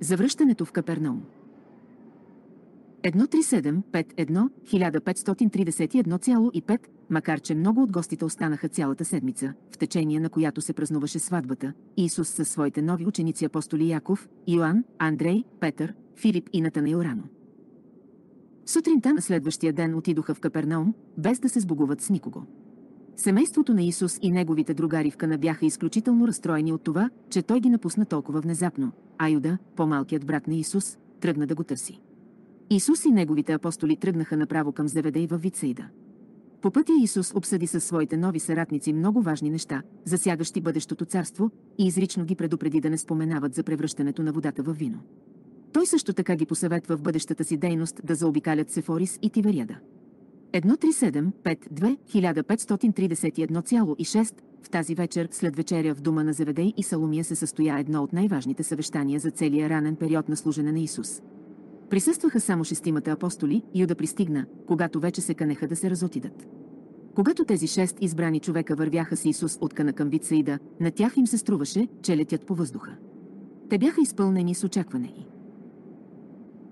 Завръщането в Капернаум 13751 1531,5 макар че много от гостите останаха цялата седмица, в течение на която се празнуваше сватбата, Исус със своите нови ученици апостоли Яков, Йоанн, Андрей, Петър, Филип и Натанаил рано. Сутринта на следващия ден отидоха в Капернаум, без да се сбогуват с никого. Семейството на Исус и неговите другари в Кана бяха изключително разстроени от това, че той ги напусна толкова внезапно, а Юда, по-малкият брат на Исус, тръгна да го търси. Исус и неговите апостоли тръгнаха направо към Зеведей във Вицейда. По пътя Исус обсъди със своите нови съратници много важни неща, засягащи бъдещото царство, и изрично ги предупреди да не споменават за превръщането на водата в вино. Той също така ги посъветва в бъдещата си дейност да заобикалят Сефорис и Тивериада. 137-52-1531,6 В тази вечер, след вечеря в дома на Заведей и Саломия се състоя едно от най-важните съвещания за целия ранен период на служене на Исус. Присъстваха само шестимата апостоли, Юда пристигна, когато вече се канеха да се разотидат. Когато тези шест избрани човека вървяха с Исус от кана към Вицаида, на тях им се струваше, че летят по въздуха. Те бяха изпълнени с очакване и.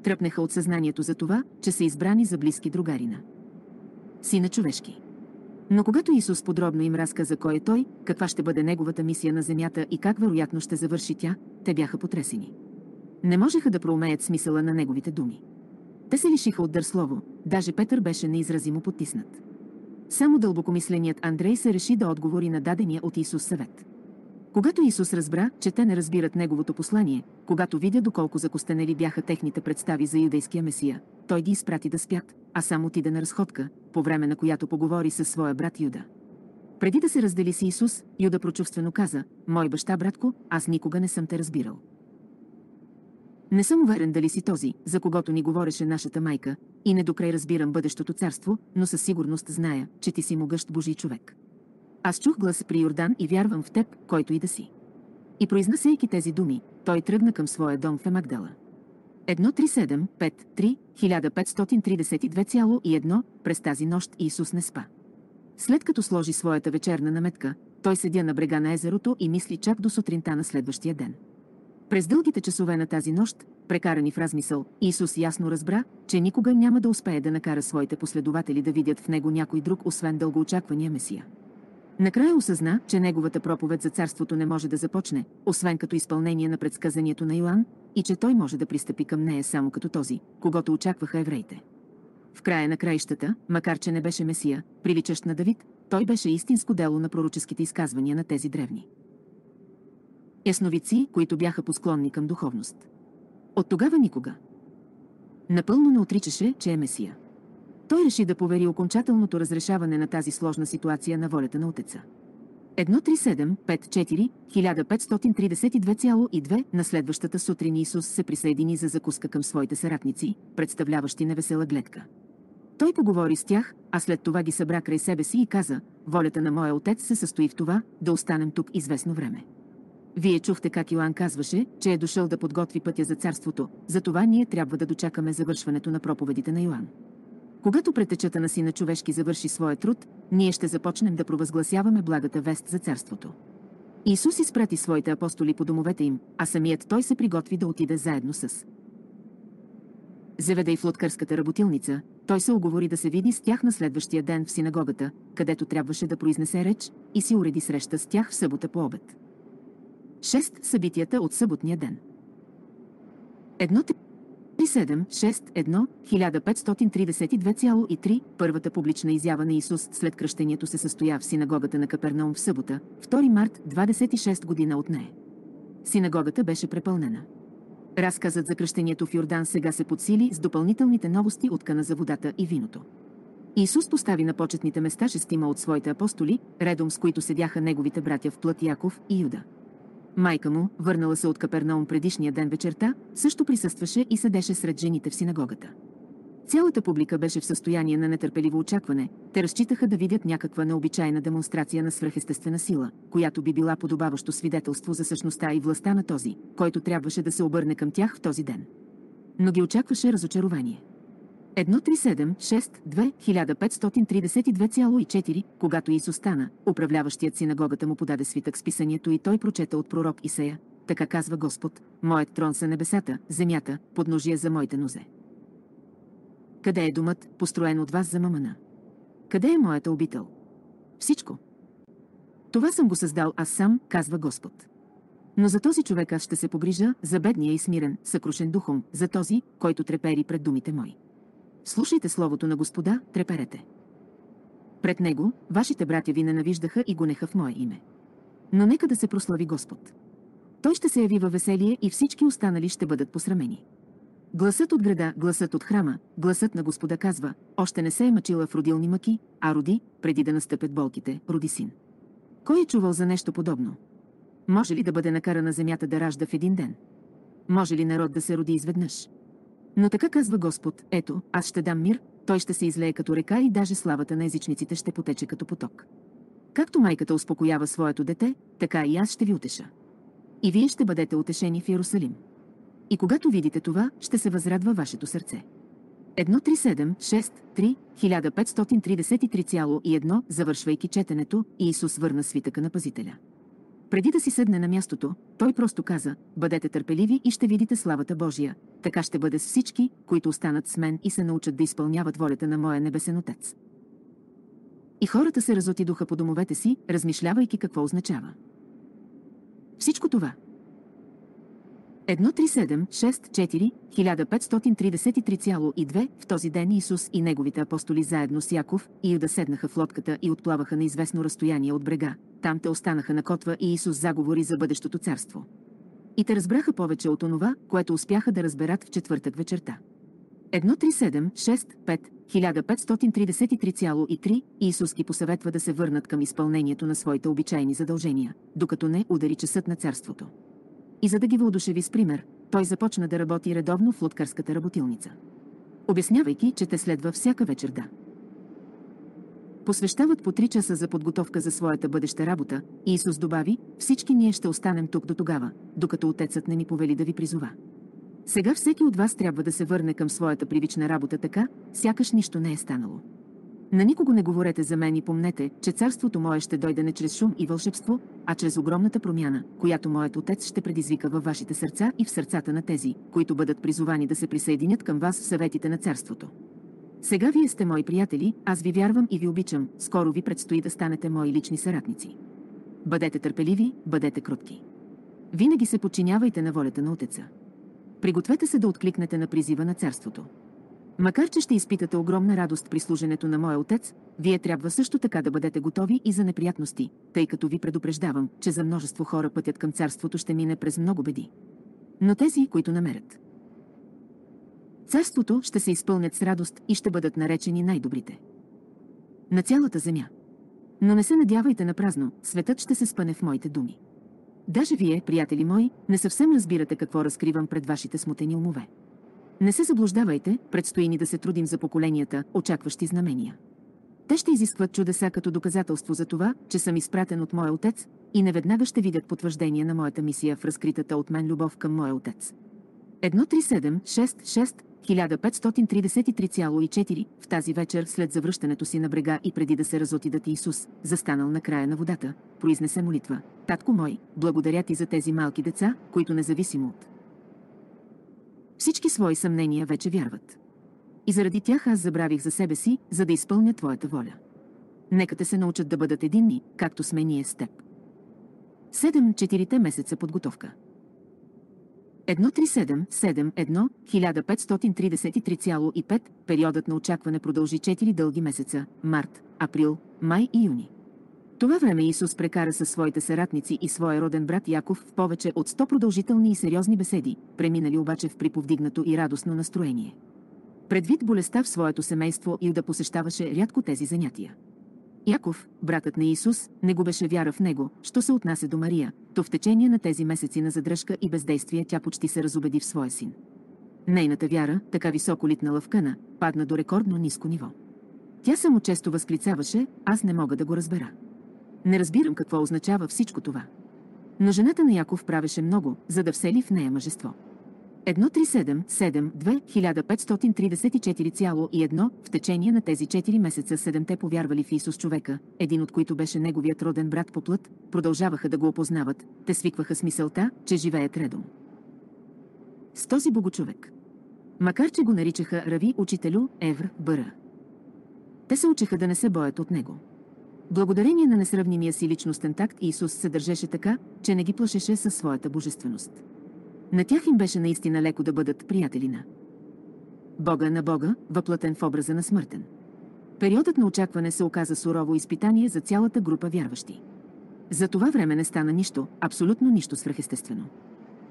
Тръпнеха от съзнанието за това, че са избрани за близки другарина. Сина човешки. Но когато Исус подробно им разказа кой е той, каква ще бъде неговата мисия на земята и как вероятно ще завърши тя, те бяха потресени. Не можеха да проумеят смисъла на неговите думи. Те се лишиха от дър слово, даже Петър беше неизразимо потиснат. Само дълбокомисленият Андрей се реши да отговори на дадения от Исус съвет. Когато Исус разбра, че те не разбират неговото послание, когато видя доколко закостенели бяха техните представи за юдейския месия, той ги изпрати да спят, а сам отиде на разходка, по време на която поговори със своя брат Юда. Преди да се раздели с Исус, Юда прочувствено каза, «Мой баща, братко, аз никога не съм те разбирал». Не съм уверен дали си този, за когото ни говореше нашата майка, и не докрай разбирам бъдещото царство, но със сигурност зная, че ти си могъщ Божий човек. Аз чух глас при Йордан и вярвам в теб, който и да си. И произнасяйки тези думи, той тръгна към своя дом в Емагдала. 13753 1532,1 през тази нощ Исус не спа. След като сложи своята вечерна наметка, той седя на брега на езерото и мисли чак до сутринта на следващия ден. През дългите часове на тази нощ, прекарани в размисъл, Исус ясно разбра, че никога няма да успее да накара своите последователи да видят в него някой друг, освен дългоочаквания Месия. Накрая осъзна, че неговата проповед за царството не може да започне, освен като изпълнение на предсказанието на Йоанн, и че той може да пристъпи към нея само като този, когато очакваха евреите. В края на краищата, макар че не беше Месия, приличащ на Давид, той беше истинско дело на пророческите изказвания на тези древни. Ясновици, които бяха посклонни към духовност. От тогава никога. Напълно не отричаше, че е Месия. Той реши да повери окончателното разрешаване на тази сложна ситуация на волята на Отеца. 13754 1532,2 на следващата сутрин Исус се присъедини за закуска към своите съратници, представляващи невесела гледка. Той поговори с тях, а след това ги събра край себе си и каза, волята на моя отец се състои в това, да останем тук известно време. Вие чухте как Йоанн казваше, че е дошъл да подготви пътя за царството, затова ние трябва да дочакаме завършването на проповедите на Йоанн. Когато претечата на сина човешки завърши своя труд, ние ще започнем да провъзгласяваме благата вест за царството. Исус изпрати своите апостоли по домовете им, а самият той се приготви да отиде заедно с Заведай в лодкърската работилница, той се оговори да се види с тях на следващия ден в синагогата, където трябваше да произнесе реч и си уреди среща с тях в събота по обед. Шест събитията от съботния ден. Едно 3761 1532,3 Първата публична изява на Исус след кръщението се състоя в синагогата на Капернаум в събота, 2 март 26 година от нея. Синагогата беше препълнена. Разказът за кръщението в Йордан сега се подсили с допълнителните новости от кана за водата и виното. Исус постави на почетните места шестима от своите апостоли, редом с които седяха неговите братя в плът Яков и Юда. Майка му, върнала се от Капернаум предишния ден вечерта, също присъстваше и седеше сред жените в синагогата. Цялата публика беше в състояние на нетърпеливо очакване. Те разчитаха да видят някаква необичайна демонстрация на свръхестествена сила, която би била подобаващо свидетелство за същността и властта на този, който трябваше да се обърне към тях в този ден. Но ги очакваше разочарование. 137-6-2-1532,4, когато Исус стана, управляващият синагогата му подаде свитък с писанието и той прочета от пророк Исея. така казва Господ, моят трон са небесата, земята, подножие за моите нозе. Къде е думът, построен от вас за мамана? Къде е моята обител? Всичко. Това съм го създал аз сам, казва Господ. Но за този човек аз ще се погрижа, за бедния и смирен, съкрушен духом, за този, който трепери пред думите мои. Слушайте словото на Господа, треперете. Пред него, вашите братя ви ненавиждаха и гонеха в мое име. Но нека да се прослави Господ. Той ще се яви във веселие и всички останали ще бъдат посрамени. Гласът от града, гласът от храма, гласът на Господа казва, още не се е мъчила в родилни мъки, а роди, преди да настъпят болките, роди син. Кой е чувал за нещо подобно? Може ли да бъде накарана земята да ражда в един ден? Може ли народ да се роди изведнъж? Но така казва Господ, ето, аз ще дам мир, той ще се излее като река и даже славата на езичниците ще потече като поток. Както майката успокоява своето дете, така и аз ще ви утеша. И вие ще бъдете утешени в Иерусалим. И когато видите това, ще се възрадва вашето сърце. 137, 6, 3, 1533,1, завършвайки четенето, Иисус върна свитъка на пазителя. Преди да си седне на мястото, той просто каза, бъдете търпеливи и ще видите славата Божия. Така ще бъде с всички, които останат с мен и се научат да изпълняват волята на моя небесен Отец. И хората се разотидоха по домовете си, размишлявайки какво означава. Всичко това. 137, 6, 4, 1533,2 В този ден Исус и неговите апостоли заедно с Яков и Юда седнаха в лодката и отплаваха на известно разстояние от брега. Там те останаха на котва и Исус заговори за бъдещото царство. И те разбраха повече от онова, което успяха да разберат в четвъртък вечерта. 137, 6, 5, 1533,3 Исус ги посъветва да се върнат към изпълнението на своите обичайни задължения, докато не удари часът на царството. И за да ги въодушеви с пример, той започна да работи редовно в лодкарската работилница. Обяснявайки, че те следва всяка вечер да. Посвещават по три часа за подготовка за своята бъдеща работа, и Исус добави, всички ние ще останем тук до тогава, докато Отецът не ни повели да ви призова. Сега всеки от вас трябва да се върне към своята привична работа така, сякаш нищо не е станало. На никого не говорете за мен и помнете, че царството мое ще дойде не чрез шум и вълшебство, а чрез огромната промяна, която моят отец ще предизвика във вашите сърца и в сърцата на тези, които бъдат призовани да се присъединят към вас в съветите на царството. Сега вие сте мои приятели, аз ви вярвам и ви обичам, скоро ви предстои да станете мои лични съратници. Бъдете търпеливи, бъдете кротки. Винаги се подчинявайте на волята на Отеца. Пригответе се да откликнете на призива на царството. Макар че ще изпитате огромна радост при служенето на моя отец, вие трябва също така да бъдете готови и за неприятности, тъй като ви предупреждавам, че за множество хора пътят към царството ще мине през много беди. Но тези, които намерят. Царството ще се изпълнят с радост и ще бъдат наречени най-добрите. На цялата земя. Но не се надявайте на празно, светът ще се спъне в моите думи. Даже вие, приятели мои, не съвсем разбирате какво разкривам пред вашите смутени умове. Не се заблуждавайте, предстои ни да се трудим за поколенията, очакващи знамения. Те ще изискват чудеса като доказателство за това, че съм изпратен от моя отец и неведнага ще видят потвърждение на моята мисия в разкритата от мен любов към моя отец. 137 6 1533,4 в тази вечер след завръщането си на брега и преди да се разотидат Исус, застанал на края на водата, произнесе молитва. Татко мой, благодаря ти за тези малки деца, които независимо от всички свои съмнения вече вярват. И заради тях аз забравих за себе си, за да изпълня Твоята воля. Нека те се научат да бъдат единни, както сме ние с Теб. Седем четирите месеца подготовка. 137, 7, 1, 1533,5 периодът на очакване продължи 4 дълги месеца – март, април, май и юни. Това време Исус прекара със своите съратници и своя роден брат Яков в повече от 100 продължителни и сериозни беседи, преминали обаче в приповдигнато и радостно настроение. Предвид болестта в своето семейство Юда посещаваше рядко тези занятия. Яков, братът на Исус, не губеше вяра в него, що се отнася до Мария, то в течение на тези месеци на задръжка и бездействие тя почти се разобеди в своя син. Нейната вяра, така високо литнала в къна, падна до рекордно ниско ниво. Тя само често възклицаваше, аз не мога да го разбера. Не разбирам какво означава всичко това. Но жената на Яков правеше много, за да всели в нея мъжество. 1.37.7.2.1534,1 в течение на тези 4 месеца седемте повярвали в Исус човека, един от които беше неговият роден брат по плът, продължаваха да го опознават, те свикваха с мисълта, че живеят редом. С този богочовек. Макар, че го наричаха Рави учителю Евр Бъра. Те се учеха да не се боят от него. Благодарение на несравнимия си личностен такт Исус се държеше така, че не ги плашеше със своята божественост. На тях им беше наистина леко да бъдат приятели на Бога на Бога, въплатен в образа на смъртен. Периодът на очакване се оказа сурово изпитание за цялата група вярващи. За това време не стана нищо, абсолютно нищо свръхестествено.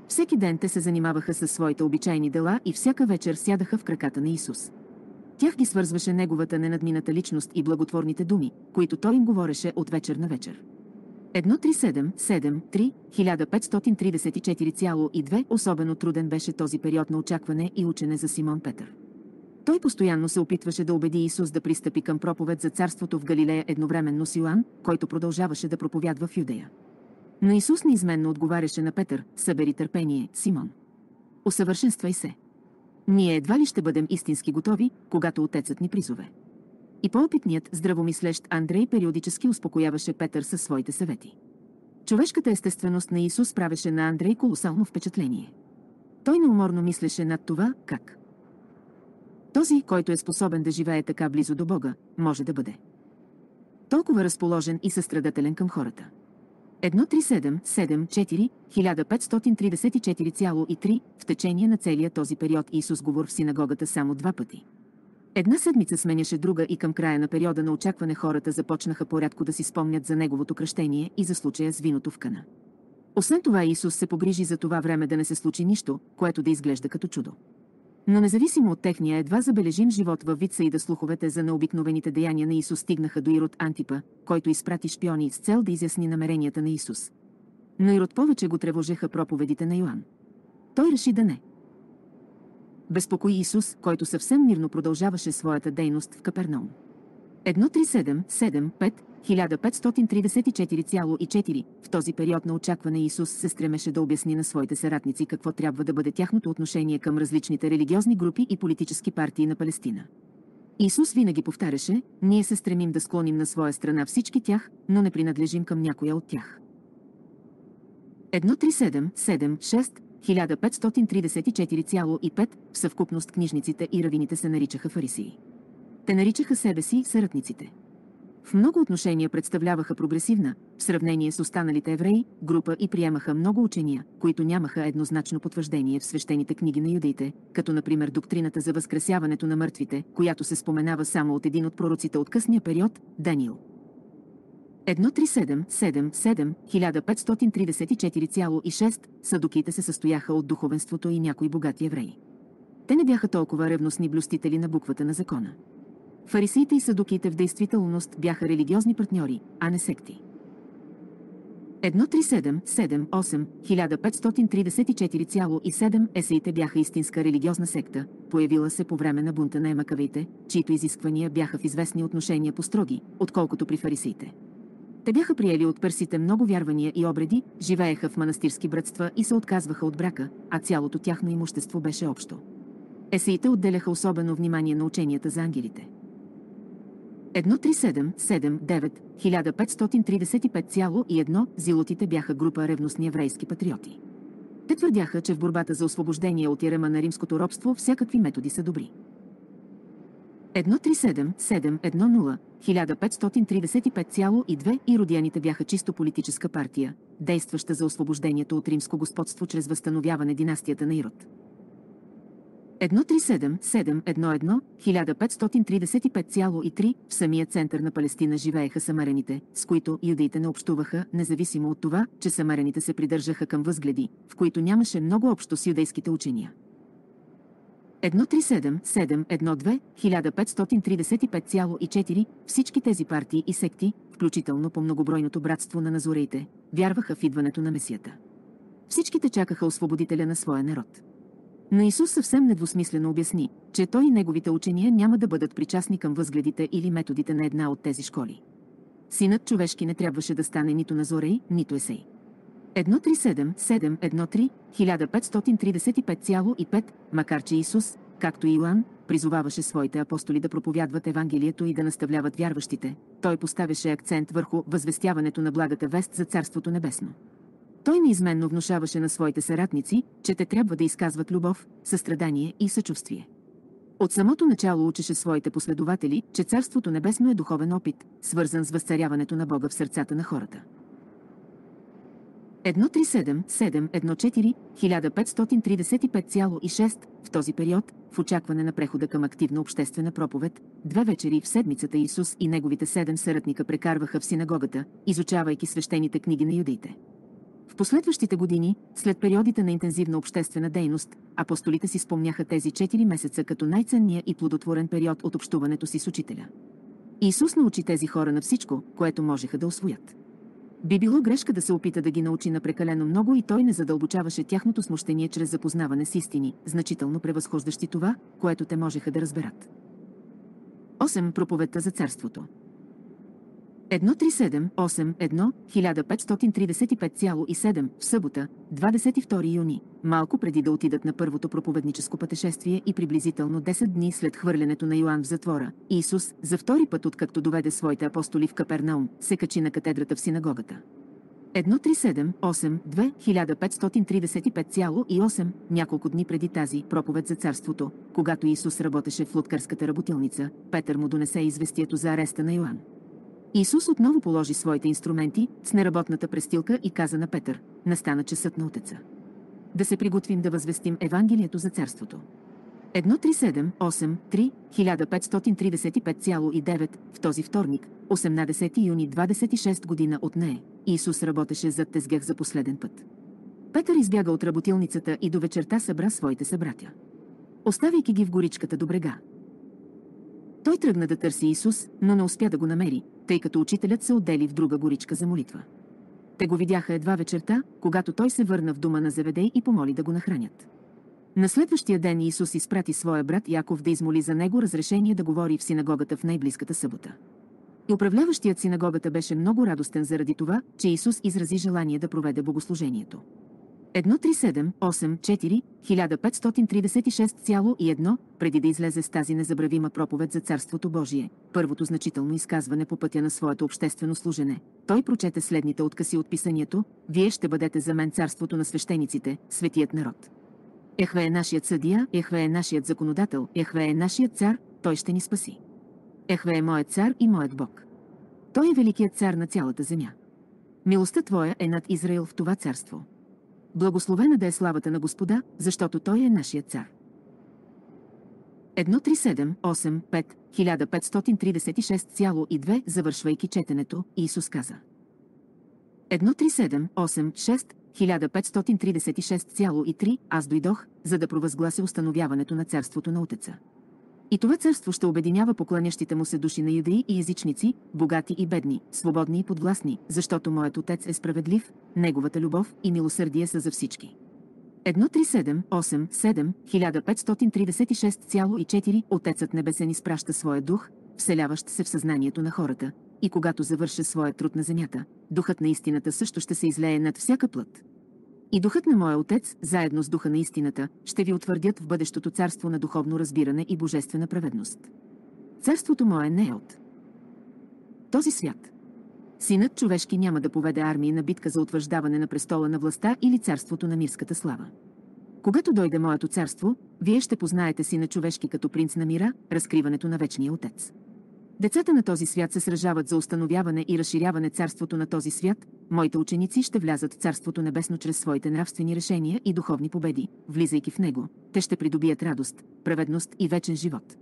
Всеки ден те се занимаваха със своите обичайни дела и всяка вечер сядаха в краката на Исус. Тях ги свързваше неговата ненадмината личност и благотворните думи, които той им говореше от вечер на вечер. 1.37.7.3.1534,2 особено труден беше този период на очакване и учене за Симон Петър. Той постоянно се опитваше да убеди Исус да пристъпи към проповед за царството в Галилея едновременно с Йоан, който продължаваше да проповядва в Юдея. Но Исус неизменно отговаряше на Петър, събери търпение, Симон. Усъвършенствай се. Ние едва ли ще бъдем истински готови, когато Отецът ни призове. И по-опитният, здравомислещ Андрей периодически успокояваше Петър със своите съвети. Човешката естественост на Исус правеше на Андрей колосално впечатление. Той неуморно мислеше над това, как. Този, който е способен да живее така близо до Бога, може да бъде. Толкова разположен и състрадателен към хората. 1.37.7.4.1534,3 в течение на целия този период Исус говор в синагогата само два пъти. Една седмица сменяше друга и към края на периода на очакване хората започнаха порядко да си спомнят за неговото кръщение и за случая с виното в къна. Освен това Исус се погрижи за това време да не се случи нищо, което да изглежда като чудо. Но независимо от техния едва забележим живот във вица и да слуховете за необикновените деяния на Исус стигнаха до Ирод Антипа, който изпрати шпиони с цел да изясни намеренията на Исус. Но Ирод повече го тревожеха проповедите на Йоанн. Той реши да не безпокои Исус, който съвсем мирно продължаваше своята дейност в Капернаум. 1.37.7.534,4 В този период на очакване Исус се стремеше да обясни на своите съратници какво трябва да бъде тяхното отношение към различните религиозни групи и политически партии на Палестина. Исус винаги повтаряше, ние се стремим да склоним на своя страна всички тях, но не принадлежим към някоя от тях. 1.37.7.6 1534,5 в съвкупност книжниците и равините се наричаха фарисии. Те наричаха себе си съратниците. В много отношения представляваха прогресивна, в сравнение с останалите евреи, група и приемаха много учения, които нямаха еднозначно потвърждение в свещените книги на юдеите, като например доктрината за възкресяването на мъртвите, която се споменава само от един от пророците от късния период – Даниил. 1.37.7.1534,6 садоките се състояха от духовенството и някои богати евреи. Те не бяха толкова ревностни блюстители на буквата на закона. Фарисиите и садоките в действителност бяха религиозни партньори, а не секти. 1.37.7.8.1534,7 есеите бяха истинска религиозна секта, появила се по време на бунта на емакавите, чието изисквания бяха в известни отношения по-строги, отколкото при фарисиите. Те бяха приели от персите много вярвания и обреди, живееха в манастирски братства и се отказваха от брака, а цялото тяхно имущество беше общо. Есеите отделяха особено внимание на ученията за ангелите. 1.37.7.9.1535,1 зилотите бяха група ревностни еврейски патриоти. Те твърдяха, че в борбата за освобождение от ярема на римското робство всякакви методи са добри. 137-710, 1535,2 и родяните бяха чисто политическа партия, действаща за освобождението от римско господство чрез възстановяване династията на Ирод. 137-711, 1535,3 в самия център на Палестина живееха самарените, с които юдеите не общуваха, независимо от това, че самарените се придържаха към възгледи, в които нямаше много общо с юдейските учения. 137-712-1535,4 всички тези партии и секти, включително по многобройното братство на назореите, вярваха в идването на Месията. Всичките чакаха освободителя на своя народ. Но Исус съвсем недвусмислено обясни, че той и неговите учения няма да бъдат причастни към възгледите или методите на една от тези школи. Синът човешки не трябваше да стане нито Назорей, нито Есей. 137, 7, 13, 1535,5, макар че Исус, както и Иоанн, призоваваше своите апостоли да проповядват Евангелието и да наставляват вярващите, той поставяше акцент върху възвестяването на благата вест за Царството Небесно. Той неизменно внушаваше на своите съратници, че те трябва да изказват любов, състрадание и съчувствие. От самото начало учеше своите последователи, че Царството Небесно е духовен опит, свързан с възцаряването на Бога в сърцата на хората. 137, 7, 14, 1535,6 в този период, в очакване на прехода към активна обществена проповед, две вечери в седмицата Исус и неговите седем съратника прекарваха в синагогата, изучавайки свещените книги на юдеите. В последващите години, след периодите на интензивна обществена дейност, апостолите си спомняха тези 4 месеца като най-ценния и плодотворен период от общуването си с учителя. Исус научи тези хора на всичко, което можеха да освоят. Би било грешка да се опита да ги научи на прекалено много и той не задълбочаваше тяхното смущение чрез запознаване с истини, значително превъзхождащи това, което те можеха да разберат. 8. Проповедта за царството 137-8-1, 1535,7 в събота, 22 юни, малко преди да отидат на първото проповедническо пътешествие и приблизително 10 дни след хвърлянето на Йоанн в затвора, Исус, за втори път откакто доведе своите апостоли в Капернаум, се качи на катедрата в синагогата. 137-8-2-1535,8 няколко дни преди тази проповед за царството, когато Исус работеше в луткарската работилница, Петър му донесе известието за ареста на Йоанн. Исус отново положи своите инструменти с неработната престилка и каза на Петър, настана часът на Отеца. Да се приготвим да възвестим Евангелието за царството. 137-8-3, 1535,9 в този вторник, 18 юни 26 година от нея, Исус работеше зад тезгех за последен път. Петър избяга от работилницата и до вечерта събра своите събратя. Оставяйки ги в горичката до брега, той тръгна да търси Исус, но не успя да го намери, тъй като учителят се отдели в друга горичка за молитва. Те го видяха едва вечерта, когато той се върна в дома на Заведей и помоли да го нахранят. На следващия ден Исус изпрати своя брат Яков да измоли за него разрешение да говори в синагогата в най-близката събота. И управляващият синагогата беше много радостен заради това, че Исус изрази желание да проведе богослужението. 137-8-4, 1536,1, преди да излезе с тази незабравима проповед за Царството Божие, първото значително изказване по пътя на своето обществено служене. Той прочете следните откъси от писанието «Вие ще бъдете за мен царството на свещениците, светият народ». Ехве е нашият съдия, Ехве е нашият законодател, Ехве е нашият цар, той ще ни спаси. Ехве е моят цар и моят Бог. Той е великият цар на цялата земя. Милостта Твоя е над Израил в това царство. Благословена да е славата на Господа, защото Той е нашият цар. 137, 8, 5, 1536,2, завършвайки четенето, Исус каза. 137, 8, 6, 1536,3, аз дойдох, за да провъзглася установяването на царството на Отеца. И това царство ще обединява покланящите му се души на юдеи и езичници, богати и бедни, свободни и подвластни, защото моят отец е справедлив, неговата любов и милосърдие са за всички. 137-8-7, 1536,4 Отецът Небесен изпраща своя дух, вселяващ се в съзнанието на хората, и когато завърша своя труд на земята, духът на истината също ще се излее над всяка плът. И духът на моя отец, заедно с духа на истината, ще ви утвърдят в бъдещото царство на духовно разбиране и божествена праведност. Царството мое не е от този свят. Синът човешки няма да поведе армии на битка за утвърждаване на престола на властта или царството на мирската слава. Когато дойде моето царство, вие ще познаете сина човешки като принц на мира, разкриването на вечния отец. Децата на този свят се сражават за установяване и разширяване царството на този свят, моите ученици ще влязат в Царството Небесно чрез своите нравствени решения и духовни победи, влизайки в него, те ще придобият радост, праведност и вечен живот.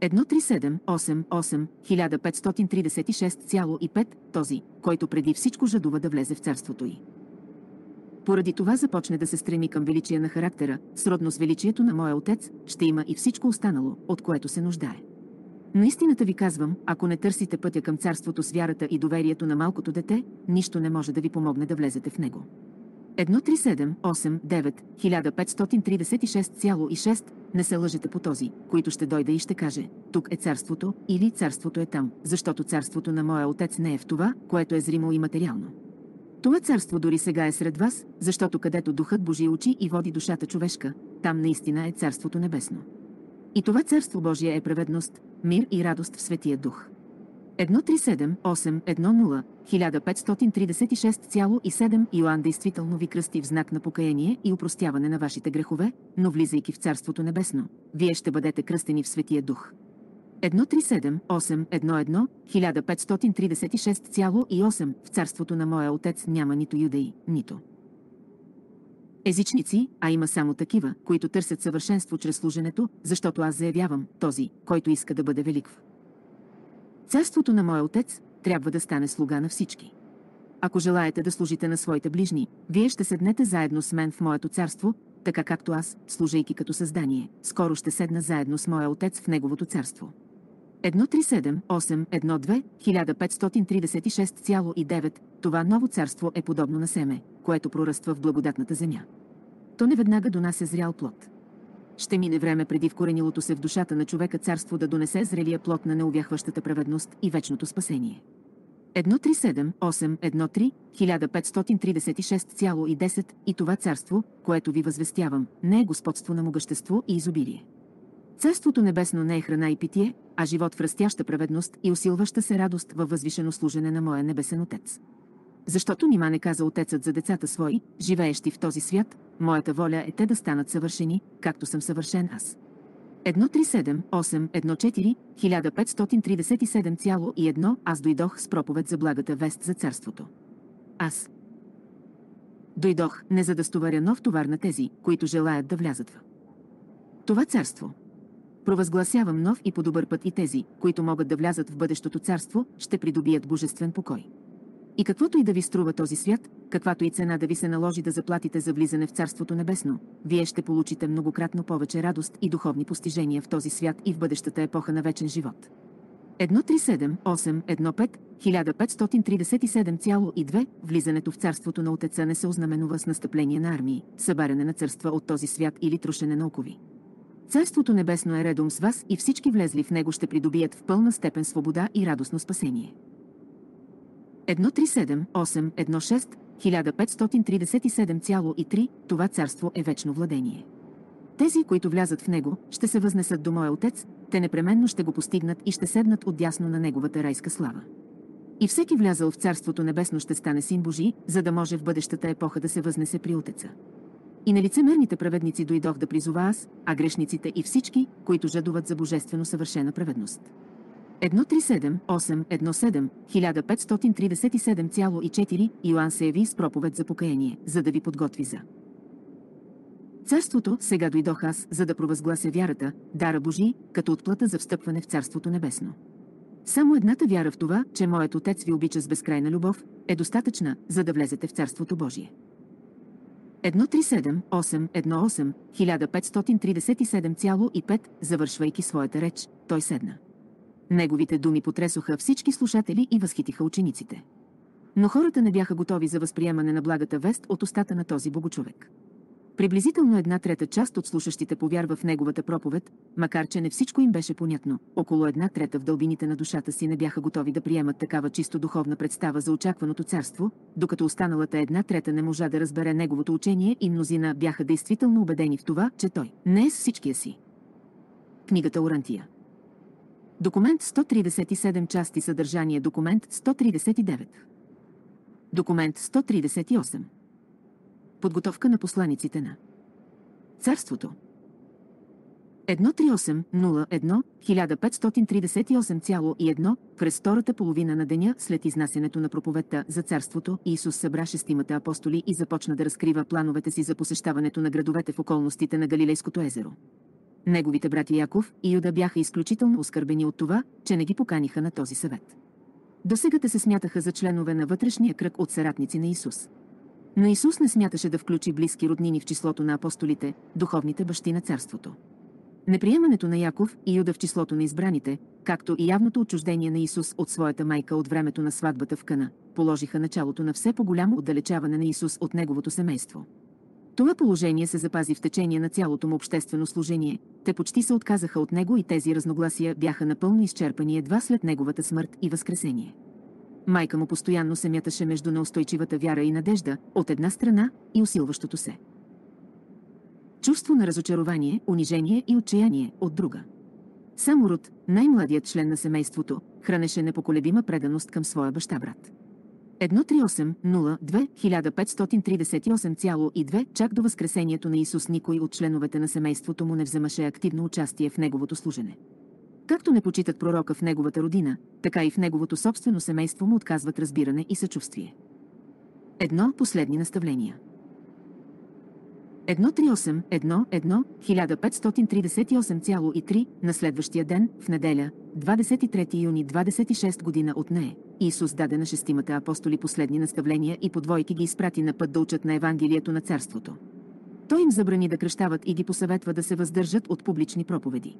137-8-8, 1536,5, този, който преди всичко жадува да влезе в царството й. Поради това започне да се стреми към величие на характера, сродно с величието на моя отец, ще има и всичко останало, от което се нуждае. Но истината ви казвам, ако не търсите пътя към царството с вярата и доверието на малкото дете, нищо не може да ви помогне да влезете в него. 137, 8, 9, 1536,6 не се лъжете по този, който ще дойде и ще каже, тук е царството, или царството е там, защото царството на моя отец не е в това, което е зримо и материално. Това царство дори сега е сред вас, защото където Духът Божий учи и води душата човешка, там наистина е Царството Небесно. И това Царство Божие е праведност, мир и радост в Светия Дух. 137-8-1-0, 1536,7 Йоанн действително ви кръсти в знак на покаяние и упростяване на вашите грехове, но влизайки в Царството Небесно, вие ще бъдете кръстени в Светия Дух. 137-8-1-1, 1536,8 В Царството на моя Отец няма нито юдеи, нито езичници, а има само такива, които търсят съвършенство чрез служенето, защото аз заявявам, този, който иска да бъде велик. Царството на моя отец трябва да стане слуга на всички. Ако желаете да служите на своите ближни, вие ще седнете заедно с мен в моето царство, така както аз, служейки като създание, скоро ще седна заедно с моя отец в неговото царство. 137, 8, 1, 1536,9 Това ново царство е подобно на семе, което проръства в благодатната земя. То не веднага донася зрял плод. Ще мине време преди вкоренилото се в душата на човека царство да донесе зрелия плод на неувяхващата праведност и вечното спасение. 137, 8, 13, 1536,10 и това царство, което ви възвестявам, не е господство на могъщество и изобилие. Царството небесно не е храна и питие, а живот в растяща праведност и усилваща се радост във възвишено служене на моя небесен Отец. Защото нима не каза Отецът за децата свои, живеещи в този свят, моята воля е те да станат съвършени, както съм съвършен аз. 137, 8, 14, 1537,1 Аз дойдох с проповед за благата вест за царството. Аз. Дойдох не за да стоваря нов товар на тези, които желаят да влязат в това царство. Провъзгласявам нов и по-добър път и тези, които могат да влязат в бъдещото царство, ще придобият божествен покой. И каквото и да ви струва този свят, каквато и цена да ви се наложи да заплатите за влизане в Царството Небесно, вие ще получите многократно повече радост и духовни постижения в този свят и в бъдещата епоха на вечен живот. 137, 8, 15, 1537,2 Влизането в царството на Отеца не се ознаменува с настъпление на армии, събаряне на царства от този свят или трошене на окови. Царството небесно е редом с вас и всички влезли в него ще придобият в пълна степен свобода и радостно спасение. 137, 8, 16, 1537,3 Това царство е вечно владение. Тези, които влязат в него, ще се възнесат до моя отец, те непременно ще го постигнат и ще седнат отдясно на неговата райска слава. И всеки влязъл в Царството Небесно ще стане син Божий, за да може в бъдещата епоха да се възнесе при Отеца. И на лицемерните праведници дойдох да призова аз, а грешниците и всички, които жадуват за божествено съвършена праведност. 137, 8, 17, 1537,4 Йоанн се яви с проповед за покаяние, за да ви подготви за Царството сега дойдох аз, за да провъзглася вярата, дара Божий, като отплата за встъпване в Царството Небесно. Само едната вяра в това, че моят Отец ви обича с безкрайна любов, е достатъчна, за да влезете в Царството Божие. 137, 8, 18, 1537,5, завършвайки своята реч, той седна. Неговите думи потресоха всички слушатели и възхитиха учениците. Но хората не бяха готови за възприемане на благата вест от устата на този богочовек. Приблизително една трета част от слушащите повярва в неговата проповед, макар че не всичко им беше понятно. Около една трета в дълбините на душата си не бяха готови да приемат такава чисто духовна представа за очакваното царство, докато останалата една трета не можа да разбере неговото учение и мнозина бяха действително убедени в това, че той не е с всичкия си. Книгата Орантия Документ 137 части съдържание. Документ 139 Документ 138 Подготовка на посланиците на Царството. 138-01 1538,1 през втората половина на деня след изнасянето на проповедта за царството Исус събра шестимата апостоли и започна да разкрива плановете си за посещаването на градовете в околностите на Галилейското езеро. Неговите брати Яков и Юда бяха изключително оскърбени от това, че не ги поканиха на този съвет. Досега те се смятаха за членове на вътрешния кръг от съратници на Исус. Но Исус не смяташе да включи близки роднини в числото на апостолите, духовните бащи на царството. Неприемането на Яков и Юда в числото на избраните, както и явното отчуждение на Исус от своята майка от времето на сватбата в Къна, положиха началото на все по-голямо отдалечаване на Исус от неговото семейство. Това положение се запази в течение на цялото му обществено служение. Те почти се отказаха от него и тези разногласия бяха напълно изчерпани едва след неговата смърт и възкресение. майка му постоянно се мяташе между неустойчивата вяра и надежда, от една страна, и усилващото се. Чувство на разочарование, унижение и отчаяние, от друга. Само Рут, най-младият член на семейството, хранеше непоколебима преданост към своя баща брат. 138-02-1538,2 чак до възкресението на Исус никой от членовете на семейството му не вземаше активно участие в неговото служене. Както не почитат пророка в неговата родина, така и в неговото собствено семейство му отказват разбиране и съчувствие. Едно последни наставления. 138, 1, 1, 1538,3 на следващия ден, в неделя, 23 юни 26 година от нея, Исус даде на шестимата апостоли последни наставления и по двойки ги изпрати на път да учат на Евангелието на Царството. Той им забрани да кръщават и ги посъветва да се въздържат от публични проповеди.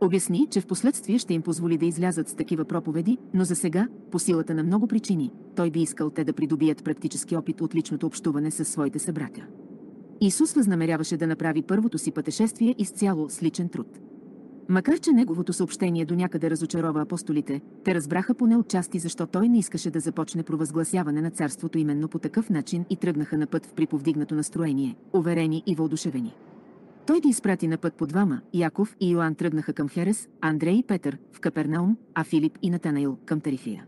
Обясни, че в последствие ще им позволи да излязат с такива проповеди, но за сега, по силата на много причини, той би искал те да придобият практически опит от личното общуване с своите събратя. Исус възнамеряваше да направи първото си пътешествие изцяло с личен труд. Макар че неговото съобщение до някъде разочарова апостолите, те разбраха поне отчасти защо той не искаше да започне провъзгласяване на царството именно по такъв начин и тръгнаха на път в приповдигнато настроение, уверени и въодушевени. Той ги изпрати на път по двама, Яков и Йоанн тръгнаха към Херес, Андрей и Петър в Капернаум, а Филип и Натанаил към Тарифия.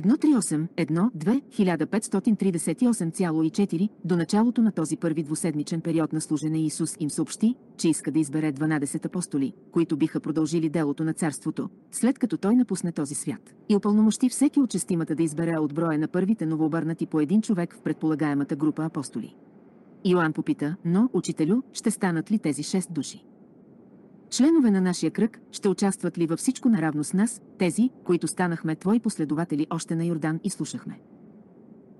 138, 1, 2, 1538,4 до началото на този първи двуседмичен период на служене Исус им съобщи, че иска да избере 12 апостоли, които биха продължили делото на царството, след като той напусне този свят. И опълномощи всеки от честимата да избере от броя на първите новообърнати по един човек в предполагаемата група апостоли. Иоанн попита, но, учителю, ще станат ли тези шест души? Членове на нашия кръг ще участват ли във всичко наравно с нас, тези, които станахме твои последователи още на Йордан и слушахме?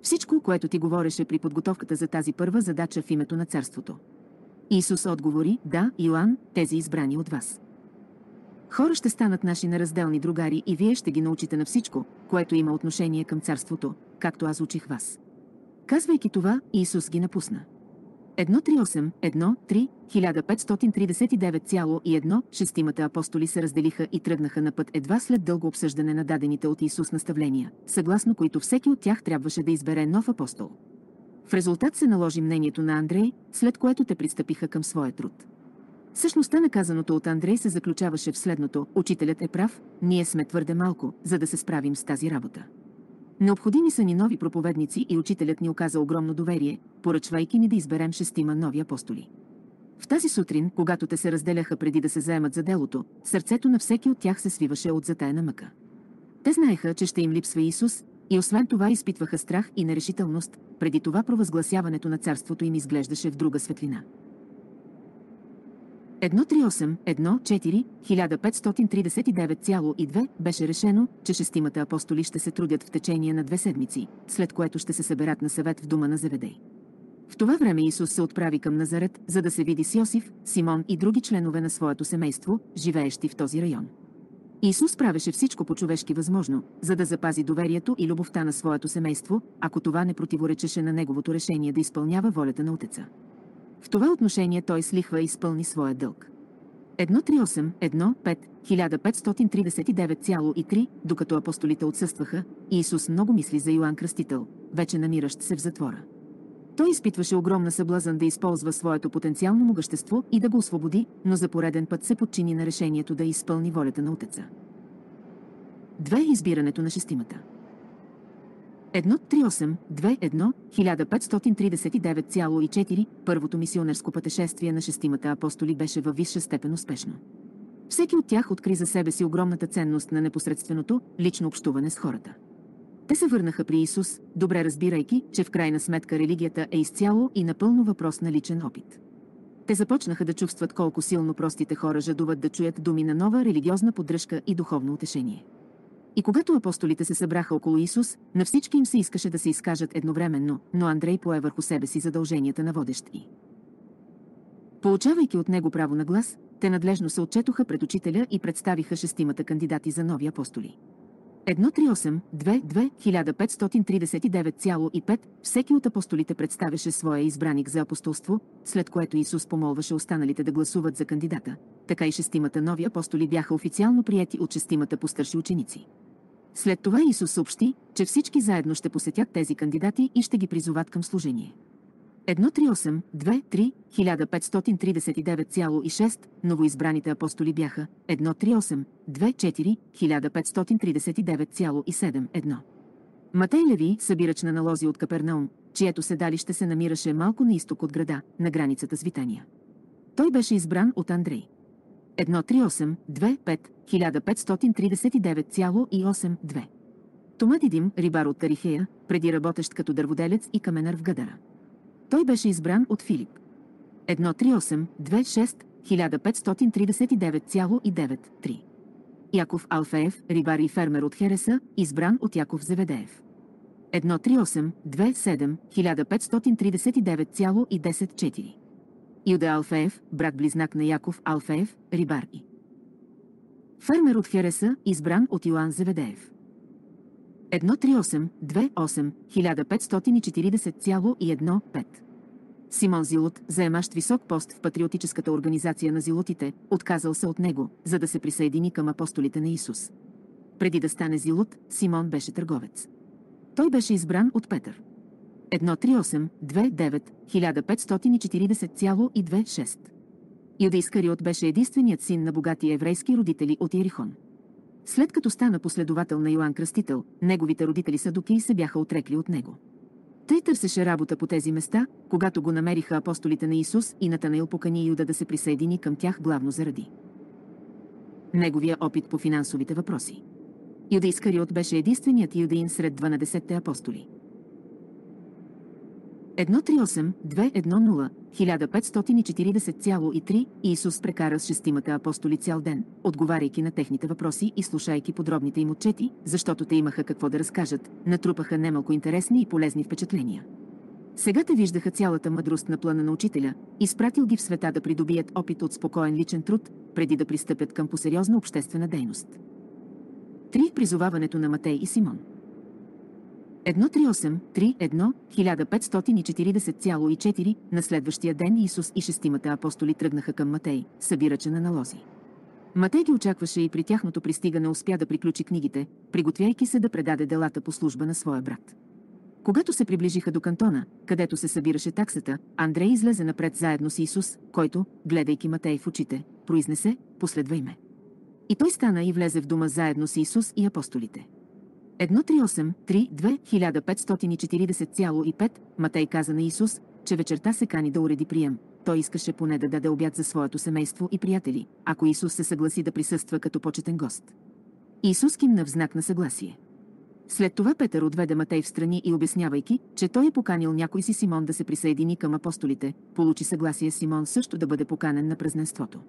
Всичко, което ти говореше при подготовката за тази първа задача в името на царството. Исус отговори, да, Йоанн, тези избрани от вас. Хора ще станат наши неразделни другари и вие ще ги научите на всичко, което има отношение към царството, както аз учих вас. Казвайки това, Исус ги напусна. 138, 1, 3, 1539,1 шестимата апостоли се разделиха и тръгнаха на път едва след дълго обсъждане на дадените от Исус наставления, съгласно които всеки от тях трябваше да избере нов апостол. В резултат се наложи мнението на Андрей, след което те пристъпиха към своя труд. Същността на казаното от Андрей се заключаваше в следното – учителят е прав, ние сме твърде малко, за да се справим с тази работа. Необходими са ни нови проповедници и учителят ни оказа огромно доверие, поръчвайки ни да изберем шестима нови апостоли. В тази сутрин, когато те се разделяха преди да се заемат за делото, сърцето на всеки от тях се свиваше от затаяна мъка. Те знаеха, че ще им липсва Исус, и освен това изпитваха страх и нерешителност, преди това провъзгласяването на царството им изглеждаше в друга светлина. 138, 1, 1539,2 беше решено, че шестимата апостоли ще се трудят в течение на две седмици, след което ще се съберат на съвет в дома на Заведей. В това време Исус се отправи към Назарет, за да се види с Йосиф, Симон и други членове на своето семейство, живеещи в този район. Исус правеше всичко по-човешки възможно, за да запази доверието и любовта на своето семейство, ако това не противоречеше на неговото решение да изпълнява волята на Отеца. В това отношение той слихва и изпълни своя дълг. 138, 1, 1539,3, докато апостолите отсъстваха, Исус много мисли за Йоанн Кръстител, вече намиращ се в затвора. Той изпитваше огромна съблазън да използва своето потенциално могъщество и да го освободи, но за пореден път се подчини на решението да изпълни волята на Отеца. Две избирането на шестимата. 138-2-1, 1539,4, първото мисионерско пътешествие на шестимата апостоли беше във висша степен успешно. Всеки от тях откри за себе си огромната ценност на непосредственото, лично общуване с хората. Те се върнаха при Исус, добре разбирайки, че в крайна сметка религията е изцяло и напълно въпрос на личен опит. Те започнаха да чувстват колко силно простите хора жадуват да чуят думи на нова религиозна поддръжка и духовно утешение. И когато апостолите се събраха около Исус, на всички им се искаше да се изкажат едновременно, но Андрей пое върху себе си задълженията на водещи. Получавайки от него право на глас, те надлежно се отчетоха пред учителя и представиха шестимата кандидати за нови апостоли. 138, 2, 1539,5 всеки от апостолите представяше своя избраник за апостолство, след което Исус помолваше останалите да гласуват за кандидата. Така и шестимата нови апостоли бяха официално прияти от шестимата постърши ученици. След това Исус съобщи, че всички заедно ще посетят тези кандидати и ще ги призоват към служение. 138, 2, 3, 1539,6 новоизбраните апостоли бяха 138, 2, 4, 1539,7 1. Матей Леви, събирач на налози от Капернаум, чието седалище се намираше малко на изток от града, на границата с Витания. Той беше избран от Андрей. 138, 2, 5, 1539,8 2. Тома Дидим, рибар от Тарихея, преди работещ като дърводелец и каменар в Гъдара. Той беше избран от Филип. 138, 26, 1539,93. Яков Алфеев, рибар и фермер от Хереса, избран от Яков Зеведеев. 138, 27, 1539,104. Юда Алфеев, брат-близнак на Яков Алфеев, рибар и. Фермер от Хереса, избран от Йоан Зеведеев. 138, 28, 1540,15. Симон Зилот, заемащ висок пост в патриотическата организация на зилотите, отказал се от него, за да се присъедини към апостолите на Исус. Преди да стане Зилот, Симон беше търговец. Той беше избран от Петър. 138, 29, 1540,26. Юда Искариот беше единственият син на богати еврейски родители от Ерихон. След като стана последовател на Йоанн Кръстител, неговите родители Садуки се бяха отрекли от него. Тъй търсеше работа по тези места, когато го намериха апостолите на Исус и Натанаил покани Юда да се присъедини към тях главно заради неговия опит по финансовите въпроси. Юда Искариот беше единственият юдаин сред 12-те апостоли. 138-210, 1540,3 Исус прекара с шестимата апостоли цял ден, отговаряйки на техните въпроси и слушайки подробните им отчети, защото те имаха какво да разкажат, натрупаха немалко интересни и полезни впечатления. Сега те виждаха цялата мъдрост на плана на учителя, изпратил ги в света да придобият опит от спокоен личен труд, преди да пристъпят към посериозна обществена дейност. 3. Призоваването на Матей и Симон 138-3-1, 1540,4 на следващия ден Исус и шестимата апостоли тръгнаха към Матей, събирача на налози. Матей ги очакваше и при тяхното пристигане успя да приключи книгите, приготвяйки се да предаде делата по служба на своя брат. Когато се приближиха до кантона, където се събираше таксата, Андрей излезе напред заедно с Исус, който, гледайки Матей в очите, произнесе «Последвай ме». И той стана и влезе в дома заедно с Исус и апостолите. 138-3-2-1540,5 Матей каза на Исус, че вечерта се кани да уреди прием. Той искаше поне да даде обяд за своето семейство и приятели, ако Исус се съгласи да присъства като почетен гост. Исус кимна в знак на съгласие. След това Петър отведе Матей в страни и обяснявайки, че той е поканил някой си Симон да се присъедини към апостолите, получи съгласие Симон също да бъде поканен на празненството.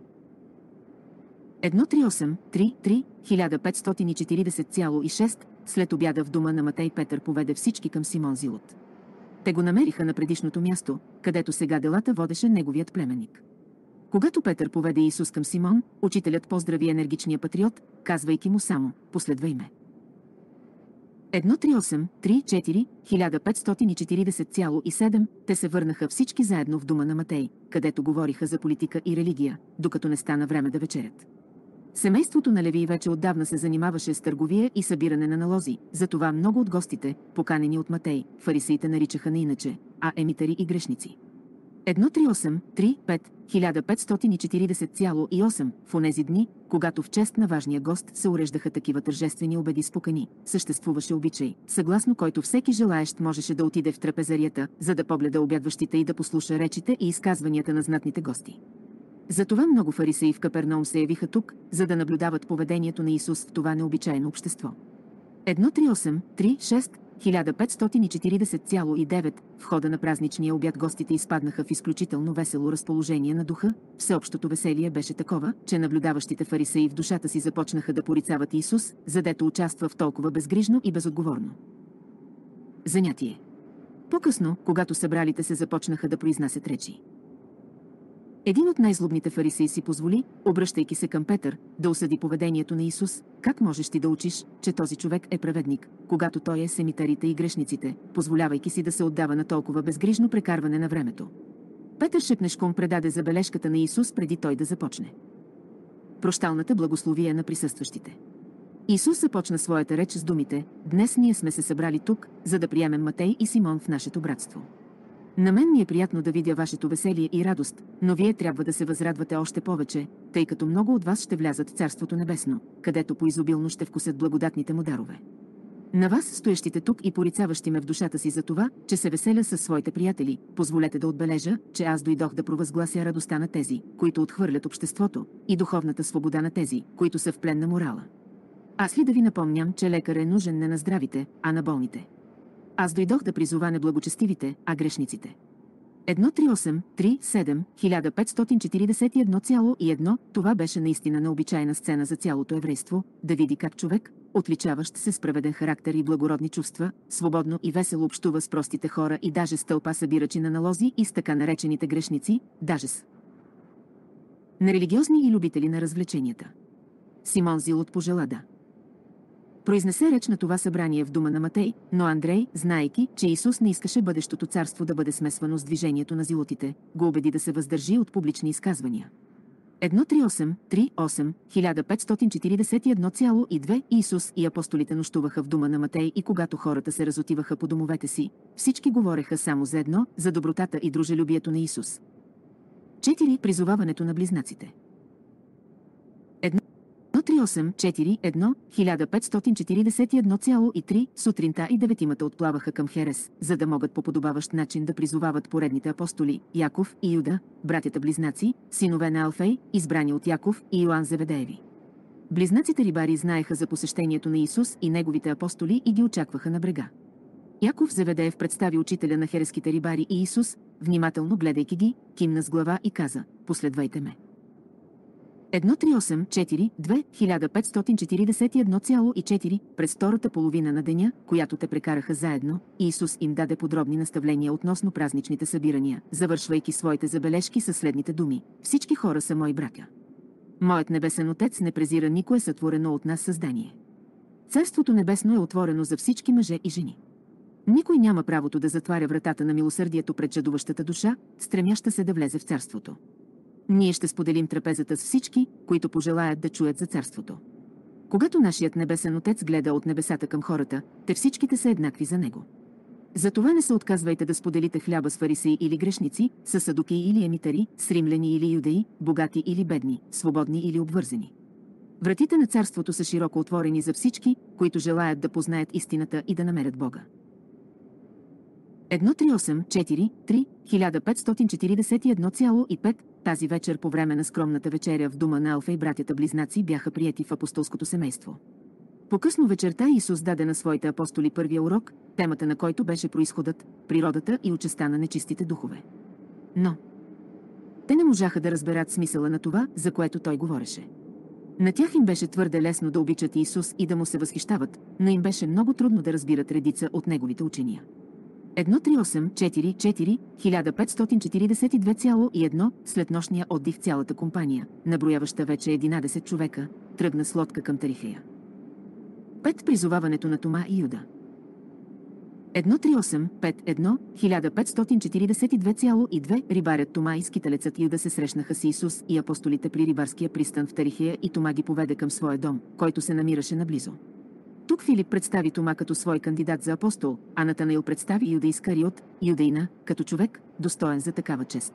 138-3-3, 1540,6, след обяда в дома на Матей Петър поведе всички към Симон Зилот. Те го намериха на предишното място, където сега делата водеше неговият племенник. Когато Петър поведе Исус към Симон, учителят поздрави енергичния патриот, казвайки му само «Последвай ме». 138-3-4, 1540,7, те се върнаха всички заедно в дома на Матей, където говориха за политика и религия, докато не стана време да вечерят. Семейството на Леви вече отдавна се занимаваше с търговия и събиране на налози, затова много от гостите, поканени от Матей, фарисеите наричаха на иначе, а емитари и грешници. 138, 3, 5, 1540,8 в онези дни, когато в чест на важния гост се уреждаха такива тържествени обеди с покани, съществуваше обичай, съгласно който всеки желаещ можеше да отиде в трапезарията, за да погледа обядващите и да послуша речите и изказванията на знатните гости. Затова много фарисеи в Капернаум се явиха тук, за да наблюдават поведението на Исус в това необичайно общество. 138, 3, 6, 1540,9 в хода на празничния обяд гостите изпаднаха в изключително весело разположение на духа. Всеобщото веселие беше такова, че наблюдаващите фарисеи в душата си започнаха да порицават Исус, задето участва в толкова безгрижно и безотговорно. Занятие. По-късно, когато събралите се започнаха да произнасят речи. Един от най-злобните фарисеи си позволи, обръщайки се към Петър, да осъди поведението на Исус. Как можеш ти да учиш, че този човек е праведник, когато той е семитарите и грешниците, позволявайки си да се отдава на толкова безгрижно прекарване на времето? Петър шепнешком предаде забележката на Исус преди той да започне. Прощалната благословия на присъстващите. Исус започна своята реч с думите «Днес ние сме се събрали тук, за да приемем Матей и Симон в нашето братство». На мен ми е приятно да видя вашето веселие и радост, но вие трябва да се възрадвате още повече, тъй като много от вас ще влязат в Царството Небесно, където поизобилно ще вкусят благодатните му дарове. На вас, стоящите тук и порицаващи ме в душата си за това, че се веселя със своите приятели, позволете да отбележа, че аз дойдох да провъзглася радостта на тези, които отхвърлят обществото, и духовната свобода на тези, които са в плен на морала. Аз ли да ви напомням, че лекар е нужен не на здравите, а на болните? Аз дойдох да призова не благочестивите, а грешниците. 138, 3, 7, 1541,1 това беше наистина необичайна сцена за цялото еврейство, да види как човек, отличаващ се с праведен характер и благородни чувства, свободно и весело общува с простите хора и даже с тълпа събирачи на налози и с така наречените грешници, даже с нерелигиозни и любители на развлеченията. Симон Зилот пожела да. Произнесе реч на това събрание в дома на Матей, но Андрей, знаейки, че Исус не искаше бъдещото царство да бъде смесвано с движението на зилотите, го убеди да се въздържи от публични изказвания. 138, 38, 1541,2 Исус и апостолите нощуваха в дома на Матей и когато хората се разотиваха по домовете си, всички говореха само за едно, за добротата и дружелюбието на Исус. 4. Призоваването на близнаците 138-4-1, 1541,3 сутринта и деветимата отплаваха към Херес, за да могат по подобаващ начин да призовават поредните апостоли Яков и Юда, братята близнаци, синове на Алфей, избрани от Яков и Йоан Зеведееви. Близнаците рибари знаеха за посещението на Исус и неговите апостоли и ги очакваха на брега. Яков Зеведеев представи учителя на хереските рибари и Исус, внимателно гледайки ги, кимна с глава и каза, последвайте ме. 138-4-2-1541,4 през втората половина на деня, която те прекараха заедно, Исус им даде подробни наставления относно празничните събирания, завършвайки своите забележки със следните думи. Всички хора са мои братя. Моят небесен отец не презира никое сътворено от нас създание. Царството небесно е отворено за всички мъже и жени. Никой няма правото да затваря вратата на милосърдието пред жадуващата душа, стремяща се да влезе в царството. Ние ще споделим трапезата с всички, които пожелаят да чуят за царството. Когато нашият небесен отец гледа от небесата към хората, те всичките са еднакви за него. Затова не се отказвайте да споделите хляба с фарисеи или грешници, с садуки или емитари, с римляни или юдеи, богати или бедни, свободни или обвързани. Вратите на царството са широко отворени за всички, които желаят да познаят истината и да намерят Бога. 138 4 3 1541,5 тази вечер по време на скромната вечеря в дома на Алфа и братята близнаци бяха прияти в апостолското семейство. По-късно вечерта Исус даде на своите апостоли първия урок, темата на който беше происходът, природата и участа на нечистите духове. Но те не можаха да разберат смисъла на това, за което той говореше. На тях им беше твърде лесно да обичат Исус и да му се възхищават, но им беше много трудно да разбират редица от неговите учения. 138-4-4, 1542,1 след нощния отдих цялата компания, наброяваща вече 11 човека, тръгна с лодка към Тарихея. Пет призоваването на Тома и Юда. 138-5-1, 1542,2 рибарят Тома и скиталецът Юда се срещнаха с Исус и апостолите при рибарския пристан в Тарихия и Тома ги поведе към своя дом, който се намираше наблизо. Тук Филип представи Тома като свой кандидат за апостол, а Натанаил представи Юда Искариот, юдеина, като човек, достоен за такава чест.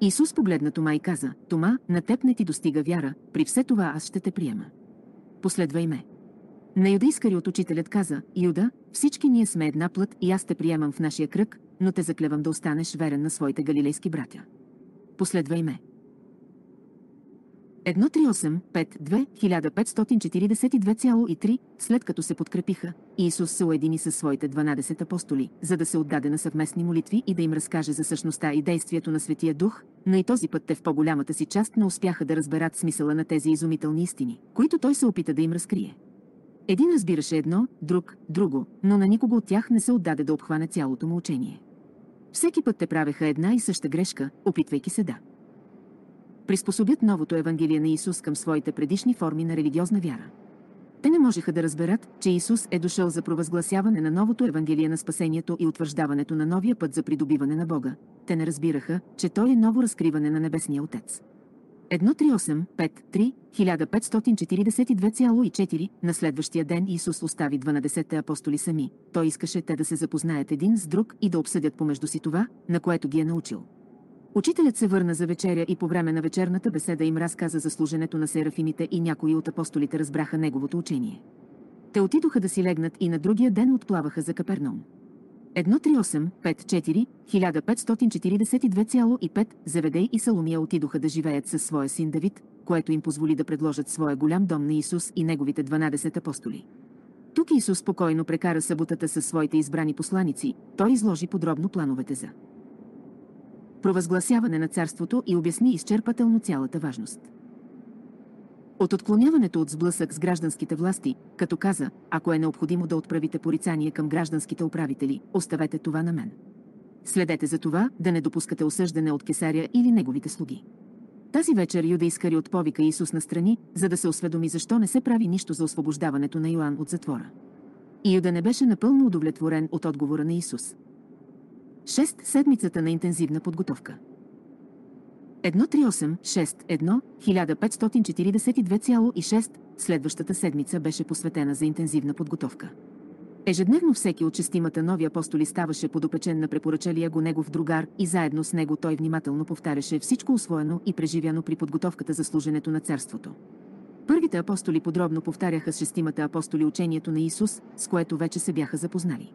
Исус погледна Тома и каза, Тома, на теб не ти достига вяра, при все това аз ще те приема. Последвай ме. На Юда Искариот учителят каза, Юда, всички ние сме една плът и аз те приемам в нашия кръг, но те заклевам да останеш верен на своите галилейски братя. Последвай ме. 138-5-2-1542,3, след като се подкрепиха, Исус се уедини със своите 12 апостоли, за да се отдаде на съвместни молитви и да им разкаже за същността и действието на Светия Дух, но и този път те в по-голямата си част не успяха да разберат смисъла на тези изумителни истини, които той се опита да им разкрие. Един разбираше едно, друг – друго, но на никого от тях не се отдаде да обхване цялото му учение. Всеки път те правеха една и съща грешка, опитвайки се да приспособят новото Евангелие на Исус към своите предишни форми на религиозна вяра. Те не можеха да разберат, че Исус е дошъл за провъзгласяване на новото Евангелие на спасението и утвърждаването на новия път за придобиване на Бога. Те не разбираха, че Той е ново разкриване на Небесния Отец. 13853 1542,4 на следващия ден Исус остави 12 апостоли сами. Той искаше те да се запознаят един с друг и да обсъдят помежду си това, на което ги е научил. Учителят се върна за вечеря и по време на вечерната беседа им разказа за служенето на серафимите и някои от апостолите разбраха неговото учение. Те отидоха да си легнат и на другия ден отплаваха за Капернаум. 13854 1542,5 Заведей и Саломия отидоха да живеят със своя син Давид, което им позволи да предложат своя голям дом на Исус и неговите 12 апостоли. Тук Исус спокойно прекара съботата със своите избрани посланици, той изложи подробно плановете за провъзгласяване на царството и обясни изчерпателно цялата важност. От отклоняването от сблъсък с гражданските власти, като каза, ако е необходимо да отправите порицание към гражданските управители, оставете това на мен. Следете за това, да не допускате осъждане от кесаря или неговите слуги. Тази вечер Юда изкари от повика Исус на страни, за да се осведоми защо не се прави нищо за освобождаването на Йоанн от затвора. И Юда не беше напълно удовлетворен от отговора на Исус. Шест седмицата на интензивна подготовка. 13861 1542,6 следващата седмица беше посветена за интензивна подготовка. Ежедневно всеки от шестимата нови апостоли ставаше подопечен на препоръчалия го негов другар и заедно с него той внимателно повтаряше всичко освоено и преживяно при подготовката за служенето на царството. Първите апостоли подробно повтаряха с шестимата апостоли учението на Исус, с което вече се бяха запознали.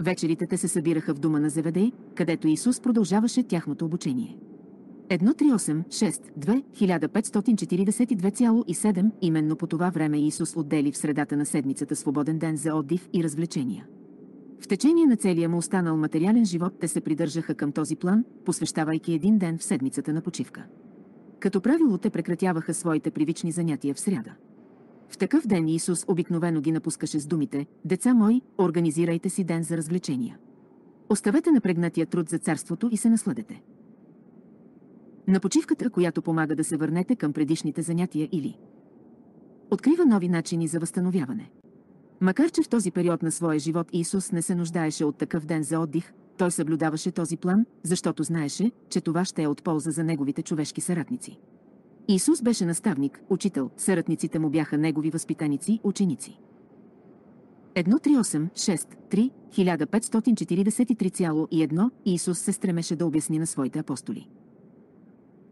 Вечерите те се събираха в дома на Зеведей, където Исус продължаваше тяхното обучение. 138-6-2 1542,7 Именно по това време Исус отдели в средата на седмицата свободен ден за отдив и развлечения. В течение на целия му останал материален живот те се придържаха към този план, посвещавайки един ден в седмицата на почивка. Като правило те прекратяваха своите привични занятия в сряда. В такъв ден Исус обикновено ги напускаше с думите «Деца мои, организирайте си ден за развлечения». Оставете напрегнатия труд за царството и се насладете. На почивката, която помага да се върнете към предишните занятия или открива нови начини за възстановяване. Макар че в този период на своя живот Исус не се нуждаеше от такъв ден за отдих, той съблюдаваше този план, защото знаеше, че това ще е от полза за неговите човешки съратници. Исус беше наставник, учител, съратниците му бяха негови възпитаници, ученици. 138-6-3, 1543,1 Исус се стремеше да обясни на своите апостоли.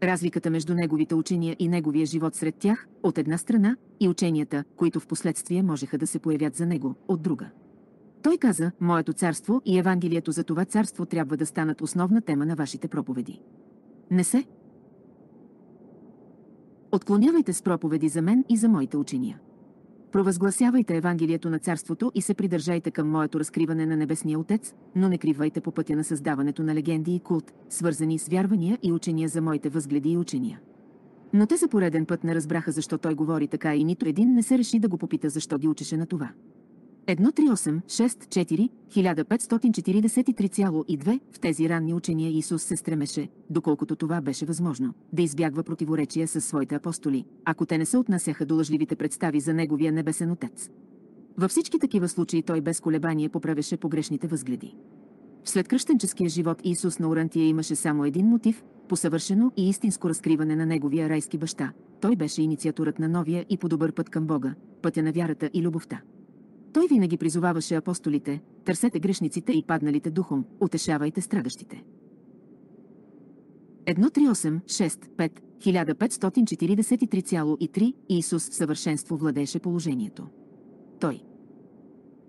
Разликата между неговите учения и неговия живот сред тях, от една страна, и ученията, които в последствие можеха да се появят за него, от друга. Той каза, моето царство и Евангелието за това царство трябва да станат основна тема на вашите проповеди. Не се, Отклонявайте с проповеди за мен и за моите учения. Провъзгласявайте Евангелието на Царството и се придържайте към моето разкриване на Небесния Отец, но не кривайте по пътя на създаването на легенди и култ, свързани с вярвания и учения за моите възгледи и учения. Но те за пореден път не разбраха защо той говори така и нито един не се реши да го попита защо ги учеше на това. 138-6-4, 1543,2 в тези ранни учения Исус се стремеше, доколкото това беше възможно, да избягва противоречия със своите апостоли, ако те не се отнасяха до лъжливите представи за Неговия небесен Отец. Във всички такива случаи той без колебание поправяше погрешните възгледи. След кръщенческия живот Исус на Орантия имаше само един мотив – по съвършено и истинско разкриване на Неговия райски баща. Той беше инициаторът на новия и по-добър път към Бога, пътя на вярата и любовта. Той винаги призоваваше апостолите, търсете грешниците и падналите духом, утешавайте страдащите. 138-6-5 1543,3 Исус в съвършенство владеше положението. Той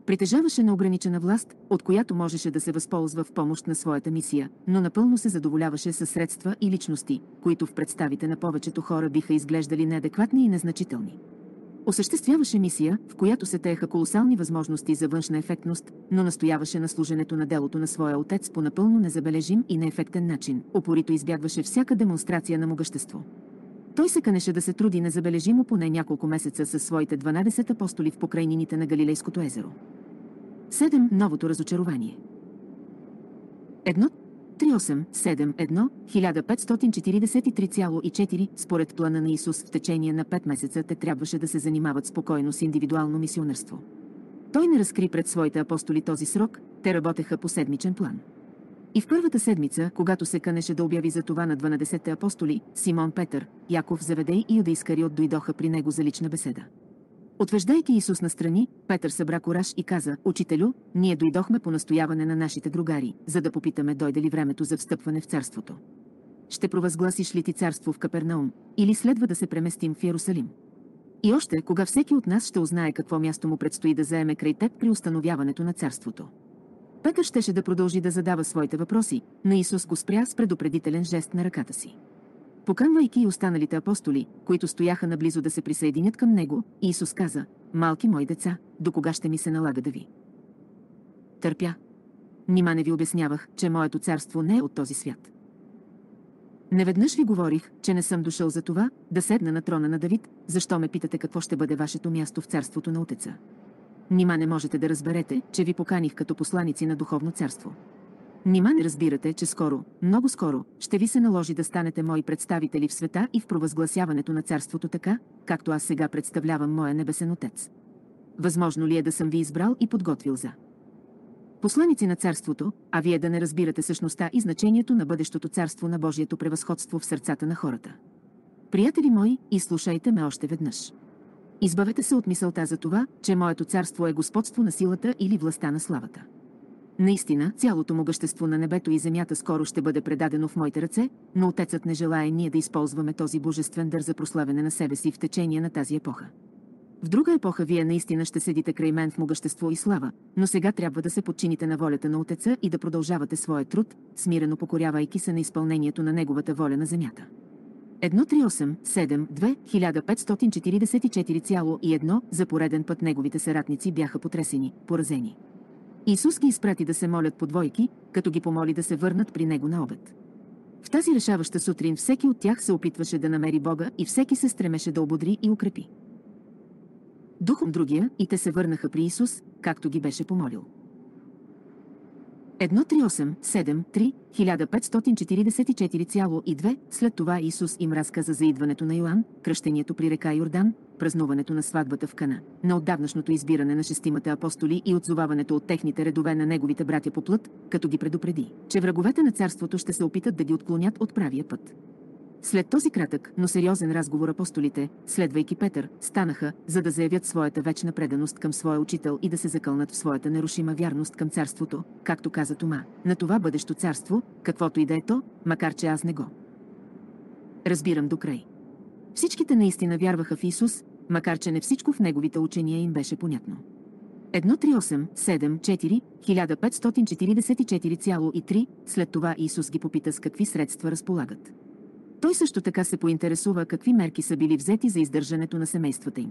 притежаваше неограничена власт, от която можеше да се възползва в помощ на своята мисия, но напълно се задоволяваше със средства и личности, които в представите на повечето хора биха изглеждали неадекватни и незначителни. Осъществяваше мисия, в която се тееха колосални възможности за външна ефектност, но настояваше на служенето на делото на своя отец по напълно незабележим и неефектен начин. Опорито избягваше всяка демонстрация на могъщество. Той се канеше да се труди незабележимо поне няколко месеца със своите 12 апостоли в покрайнините на Галилейското езеро. 7. Новото разочарование. Едно 3871 1543,4 според плана на Исус в течение на 5 месеца те трябваше да се занимават спокойно с индивидуално мисионерство. Той не разкри пред своите апостоли този срок, те работеха по седмичен план. И в първата седмица, когато се кънеше да обяви за това на 12-те апостоли, Симон Петър, Яков Заведей и Юда Искариот дойдоха при него за лична беседа. Отвеждайки Исус настрани, Петър събра кораж и каза, Учителю, ние дойдохме по настояване на нашите другари, за да попитаме дойде ли времето за встъпване в царството. Ще провъзгласиш ли ти царство в Капернаум, или следва да се преместим в Иерусалим? И още, кога всеки от нас ще узнае какво място му предстои да заеме край теб при установяването на царството. Петър щеше да продължи да задава своите въпроси, но Исус го спря с предупредителен жест на ръката си. Поканвайки и останалите апостоли, които стояха наблизо да се присъединят към него, Исус каза, «Малки мои деца, до кога ще ми се налага да ви?» Търпя. Нима не ви обяснявах, че моето царство не е от този свят. Неведнъж ви говорих, че не съм дошъл за това, да седна на трона на Давид, защо ме питате какво ще бъде вашето място в царството на Отеца. Нима не можете да разберете, че ви поканих като посланици на духовно царство. Нима не разбирате, че скоро, много скоро, ще ви се наложи да станете мои представители в света и в провъзгласяването на царството така, както аз сега представлявам моя небесен Отец. Възможно ли е да съм ви избрал и подготвил за посланици на царството, а вие да не разбирате същността и значението на бъдещото царство на Божието превъзходство в сърцата на хората. Приятели мои, изслушайте ме още веднъж. Избавете се от мисълта за това, че моето царство е господство на силата или властта на славата. Наистина, цялото му бъщество на небето и земята скоро ще бъде предадено в моите ръце, но Отецът не желая ние да използваме този божествен дър за прославяне на себе си в течение на тази епоха. В друга епоха вие наистина ще седите край мен в могъщество и слава, но сега трябва да се подчините на волята на Отеца и да продължавате своя труд, смирено покорявайки се на изпълнението на Неговата воля на земята. 138-7-2-1544,1 за пореден път неговите съратници бяха потресени, поразени. Исус ги изпрати да се молят по двойки, като ги помоли да се върнат при него на обед. В тази решаваща сутрин всеки от тях се опитваше да намери Бога и всеки се стремеше да ободри и укрепи. Духом другия и те се върнаха при Исус, както ги беше помолил. 138-7-3, 1544,2 След това Исус им разказа за идването на Йоанн, кръщението при река Йордан, празнуването на сватбата в Кана, на отдавнашното избиране на шестимата апостоли и отзоваването от техните редове на неговите братя по плът, като ги предупреди, че враговете на царството ще се опитат да ги отклонят от правия път. След този кратък, но сериозен разговор апостолите, следвайки Петър, станаха, за да заявят своята вечна преданост към своя учител и да се закълнат в своята нерушима вярност към царството, както каза Тома, на това бъдещо царство, каквото и да е то, макар че аз не го. Разбирам до край. Всичките наистина вярваха в Исус, макар че не всичко в неговите учения им беше понятно. 138-7-4, 1544,3, след това Исус ги попита с какви средства разполагат. Той също така се поинтересува какви мерки са били взети за издържането на семействата им.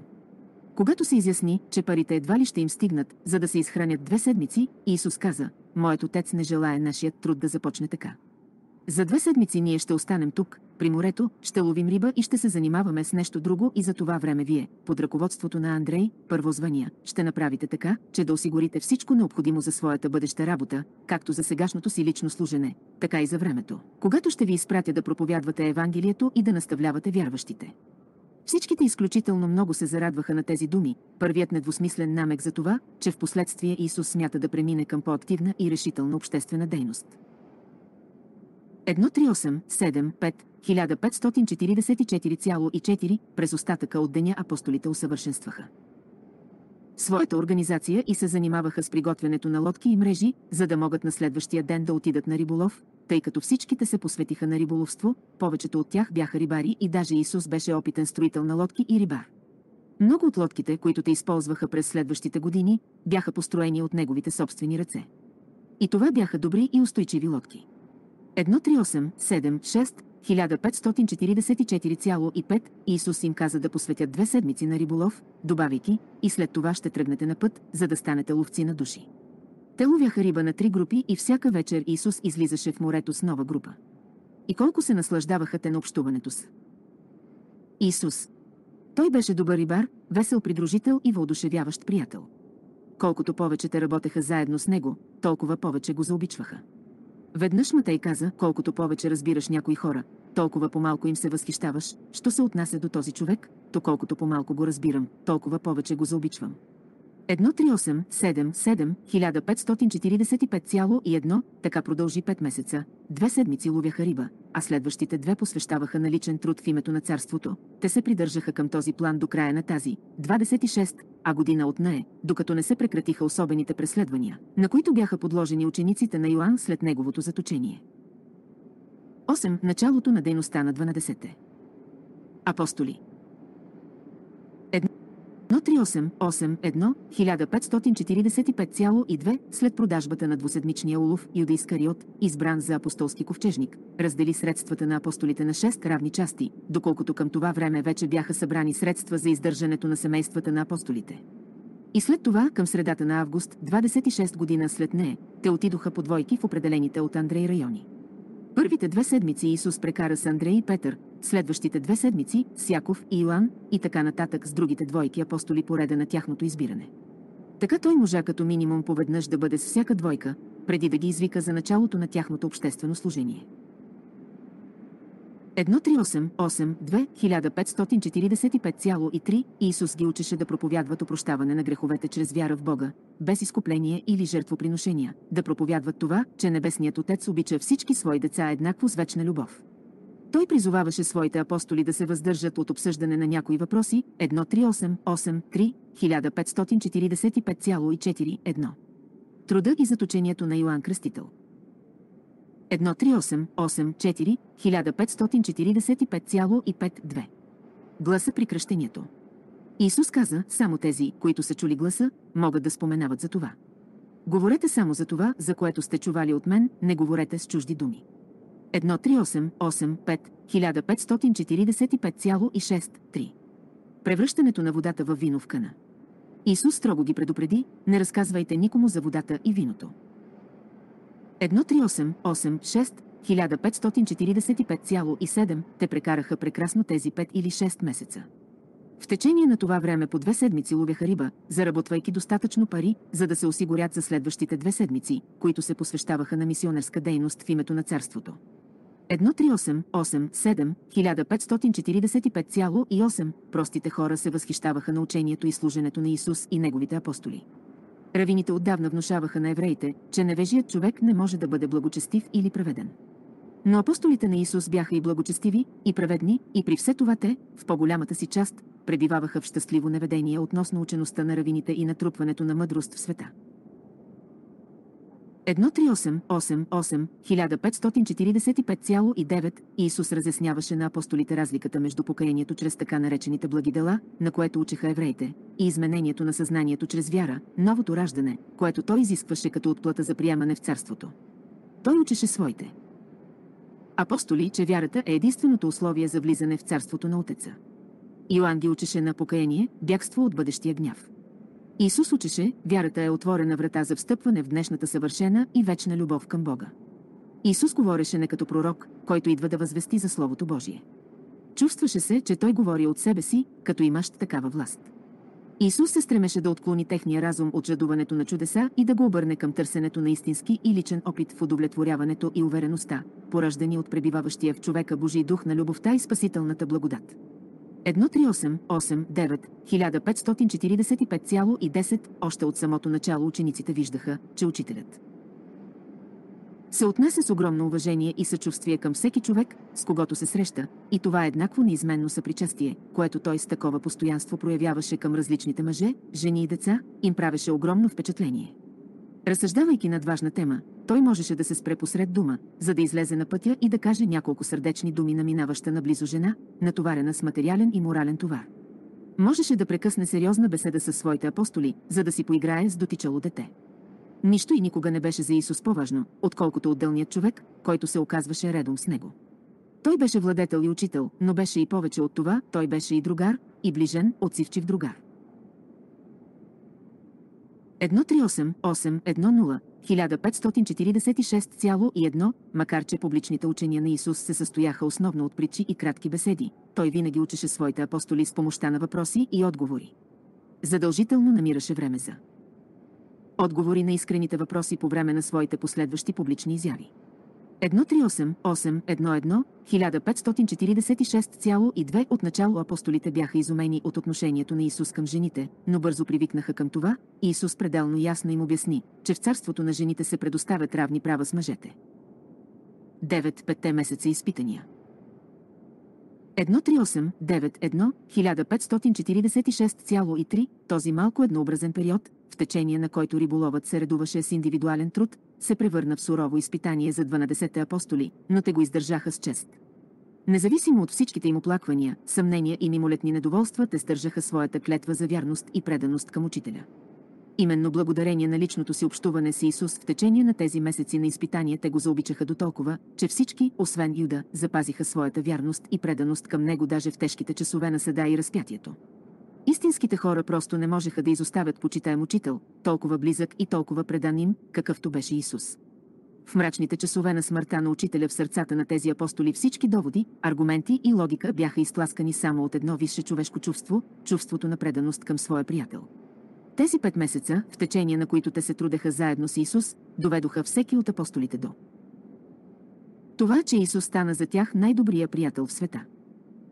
Когато се изясни, че парите едва ли ще им стигнат, за да се изхранят две седмици, Исус каза, моят отец не желая нашият труд да започне така. За две седмици ние ще останем тук, при морето, ще ловим риба и ще се занимаваме с нещо друго и за това време вие, под ръководството на Андрей, първозвания, ще направите така, че да осигурите всичко необходимо за своята бъдеща работа, както за сегашното си лично служене, така и за времето, когато ще ви изпратя да проповядвате Евангелието и да наставлявате вярващите. Всичките изключително много се зарадваха на тези думи, първият недвусмислен намек за това, че в последствие Исус смята да премине към по-активна и решителна обществена дейност. 138-7-5, 1544,4 през остатъка от деня апостолите усъвършенстваха своята организация и се занимаваха с приготвянето на лодки и мрежи, за да могат на следващия ден да отидат на риболов, тъй като всичките се посветиха на риболовство, повечето от тях бяха рибари и даже Исус беше опитен строител на лодки и рибар. Много от лодките, които те използваха през следващите години, бяха построени от неговите собствени ръце. И това бяха добри и устойчиви лодки. 138-7-6, 1544,5 Исус им каза да посветят две седмици на риболов, добавяйки, и след това ще тръгнете на път, за да станете ловци на души. Те ловяха риба на три групи и всяка вечер Исус излизаше в морето с нова група. И колко се наслаждаваха те на общуването с Исус. Той беше добър рибар, весел придружител и въодушевяващ приятел. Колкото повече те работеха заедно с него, толкова повече го заобичваха. Веднъж Матей каза, колкото повече разбираш някои хора, толкова по-малко им се възхищаваш, що се отнася до този човек, то колкото по-малко го разбирам, толкова повече го заобичвам. 1387, 1545,1, така продължи 5 месеца. Две седмици ловяха риба, а следващите две посвещаваха на личен труд в името на царството. Те се придържаха към този план до края на тази, 26, а година от нея, докато не се прекратиха особените преследвания, на които бяха подложени учениците на Йоанн след неговото заточение. 8. Началото на дейността на 12. Апостоли 13881 1545,2 след продажбата на двуседмичния улов Юда Искариот, избран за апостолски ковчежник, раздели средствата на апостолите на 6 равни части, доколкото към това време вече бяха събрани средства за издържането на семействата на апостолите. И след това, към средата на август, 26 година след нея, те отидоха по двойки в определените от Андрей райони. Първите две седмици Исус прекара с Андрей и Петър, следващите две седмици с Яков и Иоанн и така нататък с другите двойки апостоли по реда на тяхното избиране. Така той можа като минимум поведнъж да бъде с всяка двойка, преди да ги извика за началото на тяхното обществено служение. 1-3-8-8-2-1545,3 Иисус ги учеше да проповядват опрощаване на греховете чрез вяра в Бога, без изкупление или жертвоприношения, да проповядват това, че Небесният Отец обича всички свои деца еднакво с вечна любов. Той призоваваше своите апостоли да се въздържат от обсъждане на някои въпроси 1-3-8-8-3, 1545,4-1. Труда и заточението на Йоанн Кръстител 13884 1545,52. Гласа при кръщението. Исус каза, само тези, които са чули гласа, могат да споменават за това. Говорете само за това, за което сте чували от мен, не говорете с чужди думи. 13885 1545,63. Превръщането на водата във вино в къна. Исус строго ги предупреди, не разказвайте никому за водата и виното. 13886 1545,7 те прекараха прекрасно тези 5 или 6 месеца. В течение на това време по две седмици ловяха риба, заработвайки достатъчно пари, за да се осигурят за следващите две седмици, които се посвещаваха на мисионерска дейност в името на царството. 13887 1545,8 простите хора се възхищаваха на учението и служенето на Исус и неговите апостоли. Равините отдавна внушаваха на евреите, че невежият човек не може да бъде благочестив или праведен. Но апостолите на Исус бяха и благочестиви, и праведни, и при все това те, в по-голямата си част, пребиваваха в щастливо неведение относно учеността на равините и натрупването на мъдрост в света. 13888 1545,9 Иисус разясняваше на апостолите разликата между покаянието чрез така наречените благи дела, на което учеха евреите, и изменението на съзнанието чрез вяра, новото раждане, което той изискваше като отплата за приемане в царството. Той учеше своите. Апостоли, че вярата е единственото условие за влизане в царството на Отеца. Иоанн ги учеше на покаяние, бягство от бъдещия гняв. Исус учеше, вярата е отворена врата за встъпване в днешната съвършена и вечна любов към Бога. Исус говореше не като пророк, който идва да възвести за Словото Божие. Чувстваше се, че той говори от себе си, като имащ такава власт. Исус се стремеше да отклони техния разум от жадуването на чудеса и да го обърне към търсенето на истински и личен опит в удовлетворяването и увереността, пораждани от пребиваващия в човека Божий дух на любовта и спасителната благодат. 13889 1545,10 още от самото начало учениците виждаха, че учителят се отнесе с огромно уважение и съчувствие към всеки човек, с когото се среща, и това е еднакво неизменно съпричастие, което той с такова постоянство проявяваше към различните мъже, жени и деца, им правеше огромно впечатление. Разсъждавайки над важна тема, той можеше да се спре посред дума, за да излезе на пътя и да каже няколко сърдечни думи на минаваща наблизо жена, натоварена с материален и морален товар. Можеше да прекъсне сериозна беседа със своите апостоли, за да си поиграе с дотичало дете. Нищо и никога не беше за Исус по-важно, отколкото отделният човек, който се оказваше редом с него. Той беше владетел и учител, но беше и повече от това, той беше и другар, и ближен, отсивчив другар. 138-810 1546,1, макар че публичните учения на Исус се състояха основно от притчи и кратки беседи, той винаги учеше своите апостоли с помощта на въпроси и отговори. Задължително намираше време за отговори на искрените въпроси по време на своите последващи публични изяви. 138-811, 1546,2 отначало апостолите бяха изумени от отношението на Исус към жените, но бързо привикнаха към това и Исус пределно ясно им обясни, че в царството на жените се предоставят равни права с мъжете. 9 петте месеца изпитания 138-9-1, 1546,3, този малко еднообразен период, в течение на който риболовът се редуваше с индивидуален труд, се превърна в сурово изпитание за 12-те апостоли, но те го издържаха с чест. Независимо от всичките им оплаквания, съмнения и мимолетни недоволства, те стържаха своята клетва за вярност и преданост към учителя. Именно благодарение на личното си общуване с Исус в течение на тези месеци на изпитание те го заобичаха до толкова, че всички, освен Юда, запазиха своята вярност и преданост към него даже в тежките часове на съда и разпятието. Истинските хора просто не можеха да изоставят почитаем учител, толкова близък и толкова предан им, какъвто беше Исус. В мрачните часове на смъртта на учителя в сърцата на тези апостоли всички доводи, аргументи и логика бяха изтласкани само от едно висше човешко чувство – чувството на преданост към своя приятел. Тези пет месеца, в течение на които те се трудеха заедно с Исус, доведоха всеки от апостолите до. Това, че Исус стана за тях най-добрия приятел в света.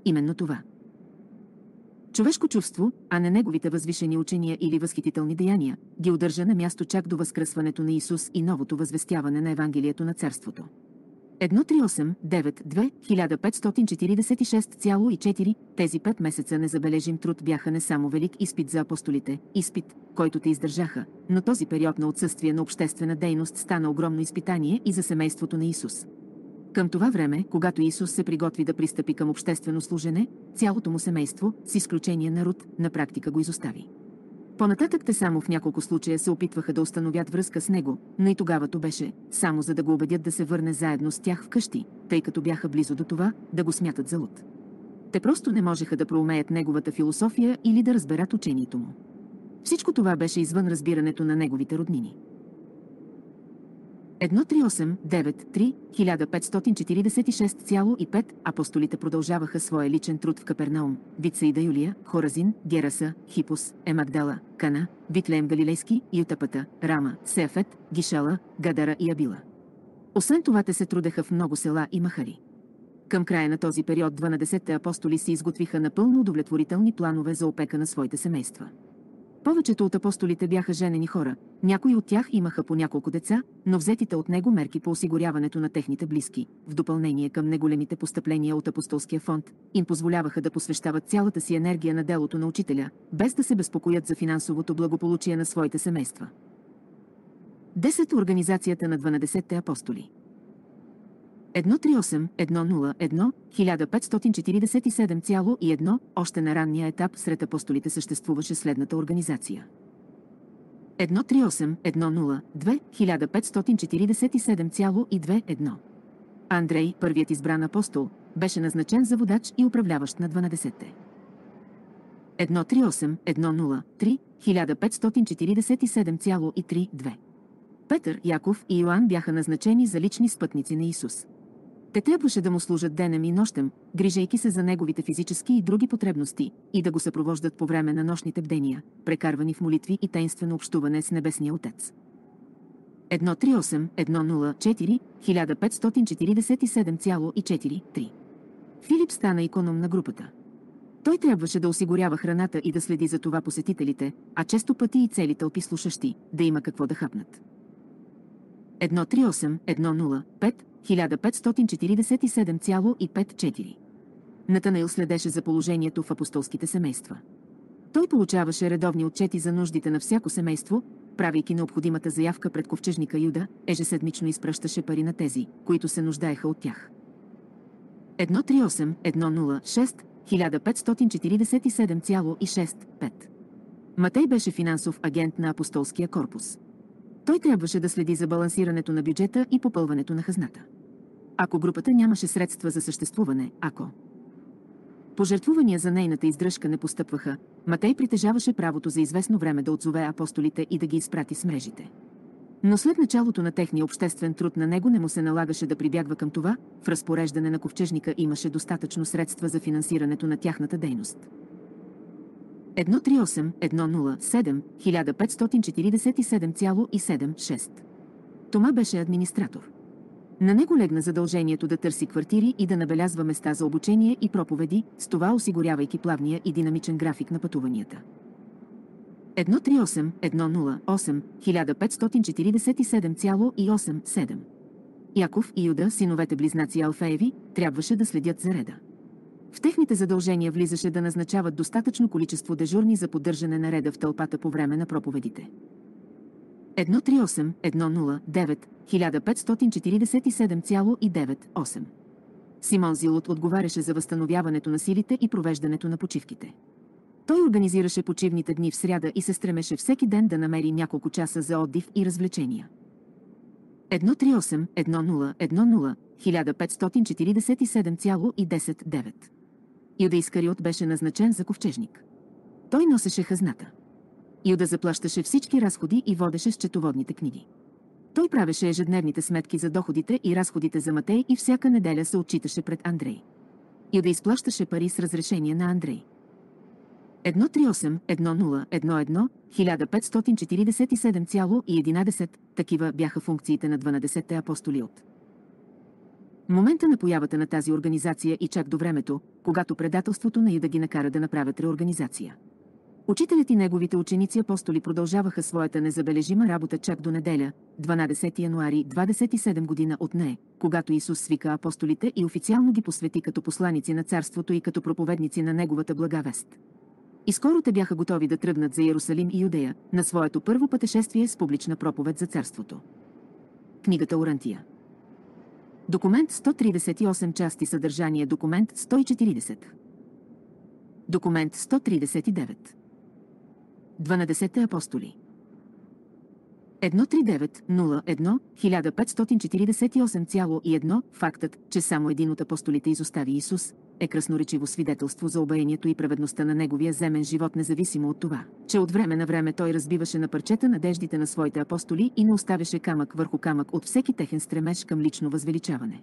Именно това. Човешко чувство, а не неговите възвишени учения или възхитителни деяния, ги удържа на място чак до възкръсването на Исус и новото възвестяване на Евангелието на Царството. 138-9-2-1546,4 Тези пет месеца незабележим труд бяха не само велик изпит за апостолите, изпит, който те издържаха, но този период на отсъствие на обществена дейност стана огромно изпитание и за семейството на Исус. Към това време, когато Исус се приготви да пристъпи към обществено служене, цялото му семейство, с изключение на Руд, на практика го изостави. Понататък те само в няколко случая се опитваха да установят връзка с него, но и тогава то беше, само за да го убедят да се върне заедно с тях вкъщи, тъй като бяха близо до това, да го смятат за луд. Те просто не можеха да проумеят неговата философия или да разберат учението му. Всичко това беше извън разбирането на неговите роднини. 138-9-3-1546,5 апостолите продължаваха своя личен труд в Капернаум, Вицаида Юлия, Хоразин, Гераса, Хипус, Емагдала, Кана, Витлеем Галилейски, Ютапата, Рама, Сефет, Гишала, Гадара и Абила. Освен това те се трудеха в много села и махари. Към края на този период 12-те апостоли се изготвиха напълно удовлетворителни планове за опека на своите семейства. Повечето от апостолите бяха женени хора, някои от тях имаха по няколко деца, но взетите от него мерки по осигуряването на техните близки, в допълнение към неголемите постъпления от апостолския фонд, им позволяваха да посвещават цялата си енергия на делото на учителя, без да се безпокоят за финансовото благополучие на своите семейства. 10. Организацията на 12-те апостоли 138-101, 1547,1, още на ранния етап сред апостолите съществуваше следната организация. 138-102, 1547,2-1. Андрей, първият избран апостол, беше назначен за водач и управляващ на 12-те. 138-103, 1547,3-2. Петър, Яков и Йоанн бяха назначени за лични спътници на Исус. Те трябваше да му служат денем и нощем, грижейки се за неговите физически и други потребности, и да го съпровождат по време на нощните бдения, прекарвани в молитви и тайнствено общуване с Небесния Отец. 138-104, 1547,4-3 Филип стана иконом на групата. Той трябваше да осигурява храната и да следи за това посетителите, а често пъти и цели тълпи слушащи, да има какво да хапнат. 138-105, 1547,54. Натанаил следеше за положението в апостолските семейства. Той получаваше редовни отчети за нуждите на всяко семейство, правейки необходимата заявка пред ковчежника Юда, ежеседмично изпращаше пари на тези, които се нуждаеха от тях. 138-106, 1547,65. Матей беше финансов агент на апостолския корпус. Той трябваше да следи за балансирането на бюджета и попълването на хазната. Ако групата нямаше средства за съществуване, ако пожертвувания за нейната издръжка не постъпваха, Матей притежаваше правото за известно време да отзове апостолите и да ги изпрати с мрежите. Но след началото на техния обществен труд на него не му се налагаше да прибягва към това, в разпореждане на ковчежника имаше достатъчно средства за финансирането на тяхната дейност. 138-107, 1547,76. Тома беше администратор. На него легна задължението да търси квартири и да набелязва места за обучение и проповеди, с това осигурявайки плавния и динамичен график на пътуванията. 138 108 1547,87 Яков и Юда, синовете близнаци Алфееви, трябваше да следят за реда. В техните задължения влизаше да назначават достатъчно количество дежурни за поддържане на реда в тълпата по време на проповедите. 138 109 1547,98 Симон Зилот отговаряше за възстановяването на силите и провеждането на почивките. Той организираше почивните дни в сряда и се стремеше всеки ден да намери няколко часа за отдих и развлечения. 138 10 10 1547,109 Юда Искариот беше назначен за ковчежник. Той носеше хазната. Юда заплащаше всички разходи и водеше счетоводните книги. Той правеше ежедневните сметки за доходите и разходите за Матей и всяка неделя се отчиташе пред Андрей. Юда изплащаше пари с разрешение на Андрей. 138 1011 1547,11 такива бяха функциите на 12-те апостоли от момента на появата на тази организация и чак до времето, когато предателството на Юда ги накара да направят реорганизация. Учителят и неговите ученици апостоли продължаваха своята незабележима работа чак до неделя, 12 януари 27 година от нея, когато Исус свика апостолите и официално ги посвети като посланици на царството и като проповедници на неговата благавест. И скоро те бяха готови да тръгнат за Иерусалим и Юдея на своето първо пътешествие с публична проповед за царството. Книгата Орантия Документ 138 части съдържание Документ 140 Документ 139 12 апостоли. 139-01 1548,1 Фактът, че само един от апостолите изостави Исус, е красноречиво свидетелство за обаянието и праведността на неговия земен живот, независимо от това, че от време на време той разбиваше на парчета надеждите на своите апостоли и не оставяше камък върху камък от всеки техен стремеж към лично възвеличаване.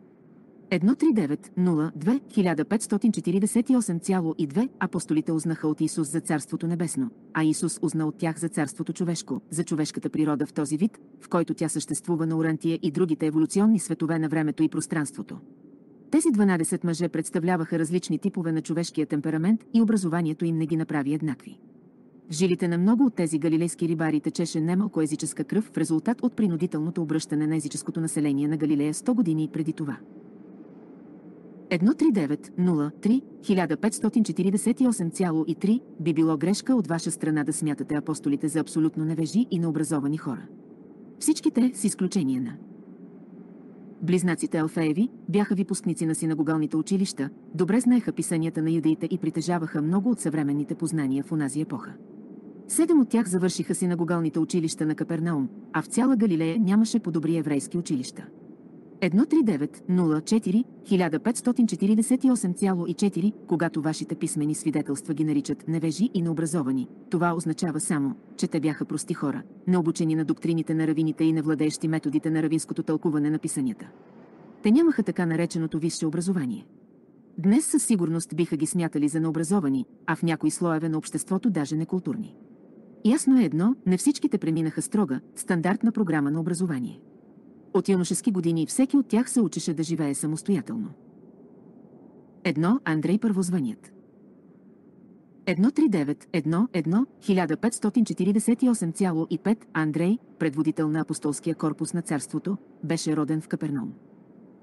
139-0548,2 апостолите узнаха от Исус за Царството Небесно, а Исус узна от тях за Царството човешко, за човешката природа в този вид, в който тя съществува на Орантия и другите еволюционни светове на времето и пространството. Тези 12 мъже представляваха различни типове на човешкия темперамент и образованието им не ги направи еднакви. В жилите на много от тези галилейски рибари течеше немалко езическа кръв в резултат от принудителното обръщане на езическото население на Галилея 100 години преди това. 139-03 1548,3 би било грешка от ваша страна да смятате апостолите за абсолютно невежи и необразовани хора. Всичките, с изключение на Близнаците Алфееви бяха випускници на синагогалните училища, добре знаеха писанията на юдеите и притежаваха много от съвременните познания в онази епоха. Седем от тях завършиха синагогалните училища на Капернаум, а в цяла Галилея нямаше по-добри еврейски училища. 139-04 1548,4 Когато вашите писмени свидетелства ги наричат невежи и необразовани, това означава само, че те бяха прости хора, необучени на доктрините на равините и невладеещи методите на равинското тълкуване на писанията. Те нямаха така нареченото висше образование. Днес със сигурност биха ги смятали за необразовани, а в някои слоеве на обществото даже некултурни. Ясно е едно, не всичките преминаха строга, стандартна програма на образование. От юношески години всеки от тях се учеше да живее самостоятелно. Едно Андрей Първозваният. 139-1-1 1548,5 Андрей, предводител на апостолския корпус на царството, беше роден в Каперном.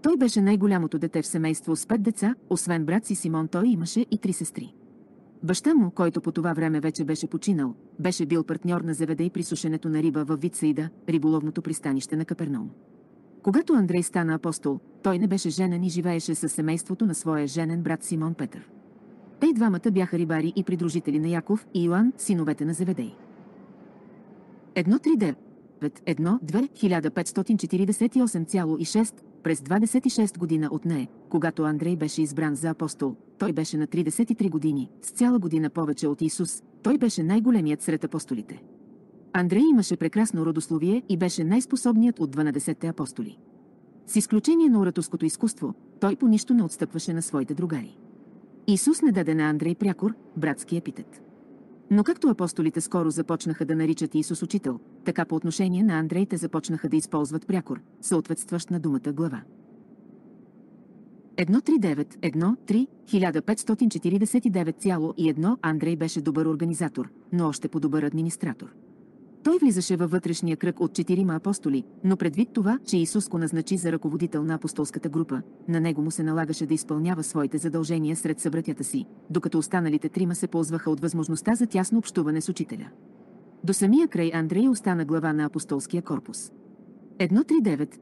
Той беше най-голямото дете в семейство с пет деца, освен брат си Симон той имаше и три сестри. Баща му, който по това време вече беше починал, беше бил партньор на Заведей при сушенето на риба във Витсаида, риболовното пристанище на Каперном. Когато Андрей стана апостол, той не беше женен и живееше със семейството на своя женен брат Симон Петър. Те двамата бяха рибари и придружители на Яков и Йоан, синовете на Заведей. 139 1548,6 през 26 година от нея, когато Андрей беше избран за апостол, той беше на 33 години, с цяла година повече от Исус, той беше най-големият сред апостолите. Андрей имаше прекрасно родословие и беше най-способният от 12-те апостоли. С изключение на ораторското изкуство, той по нищо не отстъпваше на своите другари. Исус не даде на Андрей прякор, братски епитет. Но както апостолите скоро започнаха да наричат Исус учител, така по отношение на Андрей те започнаха да използват прякор, съответстващ на думата глава. 139, 1, 1549,1 Андрей беше добър организатор, но още по-добър администратор. Той влизаше във вътрешния кръг от четирима апостоли, но предвид това, че Исус го назначи за ръководител на апостолската група, на него му се налагаше да изпълнява своите задължения сред събратята си, докато останалите трима се ползваха от възможността за тясно общуване с учителя. До самия край Андрей остана глава на апостолския корпус. 139,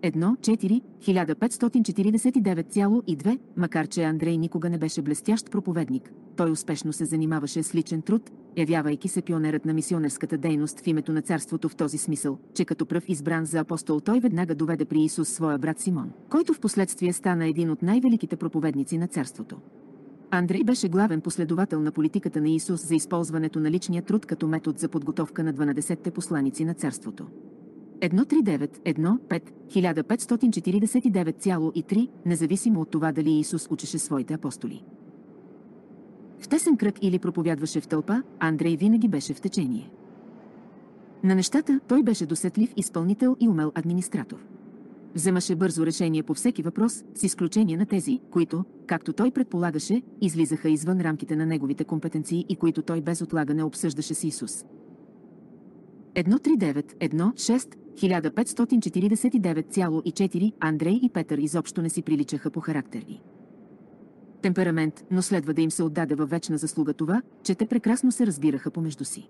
1549,2, макар че Андрей никога не беше блестящ проповедник, той успешно се занимаваше с личен труд, явявайки се пионерът на мисионерската дейност в името на царството в този смисъл, че като пръв избран за апостол той веднага доведе при Исус своя брат Симон, който в последствие стана един от най-великите проповедници на царството. Андрей беше главен последовател на политиката на Исус за използването на личния труд като метод за подготовка на 12-те посланици на царството. 139-1-5-1549,3, независимо от това дали Исус учеше своите апостоли. В тесен кръг или проповядваше в тълпа, Андрей винаги беше в течение. На нещата той беше досетлив изпълнител и умел администратор. Вземаше бързо решение по всеки въпрос, с изключение на тези, които, както той предполагаше, излизаха извън рамките на неговите компетенции и които той без отлагане обсъждаше с Исус. 139, 1549,4 Андрей и Петър изобщо не си приличаха по характери. Темперамент, но следва да им се отдаде във вечна заслуга това, че те прекрасно се разбираха помежду си.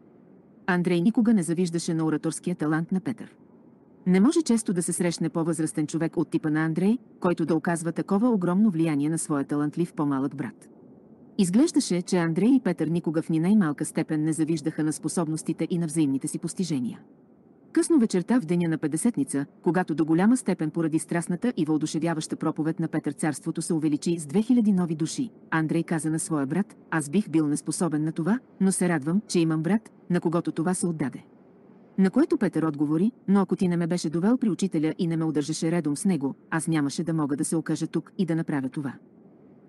Андрей никога не завиждаше на ораторския талант на Петър. Не може често да се срещне по-възрастен човек от типа на Андрей, който да оказва такова огромно влияние на своя талантлив по-малък брат. Изглеждаше, че Андрей и Петър никога в ни най-малка степен не завиждаха на способностите и на взаимните си постижения. Късно вечерта в деня на Педесетница, когато до голяма степен поради страстната и въодушевяваща проповед на Петър царството се увеличи с 2000 нови души, Андрей каза на своя брат, аз бих бил неспособен на това, но се радвам, че имам брат, на когото това се отдаде. На което Петър отговори, но ако ти не ме беше довел при учителя и не ме удържаше редом с него, аз нямаше да мога да се окажа тук и да направя това.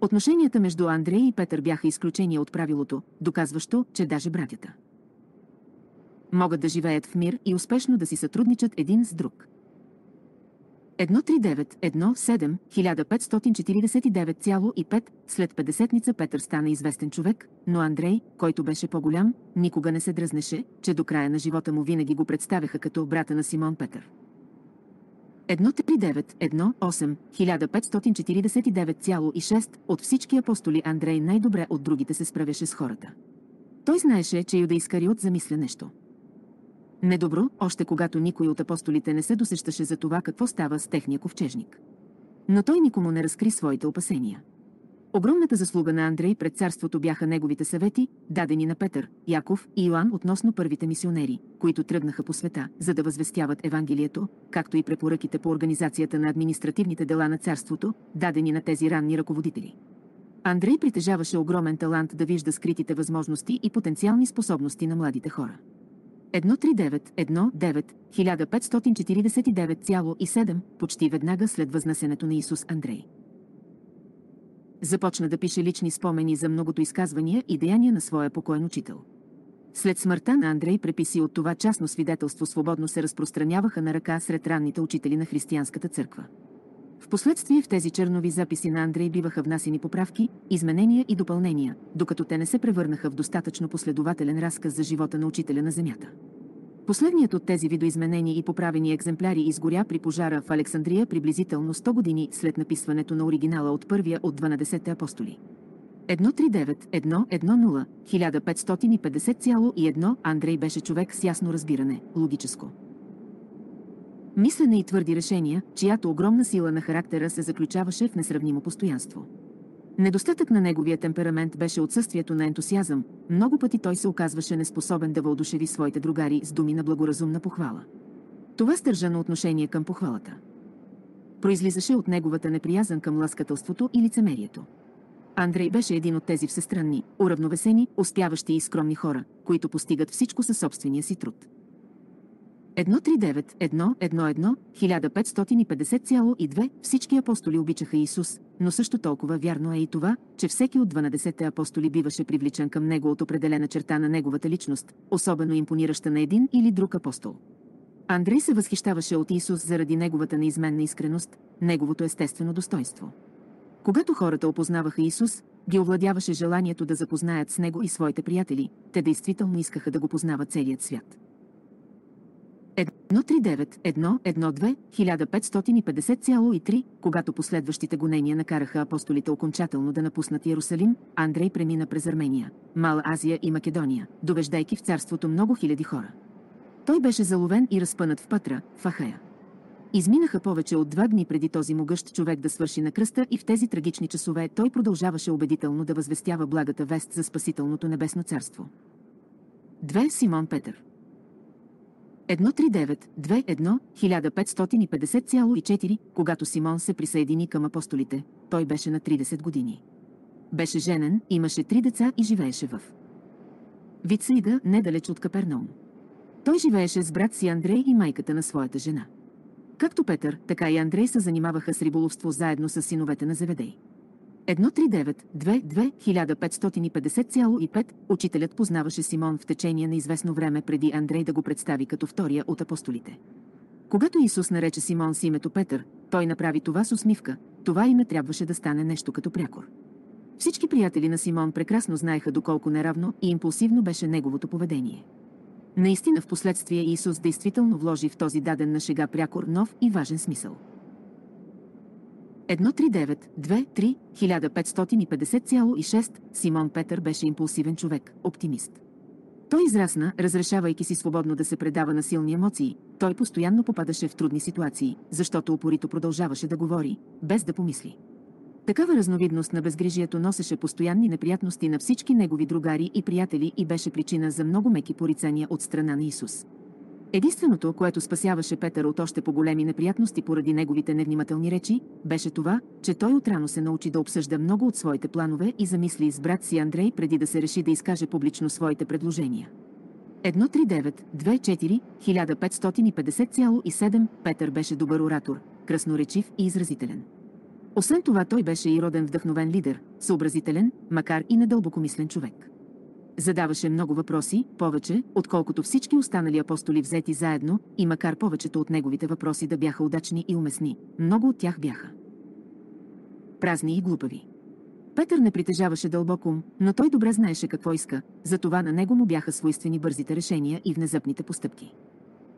Отношенията между Андрей и Петър бяха изключение от правилото, доказващо, че даже братята могат да живеят в мир и успешно да си сътрудничат един с друг. 139-17 1549,5 след 50-ница Петър стана известен човек, но Андрей, който беше по-голям, никога не се дръзнеше, че до края на живота му винаги го представяха като брата на Симон Петър. 139-18 1549,6 от всички апостоли Андрей най-добре от другите се справяше с хората. Той знаеше, че Юда Искариот замисля нещо. Недобро, още когато никой от апостолите не се досещаше за това какво става с техния ковчежник. Но той никому не разкри своите опасения. Огромната заслуга на Андрей пред царството бяха неговите съвети, дадени на Петър, Яков и Йоан относно първите мисионери, които тръгнаха по света, за да възвестяват Евангелието, както и препоръките по организацията на административните дела на царството, дадени на тези ранни ръководители. Андрей притежаваше огромен талант да вижда скритите възможности и потенциални способности на младите хора. 139-19-1549,7 почти веднага след възнесенето на Исус Андрей. Започна да пише лични спомени за многото изказвания и деяния на своя покоен учител. След смъртта на Андрей преписи от това частно свидетелство свободно се разпространяваха на ръка сред ранните учители на християнската църква. Впоследствие в тези чернови записи на Андрей биваха внасени поправки, изменения и допълнения, докато те не се превърнаха в достатъчно последователен разказ за живота на учителя на Земята. Последният от тези видоизменени и поправени екземпляри изгоря при пожара в Александрия приблизително 100 години след написването на оригинала от първия от 12-те апостоли. 139-110 1550,1 Андрей беше човек с ясно разбиране, логическо. Мислене и твърди решения, чиято огромна сила на характера се заключаваше в несравнимо постоянство. Недостатък на неговия темперамент беше отсъствието на ентусиазъм, много пъти той се оказваше неспособен да въодушеви своите другари с думи на благоразумна похвала. Това стържано отношение към похвалата. Произлизаше от неговата неприязан към ласкателството и лицемерието. Андрей беше един от тези всестранни, уравновесени, успяващи и скромни хора, които постигат всичко със собствения си труд. 139-111-1550,2 Всички апостоли обичаха Исус, но също толкова вярно е и това, че всеки от 12-те апостоли биваше привличан към него от определена черта на неговата личност, особено импонираща на един или друг апостол. Андрей се възхищаваше от Исус заради неговата неизменна искреност, неговото естествено достоинство. Когато хората опознаваха Исус, ги овладяваше желанието да запознаят с Него и своите приятели, те действително искаха да го познават целият свят. 139-1-1-2-1550,3, когато последващите гонения накараха апостолите окончателно да напуснат Иерусалим, Андрей премина през Армения, Мала Азия и Македония, довеждайки в царството много хиляди хора. Той беше заловен и разпънат в Пътра, в Ахая. Изминаха повече от два дни преди този могъщ човек да свърши на кръста и в тези трагични часове той продължаваше убедително да възвестява благата вест за спасителното небесно царство. 2. Симон Петър 139-21-1550,4, когато Симон се присъедини към апостолите, той беше на 30 години. Беше женен, имаше три деца и живееше в Вицаида, недалеч от Капернаум. Той живееше с брат си Андрей и майката на своята жена. Както Петър, така и Андрей се занимаваха с риболовство заедно с синовете на Заведей. 139-22-1550,5 Учителят познаваше Симон в течение на известно време преди Андрей да го представи като втория от апостолите. Когато Исус нарече Симон с името Петър, той направи това с усмивка, това име трябваше да стане нещо като прякор. Всички приятели на Симон прекрасно знаеха доколко неравно и импулсивно беше неговото поведение. Наистина в последствие Исус действително вложи в този даден на шега прякор нов и важен смисъл. 139-2-3-1550,6 Симон Петър беше импулсивен човек, оптимист. Той израсна, разрешавайки си свободно да се предава на силни емоции. Той постоянно попадаше в трудни ситуации, защото упорито продължаваше да говори, без да помисли. Такава разновидност на безгрижието носеше постоянни неприятности на всички негови другари и приятели и беше причина за много меки порицания от страна на Исус. Единственото, което спасяваше Петър от още по-големи неприятности поради неговите невнимателни речи, беше това, че той отрано се научи да обсъжда много от своите планове и замисли с брат си Андрей преди да се реши да изкаже публично своите предложения. 139-24-1550,7 Петър беше добър оратор, красноречив и изразителен. Освен това той беше и роден вдъхновен лидер, съобразителен, макар и недълбокомислен човек. Задаваше много въпроси, повече, отколкото всички останали апостоли взети заедно, и макар повечето от неговите въпроси да бяха удачни и уместни, много от тях бяха празни и глупави. Петър не притежаваше дълбок ум, но той добре знаеше какво иска, затова на него му бяха свойствени бързите решения и внезапните постъпки.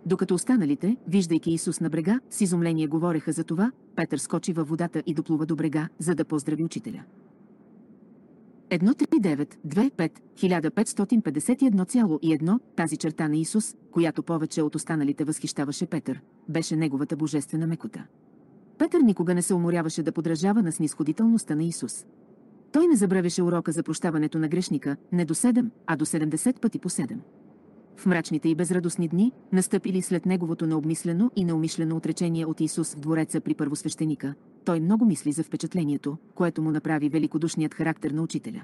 Докато останалите, виждайки Исус на брега, с изумление говореха за това, Петър скочи във водата и доплува до брега, за да поздрави учителя. 139-25-1551,1 тази черта на Исус, която повече от останалите възхищаваше Петър, беше неговата божествена мекота. Петър никога не се уморяваше да подражава на снисходителността на Исус. Той не забравяше урока за прощаването на грешника не до 7, а до 70 пъти по 7. В мрачните и безрадостни дни, настъпили след неговото необмислено и неумишлено отречение от Исус в двореца при първосвещеника, той много мисли за впечатлението, което му направи великодушният характер на учителя.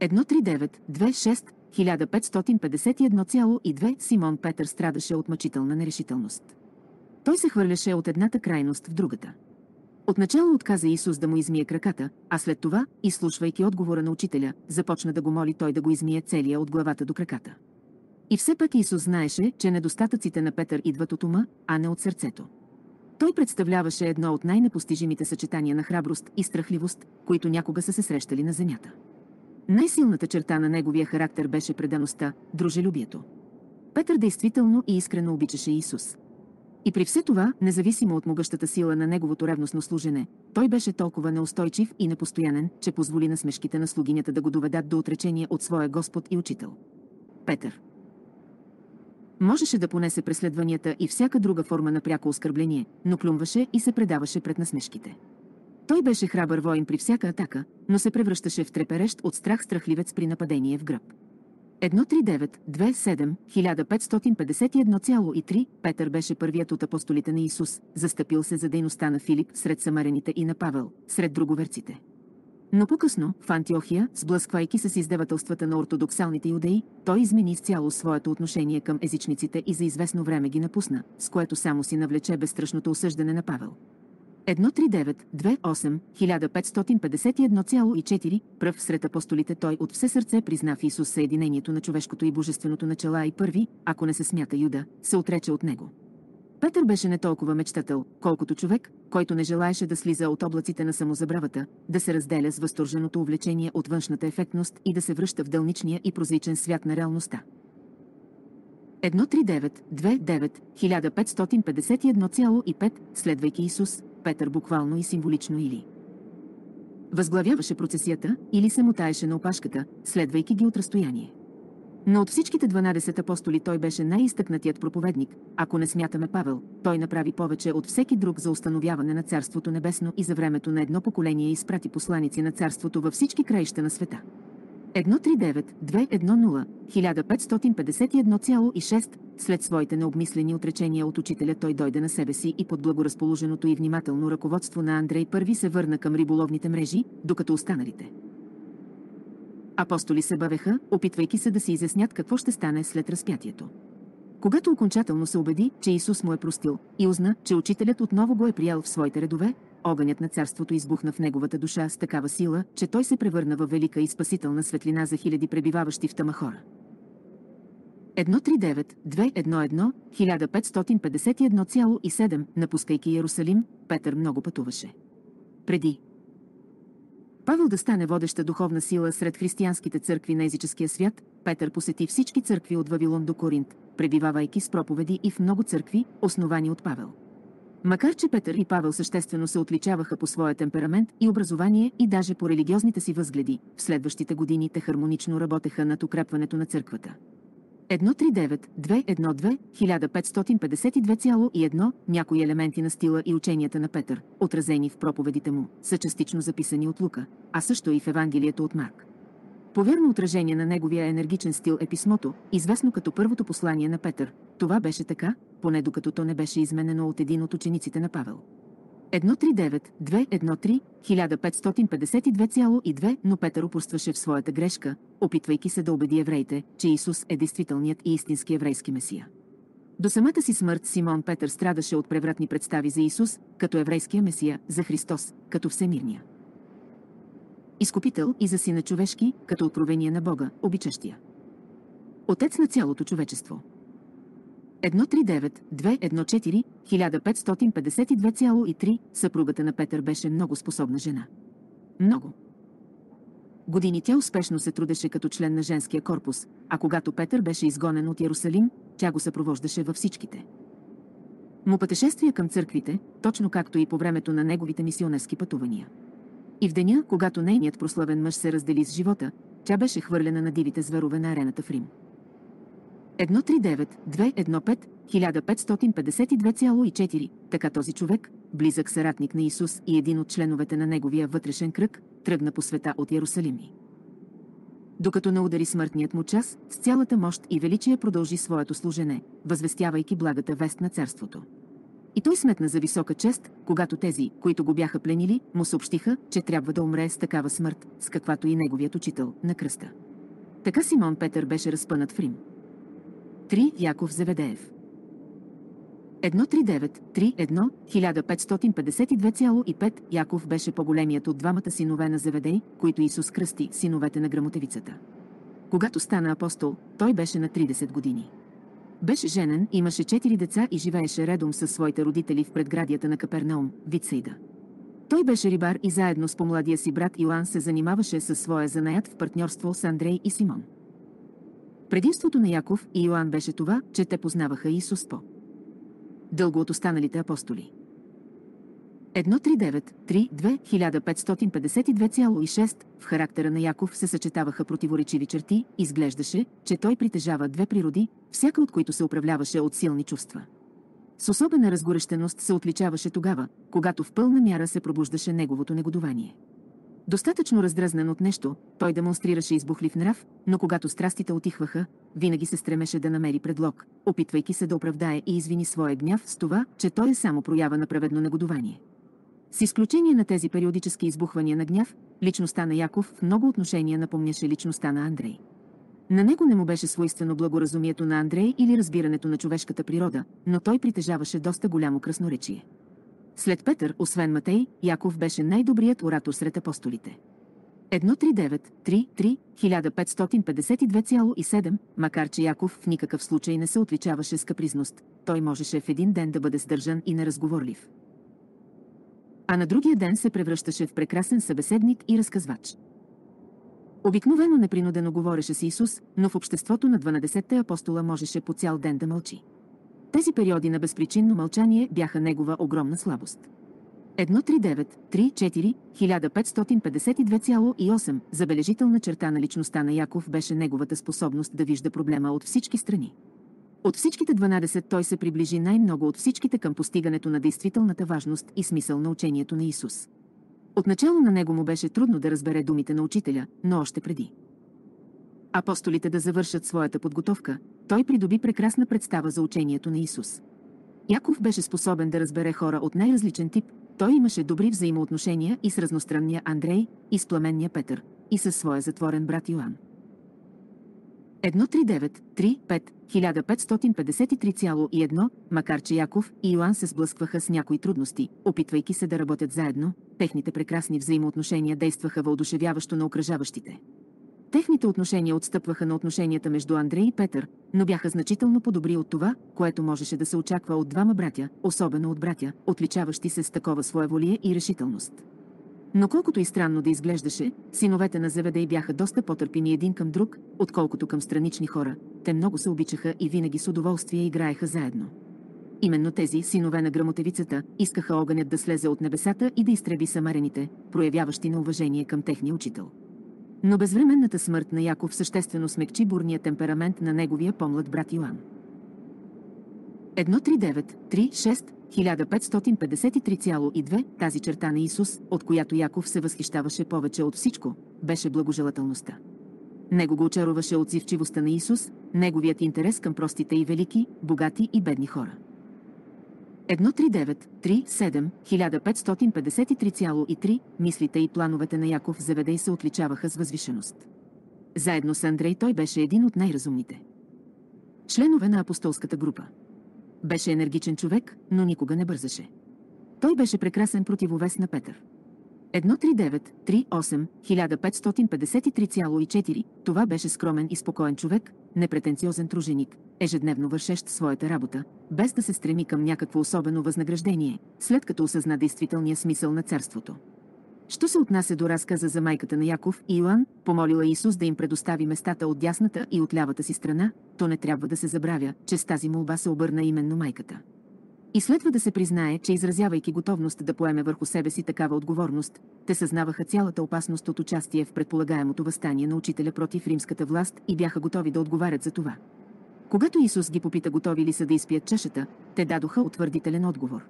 139-26-1551,2 Симон Петър страдаше от мъчителна нерешителност. Той се хвърляше от едната крайност в другата. Отначало отказа Исус да му измие краката, а след това, изслушвайки отговора на учителя, започна да го моли той да го измие целия от главата до краката. И все пак Исус знаеше, че недостатъците на Петър идват от ума, а не от сърцето. Той представляваше едно от най-непостижимите съчетания на храброст и страхливост, които някога са се срещали на земята. Най-силната черта на неговия характер беше предаността, дружелюбието. Петър действително и искрено обичаше Исус. И при все това, независимо от могъщата сила на неговото ревностно служене, той беше толкова неустойчив и непостоянен, че позволи на смешките на слугинята да го доведат до отречение от своя Господ и Учител. Петър Можеше да понесе преследванията и всяка друга форма на пряко оскърбление, но клюмваше и се предаваше пред насмешките. Той беше храбър воин при всяка атака, но се превръщаше в треперещ от страх страхливец при нападение в гръб. 139-27-1551,3 Петър беше първият от апостолите на Исус, застъпил се за дейността на Филип сред самарените и на Павел, сред друговерците. Но по-късно, в Антиохия, сблъсквайки се с издевателствата на ортодоксалните юдеи, той измени изцяло своето отношение към езичниците и за известно време ги напусна, с което само си навлече безстрашното осъждане на Павел. 139-28-1551,4 Пръв сред апостолите той от все сърце призна в Исус съединението на човешкото и божественото начала и първи, ако не се смята Юда, се отрече от него. Петър беше не толкова мечтател, колкото човек, който не желаеше да слиза от облаците на самозабравата, да се разделя с възторженото увлечение от външната ефектност и да се връща в дълничния и прозричен свят на реалността. 139-29, 1551,5, следвайки Исус, Петър буквално и символично или възглавяваше процесията или се мутаеше на опашката, следвайки ги от разстояние. Но от всичките 12 апостоли той беше най-изтъкнатият проповедник, ако не смятаме Павел, той направи повече от всеки друг за установяване на Царството Небесно и за времето на едно поколение изпрати посланици на Царството във всички краища на света. 139-210, 1551,6, след своите необмислени отречения от учителя той дойде на себе си и под благоразположеното и внимателно ръководство на Андрей първи се върна към риболовните мрежи, докато останалите. Апостоли се бавеха, опитвайки се да си изяснят какво ще стане след разпятието. Когато окончателно се убеди, че Исус му е простил и узна, че учителят отново го е приял в своите редове, огънят на царството избухна в неговата душа с такава сила, че той се превърна в велика и спасителна светлина за хиляди пребиваващи в тъма хора. 139-211, 1551,7, напускайки Иерусалим, Петър много пътуваше. Преди Павел да стане водеща духовна сила сред християнските църкви на езическия свят, Петър посети всички църкви от Вавилон до Коринт, пребивавайки с проповеди и в много църкви, основани от Павел. Макар че Петър и Павел съществено се отличаваха по своя темперамент и образование и даже по религиозните си възгледи, в следващите години те хармонично работеха над укрепването на църквата. 139-212, 1552,1 някои елементи на стила и ученията на Петър, отразени в проповедите му, са частично записани от Лука, а също и в Евангелието от Марк. Повярно отражение на неговия енергичен стил е писмото, известно като първото послание на Петър. Това беше така, поне докато то не беше изменено от един от учениците на Павел. 139-213, 1552,2, но Петър упорстваше в своята грешка, опитвайки се да убеди евреите, че Исус е действителният и истински еврейски месия. До самата си смърт Симон Петър страдаше от превратни представи за Исус, като еврейския месия, за Христос, като всемирния. Изкупител и за сина човешки, като откровение на Бога, обичащия. Отец на цялото човечество. 139-214, 1552,3, съпругата на Петър беше много способна жена. Много. Години тя успешно се трудеше като член на женския корпус, а когато Петър беше изгонен от Ярусалим, тя го съпровождаше във всичките. Му пътешествия към църквите, точно както и по времето на неговите мисионерски пътувания. И в деня, когато нейният прославен мъж се раздели с живота, тя беше хвърлена на дивите зверове на арената в Рим. 139-215, 1552,4, така този човек, близък съратник на Исус и един от членовете на неговия вътрешен кръг, тръгна по света от Ярусалими. Докато не удари смъртният му час, с цялата мощ и величие продължи своето служене, възвестявайки благата вест на царството. И той сметна за висока чест, когато тези, които го бяха пленили, му съобщиха, че трябва да умре с такава смърт, с каквато и неговият учител, на кръста. Така Симон Петър беше разпънат в Рим. 3. Яков Зеведеев 139-3-1, 1552,5 Яков беше по-големият от двамата синове на Зеведей, които Исус кръсти, синовете на грамотевицата. Когато стана апостол, той беше на 30 години. Беше женен, имаше четири деца и живееше редом със своите родители в предградията на Капернаум, Витсейда. Той беше рибар и заедно с помладия си брат Йоан се занимаваше със своя занаят в партньорство с Андрей и Симон. Предимството на Яков и Йоан беше това, че те познаваха Исус по дълго от останалите апостоли. 139-3-2-1552,6 в характера на Яков се съчетаваха противоречиви черти, изглеждаше, че той притежава две природи, всяка от които се управляваше от силни чувства. С особена разгорещеност се отличаваше тогава, когато в пълна мяра се пробуждаше неговото негодование. Достатъчно раздразнен от нещо, той демонстрираше избухлив нрав, но когато страстите отихваха, винаги се стремеше да намери предлог, опитвайки се да оправдае и извини своя гняв с това, че той е само проява на праведно негодование. С изключение на тези периодически избухвания на гняв, личността на Яков в много отношения напомняше личността на Андрей. На него не му беше свойствено благоразумието на Андрей или разбирането на човешката природа, но той притежаваше доста голямо красноречие. След Петър, освен Матей, Яков беше най-добрият оратор сред апостолите. 139, 3, 3, 1552,7, макар че Яков в никакъв случай не се отличаваше с капризност, той можеше в един ден да бъде сдържан и неразговорлив. А на другия ден се превръщаше в прекрасен събеседник и разказвач. Обикновено непринудено говореше с Исус, но в обществото на 12-те апостола можеше по цял ден да мълчи. Тези периоди на безпричинно мълчание бяха негова огромна слабост. 139-3-4, 1552,8 забележителна черта на личността на Яков беше неговата способност да вижда проблема от всички страни. От всичките 12 той се приближи най-много от всичките към постигането на действителната важност и смисъл на учението на Исус. Отначало на него му беше трудно да разбере думите на учителя, но още преди. Апостолите да завършат своята подготовка, той придоби прекрасна представа за учението на Исус. Яков беше способен да разбере хора от най-различен тип, той имаше добри взаимоотношения и с разностранния Андрей, и с пламенния Петър, и със своя затворен брат Йоан. 139-3-5, 1553,1, макар че Яков и Йоан се сблъскваха с някои трудности, опитвайки се да работят заедно, техните прекрасни взаимоотношения действаха въодушевяващо на окръжаващите. Техните отношения отстъпваха на отношенията между Андрей и Петър, но бяха значително по-добри от това, което можеше да се очаква от двама братя, особено от братя, отличаващи се с такова своеволие и решителност. Но колкото и странно да изглеждаше, синовете на Заведей бяха доста по-търпими един към друг, отколкото към странични хора. Те много се обичаха и винаги с удоволствие играеха заедно. Именно тези синове на грамотевицата искаха огънят да слезе от небесата и да изтреби самарените, проявяващи на уважение към техния учител. Но безвременната смърт на Яков съществено смекчи бурния темперамент на неговия помлад брат Йоан. 139-36 1553,2 тази черта на Исус, от която Яков се възхищаваше повече от всичко, беше благожелателността. Него го очаруваше отзивчивостта на Исус, неговият интерес към простите и велики, богати и бедни хора. 139-37, 1553,3 мислите и плановете на Яков Заведей се отличаваха с възвишеност. Заедно с Андрей той беше един от най-разумните. Членове на апостолската група. Беше енергичен човек, но никога не бързаше. Той беше прекрасен противовес на Петър. 139-38, 1553,4 това беше скромен и спокоен човек, непретенциозен труженик, ежедневно вършещ своята работа, без да се стреми към някакво особено възнаграждение, след като осъзна действителния смисъл на царството. Що се отнася до разказа за майката на Яков и Йоан, помолила Исус да им предостави местата от дясната и от лявата си страна, то не трябва да се забравя, че с тази молба се обърна именно майката. И следва да се признае, че изразявайки готовност да поеме върху себе си такава отговорност, те съзнаваха цялата опасност от участие в предполагаемото възстание на учителя против римската власт и бяха готови да отговарят за това. Когато Исус ги попита готови ли са да изпият чашата, те дадоха утвърдителен отговор.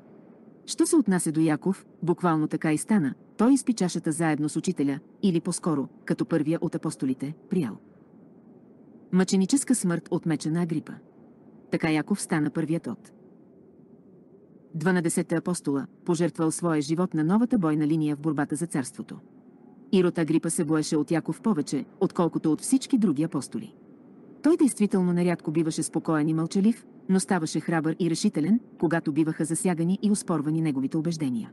Що се отнася до Яков, буквално така и стана, той изпи чашата заедно с учителя, или по-скоро, като първия от апостолите, приял. Мъченическа смърт от меча на Агрипа. Така Яков стана първият от 12 апостола, пожертвал своя живот на новата бойна линия в борбата за царството. Ирод Агрипа се боеше от Яков повече, отколкото от всички други апостоли. Той действително нерядко биваше спокоен и мълчалив, но ставаше храбър и решителен, когато биваха засягани и успорвани неговите убеждения.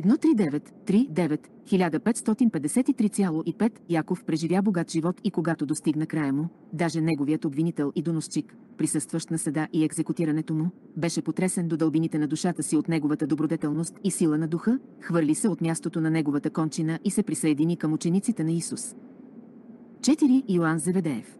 139-39, 1553,5 Яков преживя богат живот и когато достигна края му, даже неговият обвинител и доносчик, присъстващ на съда и екзекутирането му, беше потресен до дълбините на душата си от неговата добродетелност и сила на духа, хвърли се от мястото на неговата кончина и се присъедини към учениците на Исус. 4. Йоан Заведеев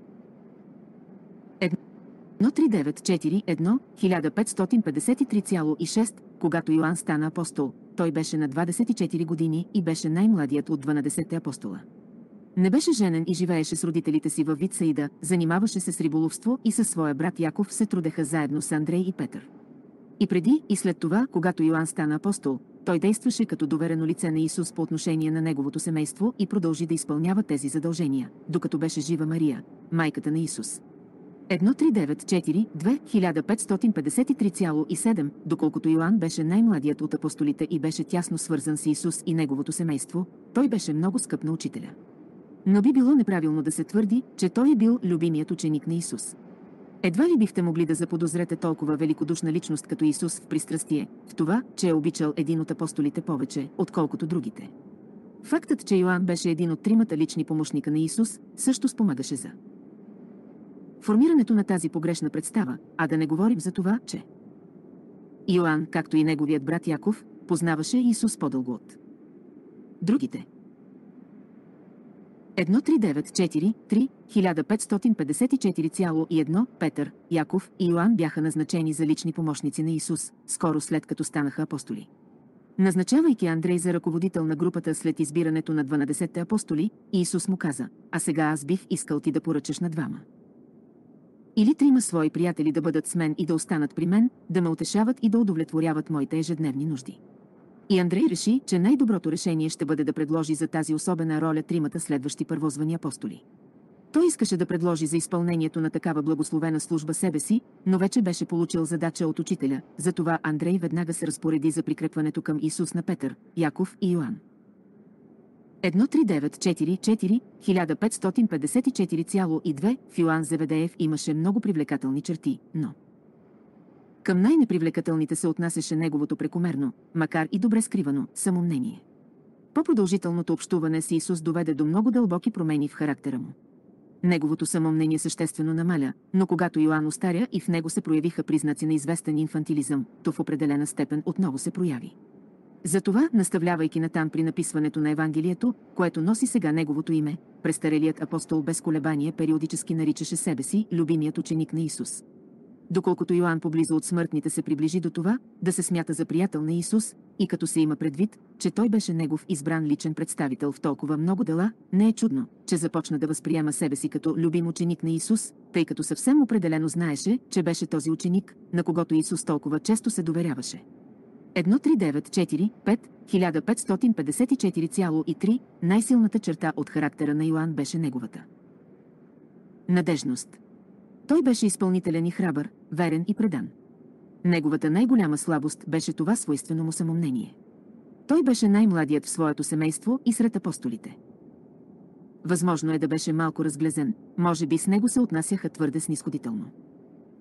13941 1553,6 когато Йоан стана апостол, той беше на 24 години и беше най-младият от 12 апостола. Не беше женен и живееше с родителите си във Витсаида, занимаваше се с риболовство и със своя брат Яков се трудеха заедно с Андрей и Петър. И преди, и след това, когато Йоан стана апостол, той действаше като доверено лице на Исус по отношение на неговото семейство и продължи да изпълнява тези задължения, докато беше жива Мария, майката на Исус. 1353,7, доколкото Йоанн беше най-младият от апостолите и беше тясно свързан с Исус и неговото семейство, той беше много скъп на учителя. Но би било неправилно да се твърди, че той е бил любимият ученик на Исус. Едва ли бихте могли да заподозрете толкова великодушна личност като Исус в пристрастие, в това, че е обичал един от апостолите повече, отколкото другите. Фактът, че Йоанн беше един от тримата лични помощника на Исус, също спомагаше за формирането на тази погрешна представа, а да не говорим за това, че Йоанн, както и неговият брат Яков, познаваше Исус по-дълго от другите. 1394-3, 1554,1 Петър, Яков и Йоанн бяха назначени за лични помощници на Исус, скоро след като станаха апостоли. Назначавайки Андрей за ръководител на групата след избирането на 12-те апостоли, Исус му каза, а сега аз бих искал ти да поръчаш на двама. Или трима свои приятели да бъдат с мен и да останат при мен, да ме утешават и да удовлетворяват моите ежедневни нужди. И Андрей реши, че най-доброто решение ще бъде да предложи за тази особена роля тримата следващи първозвани апостоли. Той искаше да предложи за изпълнението на такава благословена служба себе си, но вече беше получил задача от учителя, затова Андрей веднага се разпореди за прикрепването към Исус на Петър, Яков и Йоанн. 1394 1554,2 в Йоан Зеведеев имаше много привлекателни черти, но... Към най-непривлекателните се отнасяше неговото прекомерно, макар и добре скривано, самомнение. По-продължителното общуване с Исус доведе до много дълбоки промени в характера му. Неговото самомнение съществено намаля, но когато Йоанн остаря и в него се проявиха признаци на известен инфантилизъм, то в определена степен отново се прояви. Затова, наставлявайки натам при написването на Евангелието, което носи сега неговото име, престарелият апостол без колебание периодически наричаше себе си любимият ученик на Исус. Доколкото Йоанн поблизо от смъртните се приближи до това, да се смята за приятел на Исус, и като се има предвид, че той беше негов избран личен представител в толкова много дела, не е чудно, че започна да възприема себе си като любим ученик на Исус, тъй като съвсем определено знаеше, че беше този ученик, на когото Исус толкова често се доверяваше. 1394 5 1554,3 най-силната черта от характера на Йоанн беше неговата. Надежност. Той беше изпълнителен и храбър, верен и предан. Неговата най-голяма слабост беше това свойствено му самомнение. Той беше най-младият в своето семейство и сред апостолите. Възможно е да беше малко разглезен, може би с него се отнасяха твърде снисходително.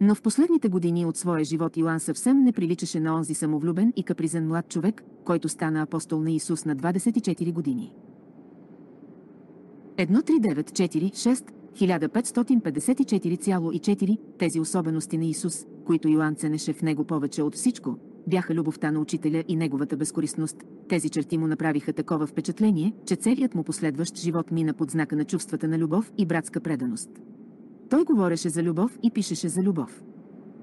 Но в последните години от своя живот Йоан съвсем не приличаше на онзи самовлюбен и капризен млад човек, който стана апостол на Исус на 24 години. 1394 1554,4 тези особености на Исус, които Йоан ценеше в него повече от всичко, бяха любовта на учителя и неговата безкористност. Тези черти му направиха такова впечатление, че целият му последващ живот мина под знака на чувствата на любов и братска преданост. Той говореше за любов и пишеше за любов.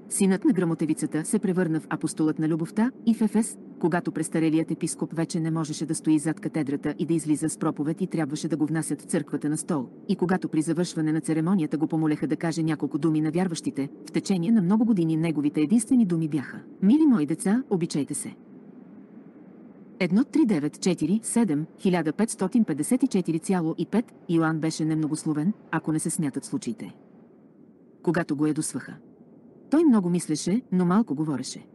Синът на грамотевицата се превърна в апостолът на любовта и в Ефес, когато престарелият епископ вече не можеше да стои зад катедрата и да излиза с проповед и трябваше да го внасят в църквата на стол, и когато при завършване на церемонията го помолеха да каже няколко думи на вярващите, в течение на много години неговите единствени думи бяха «Мили мои деца, обичайте се». 1394 1554,5 Йоан беше немногословен, ако не се смятат случаите. Когато го ядосваха. Той много мислеше, но малко говореше.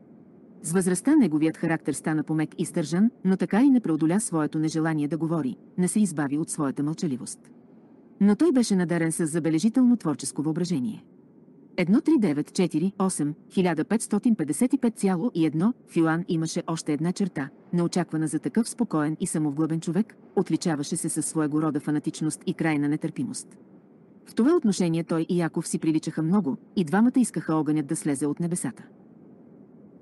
С възрастта неговият характер стана помек и стържан, но така и не преодоля своето нежелание да говори, не се избави от своята мълчаливост. Но той беше надарен с забележително творческо въображение. 1394-8, 1555,1 в Йоан имаше още една черта, неочаквана за такъв спокоен и самовглъбен човек, отличаваше се със своего рода фанатичност и крайна нетърпимост. В това отношение той и Яков си приличаха много, и двамата искаха огънят да слезе от небесата.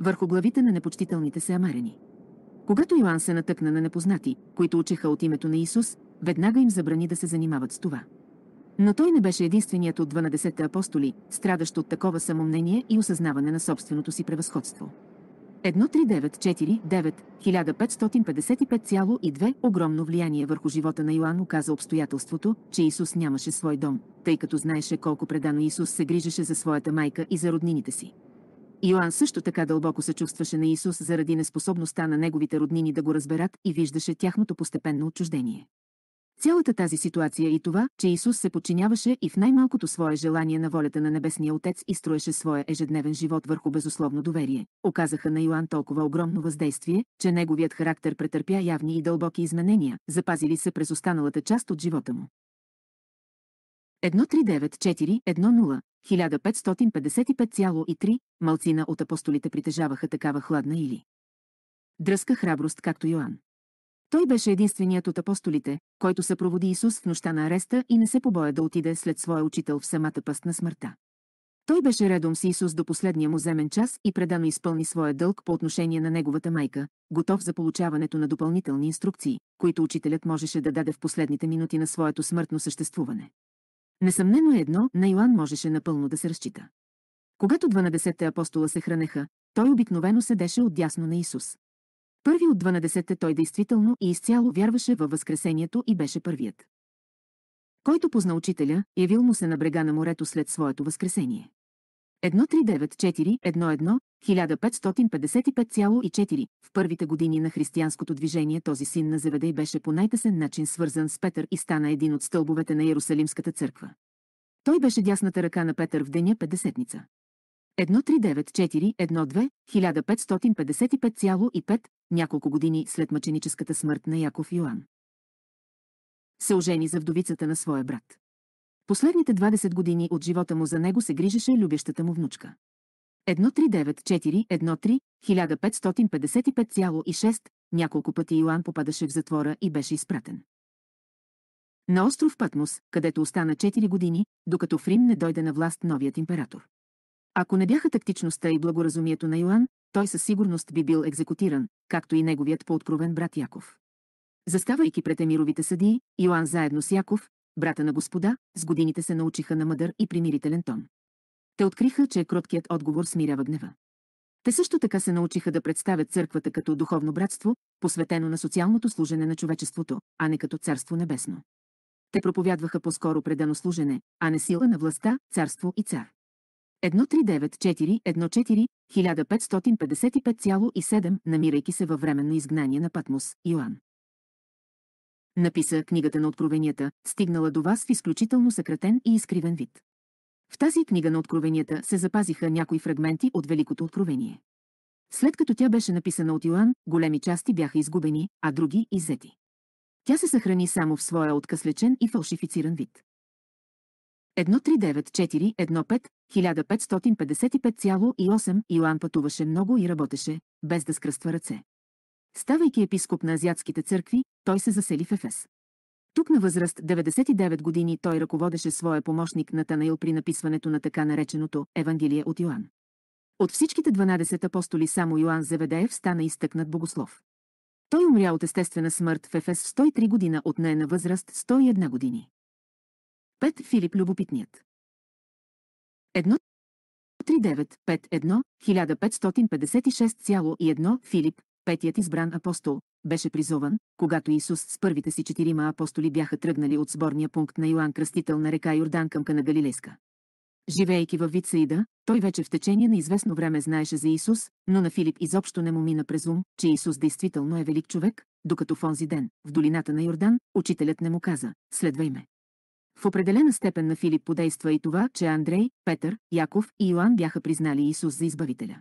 Върху главите на непочтителните се амарени. Когато Йоан се натъкна на непознати, които учеха от името на Исус, веднага им забрани да се занимават с това. Но той не беше единственият от 12 апостоли, страдащ от такова самомнение и осъзнаване на собственото си превъзходство. 1394 1555,2 огромно влияние върху живота на Йоанн оказа обстоятелството, че Исус нямаше свой дом, тъй като знаеше колко предано Исус се грижеше за своята майка и за роднините си. Йоанн също така дълбоко се чувстваше на Исус заради неспособността на неговите роднини да го разберат и виждаше тяхното постепенно отчуждение. Цялата тази ситуация и това, че Исус се подчиняваше и в най-малкото свое желание на волята на Небесния Отец и строеше своя ежедневен живот върху безусловно доверие, оказаха на Йоан толкова огромно въздействие, че неговият характер претърпя явни и дълбоки изменения, запазили се през останалата част от живота му. 1394-10 1555,3 малцина от апостолите притежаваха такава хладна или дръзка храброст, както Йоан. Той беше единственият от апостолите, който съпроводи Исус в нощта на ареста и не се побоя да отиде след своя учител в самата пъст на смъртта. Той беше редом с Исус до последния му земен час и предано изпълни своя дълг по отношение на неговата майка, готов за получаването на допълнителни инструкции, които учителят можеше да даде в последните минути на своето смъртно съществуване. Несъмнено е едно, на Йоанн можеше напълно да се разчита. Когато 12 апостола се хранеха, той обикновено седеше отдясно на Исус. Първи от 12 той действително и изцяло вярваше във Възкресението и беше първият. Който позна учителя, явил му се на брега на морето след своето възкресение. 1394-11, 1555,4 В първите години на християнското движение този син на Зеведей беше по най-тесен начин свързан с Петър и стана един от стълбовете на Иерусалимската църква. Той беше дясната ръка на Петър в деня Петдесетница. 1394-12, 1555,5 няколко години след мъченическата смърт на Яков Йоан. Се ожени за вдовицата на своя брат. Последните 20 години от живота му за него се грижеше любящата му внучка. 1394-13, 1555,6 няколко пъти Йоан попадаше в затвора и беше изпратен. На остров Патмос, където остана 4 години, докато в Рим не дойде на власт новият император. Ако не бяха тактичността и благоразумието на Йоан, той със сигурност би бил екзекутиран, както и неговият по-откровен брат Яков. Заставайки пред емировите съдии, Йоан заедно с Яков, брата на господа, с годините се научиха на мъдър и примирителен тон. Те откриха, че кроткият отговор смирява гнева. Те също така се научиха да представят църквата като духовно братство, посветено на социалното служене на човечеството, а не като царство небесно. Те проповядваха по-скоро предано служене, а не сила на властта, царство и цар. 1394-14, 1555,7, намирайки се във временно изгнание на Патмос, Йоан. Написа книгата на откровенията, стигнала до вас в изключително съкратен и изкривен вид. В тази книга на откровенията се запазиха някои фрагменти от Великото откровение. След като тя беше написана от Йоан, големи части бяха изгубени, а други – иззети. Тя се съхрани само в своя откъслечен и фалшифициран вид. 1394-15, 1555,8 Йоан пътуваше много и работеше, без да скръства ръце. Ставайки епископ на азиатските църкви, той се засели в Ефес. Тук на възраст 99 години той ръководеше своя помощник Натанаил при написването на така нареченото Евангелие от Йоан. От всичките 12 апостоли само Йоан Зеведеев стана изтъкнат богослов. Той умря от естествена смърт в Ефес в 103 година от нея на възраст 101 години. 5. Филип Любопитният 1. 3951 1556,1 Филип, петият избран апостол, беше призован, когато Исус с първите си четирима апостоли бяха тръгнали от сборния пункт на Йоанн Кръстител на река Йордан към Кана Галилейска. Живеейки във Витсаида, той вече в течение на известно време знаеше за Исус, но на Филип изобщо не му мина през ум, че Исус действително е велик човек, докато в онзи ден, в долината на Йордан, учителят не му каза, следвай ме. В определена степен на Филип подейства и това, че Андрей, Петър, Яков и Йоан бяха признали Исус за избавителя.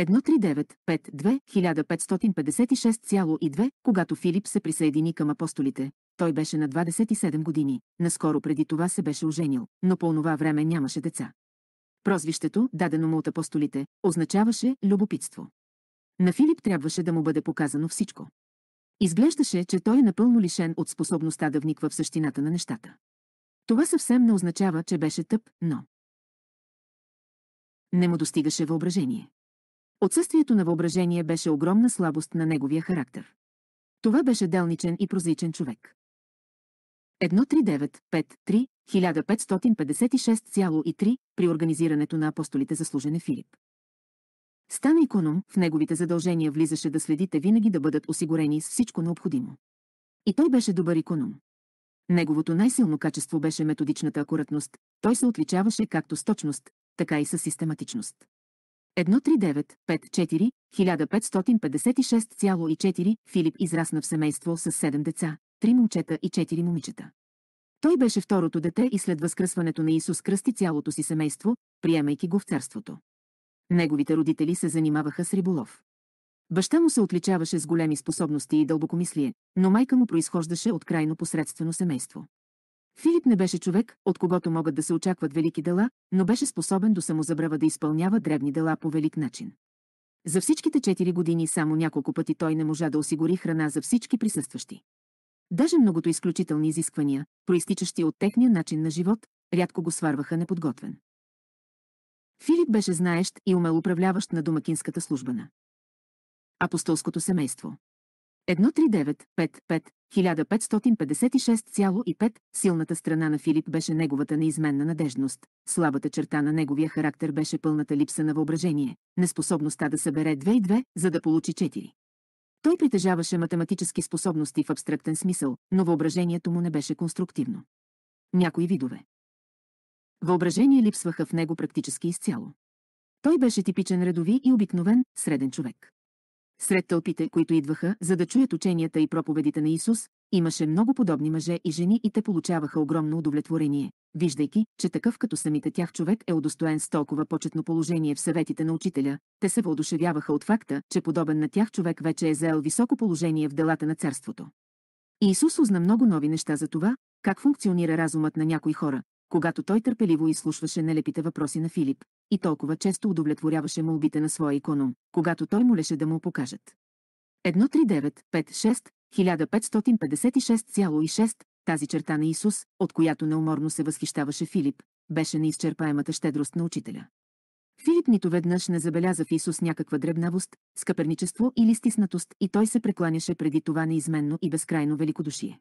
139-5-2-1556,2, когато Филип се присъедини към апостолите, той беше на 27 години, наскоро преди това се беше оженил, но по онова време нямаше деца. Прозвището, дадено му от апостолите, означаваше любопитство. На Филип трябваше да му бъде показано всичко. Изглеждаше, че той е напълно лишен от способността да вниква в същината на нещата. Това съвсем не означава, че беше тъп, но... Не му достигаше въображение. Отсъствието на въображение беше огромна слабост на неговия характер. Това беше делничен и прозичен човек. 13953 1556,3 при организирането на апостолите за служене Филип. Стана иконом, в неговите задължения влизаше да следите винаги да бъдат осигурени с всичко необходимо. И той беше добър иконом. Неговото най-силно качество беше методичната акуратност, той се отличаваше както с точност, така и с систематичност. 13954 1556,4 Филип израсна в семейство с 7 деца, 3 момчета и 4 момичета. Той беше второто дете и след възкръсването на Исус кръсти цялото си семейство, приемайки го в царството. Неговите родители се занимаваха с риболов. Баща му се отличаваше с големи способности и дълбокомислие, но майка му произхождаше от крайно посредствено семейство. Филип не беше човек, от когото могат да се очакват велики дела, но беше способен до самозабрава да изпълнява дребни дела по велик начин. За всичките четири години само няколко пъти той не можа да осигури храна за всички присъстващи. Даже многото изключителни изисквания, проистичащи от техния начин на живот, рядко го сварваха неподготвен. Филип беше знаещ и умел управляващ на домакинската служба на апостолското семейство. 139-5-5, 1556,5 Силната страна на Филип беше неговата неизменна надежност, слабата черта на неговия характер беше пълната липса на въображение, неспособността да събере 2 и 2, за да получи 4. Той притежаваше математически способности в абстрактен смисъл, но въображението му не беше конструктивно. Някои видове. Въображение липсваха в него практически изцяло. Той беше типичен редови и обикновен, среден човек. Сред тълпите, които идваха, за да чуят ученията и проповедите на Исус, имаше много подобни мъже и жени и те получаваха огромно удовлетворение, виждайки, че такъв като самите тях човек е удостоен с толкова почетно положение в съветите на учителя, те се въодушевяваха от факта, че подобен на тях човек вече е заел високо положение в делата на царството. И Исус узна много нови неща за това, как функционира разумът на някои хора, когато той търпеливо изслушваше нелепите въпроси на Филип, и толкова често удовлетворяваше молбите на своя иконом, когато той молеше да му покажат. 139-5-6, 1556,6, тази черта на Исус, от която неуморно се възхищаваше Филип, беше неизчерпаемата щедрост на учителя. Филип нито веднъж не забеляза в Исус някаква дребнавост, скъперничество или стиснатост и той се прекланяше преди това неизменно и безкрайно великодушие.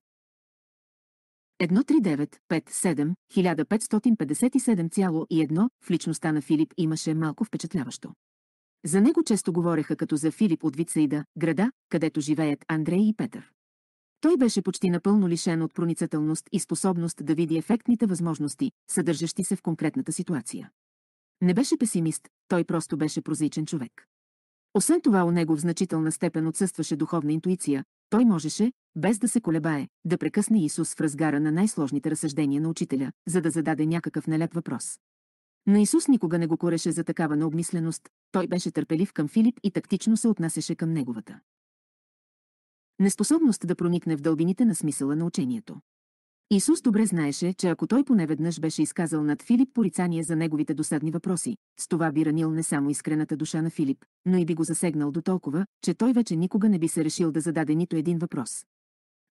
139-5-7, 1557,1 в личността на Филип имаше малко впечатляващо. За него често говореха като за Филип от Вицаида, града, където живеят Андрей и Петър. Той беше почти напълно лишен от проницателност и способност да види ефектните възможности, съдържащи се в конкретната ситуация. Не беше песимист, той просто беше прозичен човек. Освен това у него в значителна степен отсъстваше духовна интуиция, той можеше, без да се колебае, да прекъсне Исус в разгара на най-сложните разсъждения на учителя, за да зададе някакъв нелеп въпрос. Но Исус никога не го кореше за такава необмисленост, той беше търпелив към Филип и тактично се отнасяше към неговата. Неспособност да проникне в дълбините на смисъла на учението. Исус добре знаеше, че ако той поне веднъж беше изказал над Филип порицание за неговите досадни въпроси, с това би ранил не само искрената душа на Филип, но и би го засегнал до толкова, че той вече никога не би се решил да зададе нито един въпрос.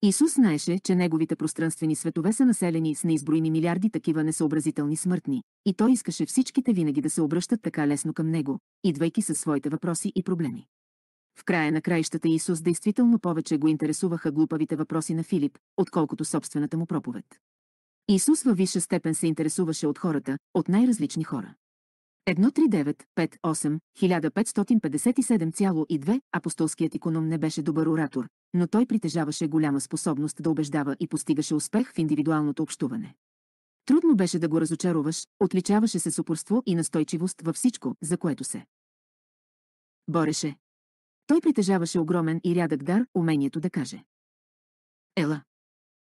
Исус знаеше, че неговите пространствени светове са населени с неизброими милиарди такива несъобразителни смъртни, и той искаше всичките винаги да се обръщат така лесно към него, идвайки със своите въпроси и проблеми. В края на краищата Исус действително повече го интересуваха глупавите въпроси на Филип, отколкото собствената му проповед. Исус във висша степен се интересуваше от хората, от най-различни хора. 139-5-8, 1557,2 апостолският иконом не беше добър оратор, но той притежаваше голяма способност да убеждава и постигаше успех в индивидуалното общуване. Трудно беше да го разочароваш, отличаваше се с упорство и настойчивост във всичко, за което се бореше. Той притежаваше огромен и рядък дар, умението да каже. Ела.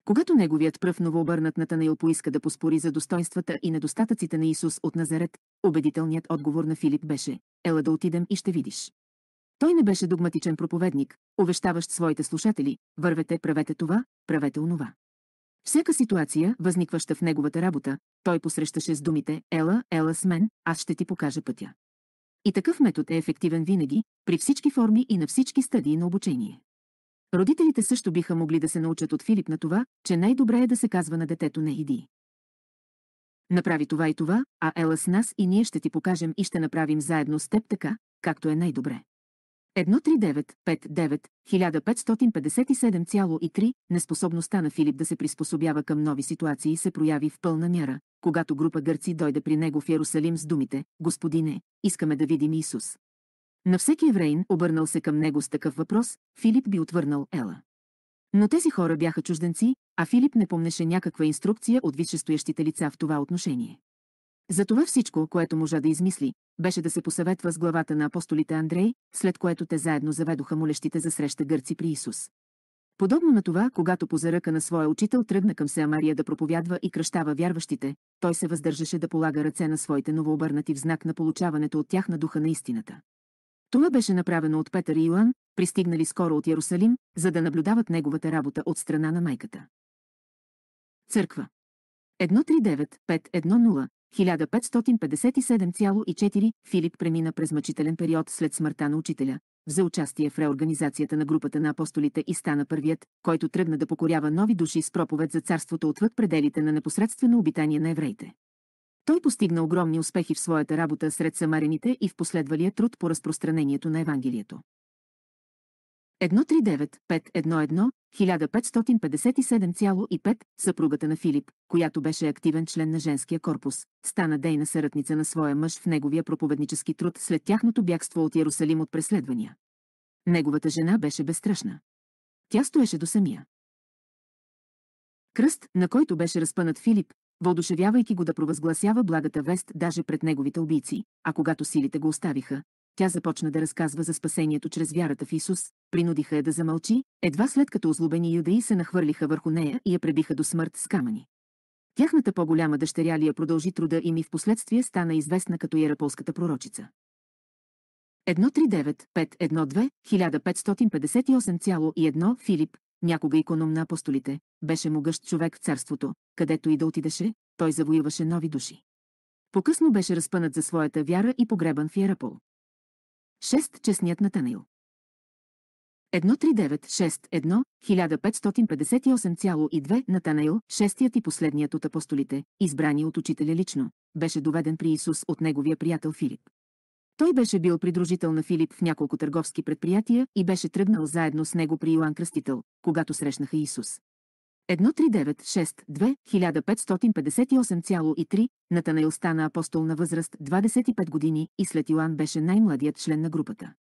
Когато неговият пръв новообърнат Натанаил поиска да поспори за достоинствата и недостатъците на Исус от Назарет, убедителният отговор на Филип беше «Ела да отидем и ще видиш». Той не беше догматичен проповедник, увещаващ своите слушатели, вървете, правете това, правете онова. Всяка ситуация, възникваща в неговата работа, той посрещаше с думите «Ела, ела с мен, аз ще ти покажа пътя». И такъв метод е ефективен винаги, при всички форми и на всички стадии на обучение. Родителите също биха могли да се научат от Филип на това, че най-добре е да се казва на детето не иди. Направи това и това, а ела с нас и ние ще ти покажем и ще направим заедно с теб така, както е най-добре. 139-59, 1557,3 неспособността на Филип да се приспособява към нови ситуации се прояви в пълна мяра, когато група гърци дойде при него в Ярусалим с думите «Господине, искаме да видим Исус». На всеки еврейн, обърнал се към него с такъв въпрос, Филип би отвърнал Ела. Но тези хора бяха чужденци, а Филип не помнеше някаква инструкция от висшестоящите лица в това отношение. Затова всичко, което можа да измисли, беше да се посъветва с главата на апостолите Андрей, след което те заедно заведоха молещите за среща гърци при Исус. Подобно на това, когато по заръка на своя учител тръгна към Сеамария да проповядва и кръщава вярващите, той се въздържаше да полага ръце на своите новообърнати в знак на получаването от тях на духа на истината. Това беше направено от Петър и Йоан, пристигнали скоро от Ярусалим, за да наблюдават неговата работа от страна на майката. Църква 139-510 1557,4 Филип премина през мъчителен период след смъртта на учителя, взе участие в реорганизацията на групата на апостолите и стана първият, който тръгна да покорява нови души с проповед за царството отвъд пределите на непосредствено обитание на евреите. Той постигна огромни успехи в своята работа сред самарените и в последвалия труд по разпространението на Евангелието. 139-511, 1557,5, съпругата на Филип, която беше активен член на женския корпус, стана дейна съратница на своя мъж в неговия проповеднически труд след тяхното бягство от Ярусалим от преследвания. Неговата жена беше безстрашна. Тя стоеше до самия. Кръст, на който беше разпънат Филип, въодушевявайки го да провъзгласява благата вест даже пред неговите убийци, а когато силите го оставиха, тя започна да разказва за спасението чрез вярата в Исус, принудиха я да замълчи, едва след като озлобени юдеи се нахвърлиха върху нея и я пребиха до смърт с камъни. Тяхната по-голяма дъщеря ли я продължи труда им и в последствие стана известна като Яраполската пророчица. 139-512, 1558,1 Филип, някога иконом на апостолите, беше могъщ човек в царството, където и да отидеше, той завоюваше нови души. Покъсно беше разпънат за своята вяра и погребан в Ярапол. 6. Честният Натанаил 1396-1, 1558,2 Натанаил, шестият и последният от апостолите, избрани от учителя лично, беше доведен при Исус от неговия приятел Филип. Той беше бил придружител на Филип в няколко търговски предприятия и беше тръгнал заедно с него при Йоанн Кръстител, когато срещнаха Исус. 1396-2, 1558,3 Натанаил стана апостол на възраст 25 години и след Йоанн беше най-младият член на групата.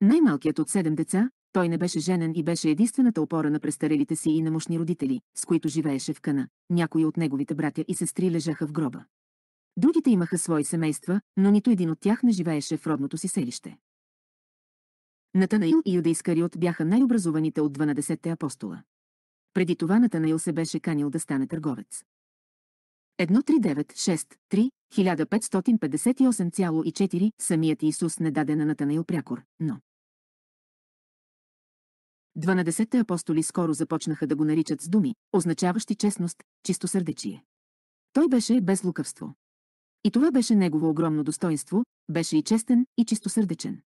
Най-малкият от седем деца, той не беше женен и беше единствената опора на престарелите си и немощни родители, с които живееше в Кана. Някои от неговите братя и сестри лежаха в гроба. Другите имаха свои семейства, но нито един от тях не живееше в родното си селище. Натанаил и Юда Искариот бяха най-образованите от 12-те апостола. Преди това Натанаил се беше канил да стане търговец. 1396-3, 1558,4 Самият Исус не даде на Натанаил прякор, но... 12-те апостоли скоро започнаха да го наричат с думи, означаващи честност, чистосърдечие. Той беше без лукавство. И това беше негово огромно достоинство, беше и честен, и чистосърдечен.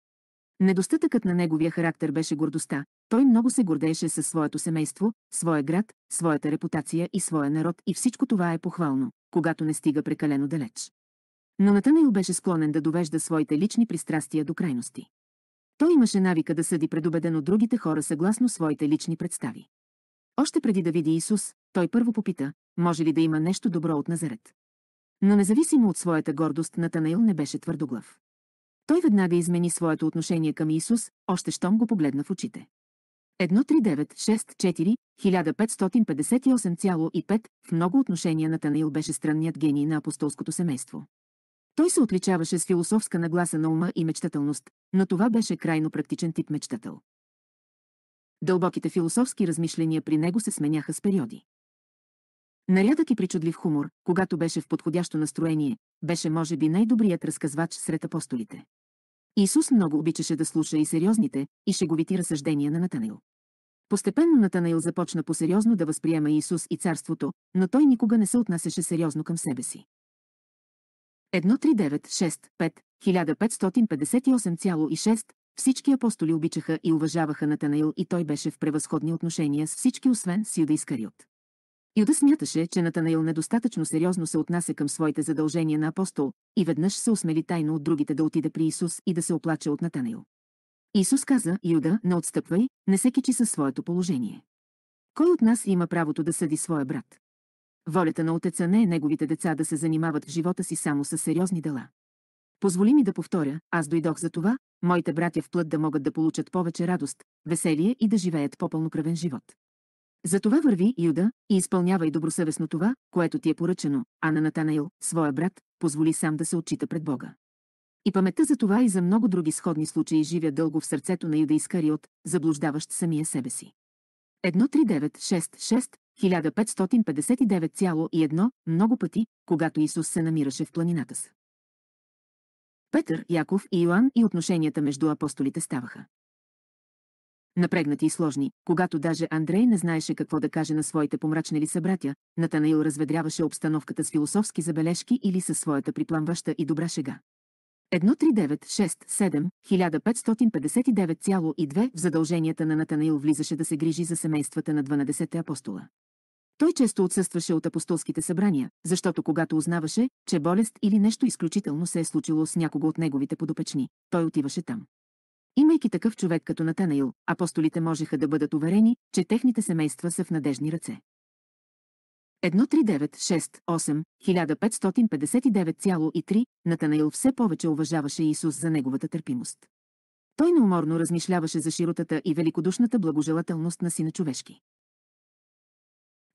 Недостатъкът на неговия характер беше гордостта, той много се гордееше със своето семейство, своя град, своята репутация и своя народ и всичко това е похвално, когато не стига прекалено далеч. Но Натанаил беше склонен да довежда своите лични пристрастия до крайности. Той имаше навика да съди предубедено другите хора съгласно своите лични представи. Още преди да види Исус, той първо попита, може ли да има нещо добро от Назарет. Но независимо от своята гордост, Натанаил не беше твърдоглав. Той веднага измени своето отношение към Исус, още щом го погледна в очите. 13964 1558,5 в много отношения Натанаил беше странният гений на апостолското семейство. Той се отличаваше с философска нагласа на ума и мечтателност, но това беше крайно практичен тип мечтател. Дълбоките философски размишления при него се сменяха с периоди. Нарядък и причудлив хумор, когато беше в подходящо настроение, беше може би най-добрият разказвач сред апостолите. Исус много обичаше да слуша и сериозните, и шеговити разсъждения на Натанаил. Постепенно Натанаил започна посериозно да възприема Исус и царството, но той никога не се отнасяше сериозно към себе си. 1396-5, 1558,6 Всички апостоли обичаха и уважаваха Натанаил и той беше в превъзходни отношения с всички освен с Юда Искариот. Юда смяташе, че Натанаил недостатъчно сериозно се отнася към своите задължения на апостол и веднъж се осмели тайно от другите да отиде при Исус и да се оплаче от Натанаил. Исус каза, Юда, не отстъпвай, не се кичи със своето положение. Кой от нас има правото да съди своя брат? Волята на отеца не е неговите деца да се занимават в живота си само с сериозни дела. Позволи ми да повторя, аз дойдох за това, моите братя в плът да могат да получат повече радост, веселие и да живеят по-пълнокръвен живот. Затова върви, Юда, и изпълнявай добросъвестно това, което ти е поръчено, а на Натанаил, своя брат, позволи сам да се отчита пред Бога. И паметта за това и за много други сходни случаи живя дълго в сърцето на Юда Искариот, заблуждаващ самия себе си. 13966 1559,1 много пъти, когато Исус се намираше в планината с. Петър, Яков и Йоанн и отношенията между апостолите ставаха. Напрегнати и сложни, когато даже Андрей не знаеше какво да каже на своите помрачнели събратя, Натанаил разведряваше обстановката с философски забележки или със своята припламваща и добра шега. 13967 1559,2 в задълженията на Натанаил влизаше да се грижи за семействата на 12 апостола. Той често отсъстваше от апостолските събрания, защото когато узнаваше, че болест или нещо изключително се е случило с някого от неговите подопечни, той отиваше там. Имайки такъв човек като Натанаил, апостолите можеха да бъдат уверени, че техните семейства са в надежни ръце. 13968 1559,3 Натанаил все повече уважаваше Исус за неговата търпимост. Той неуморно размишляваше за широтата и великодушната благожелателност на сина човешки.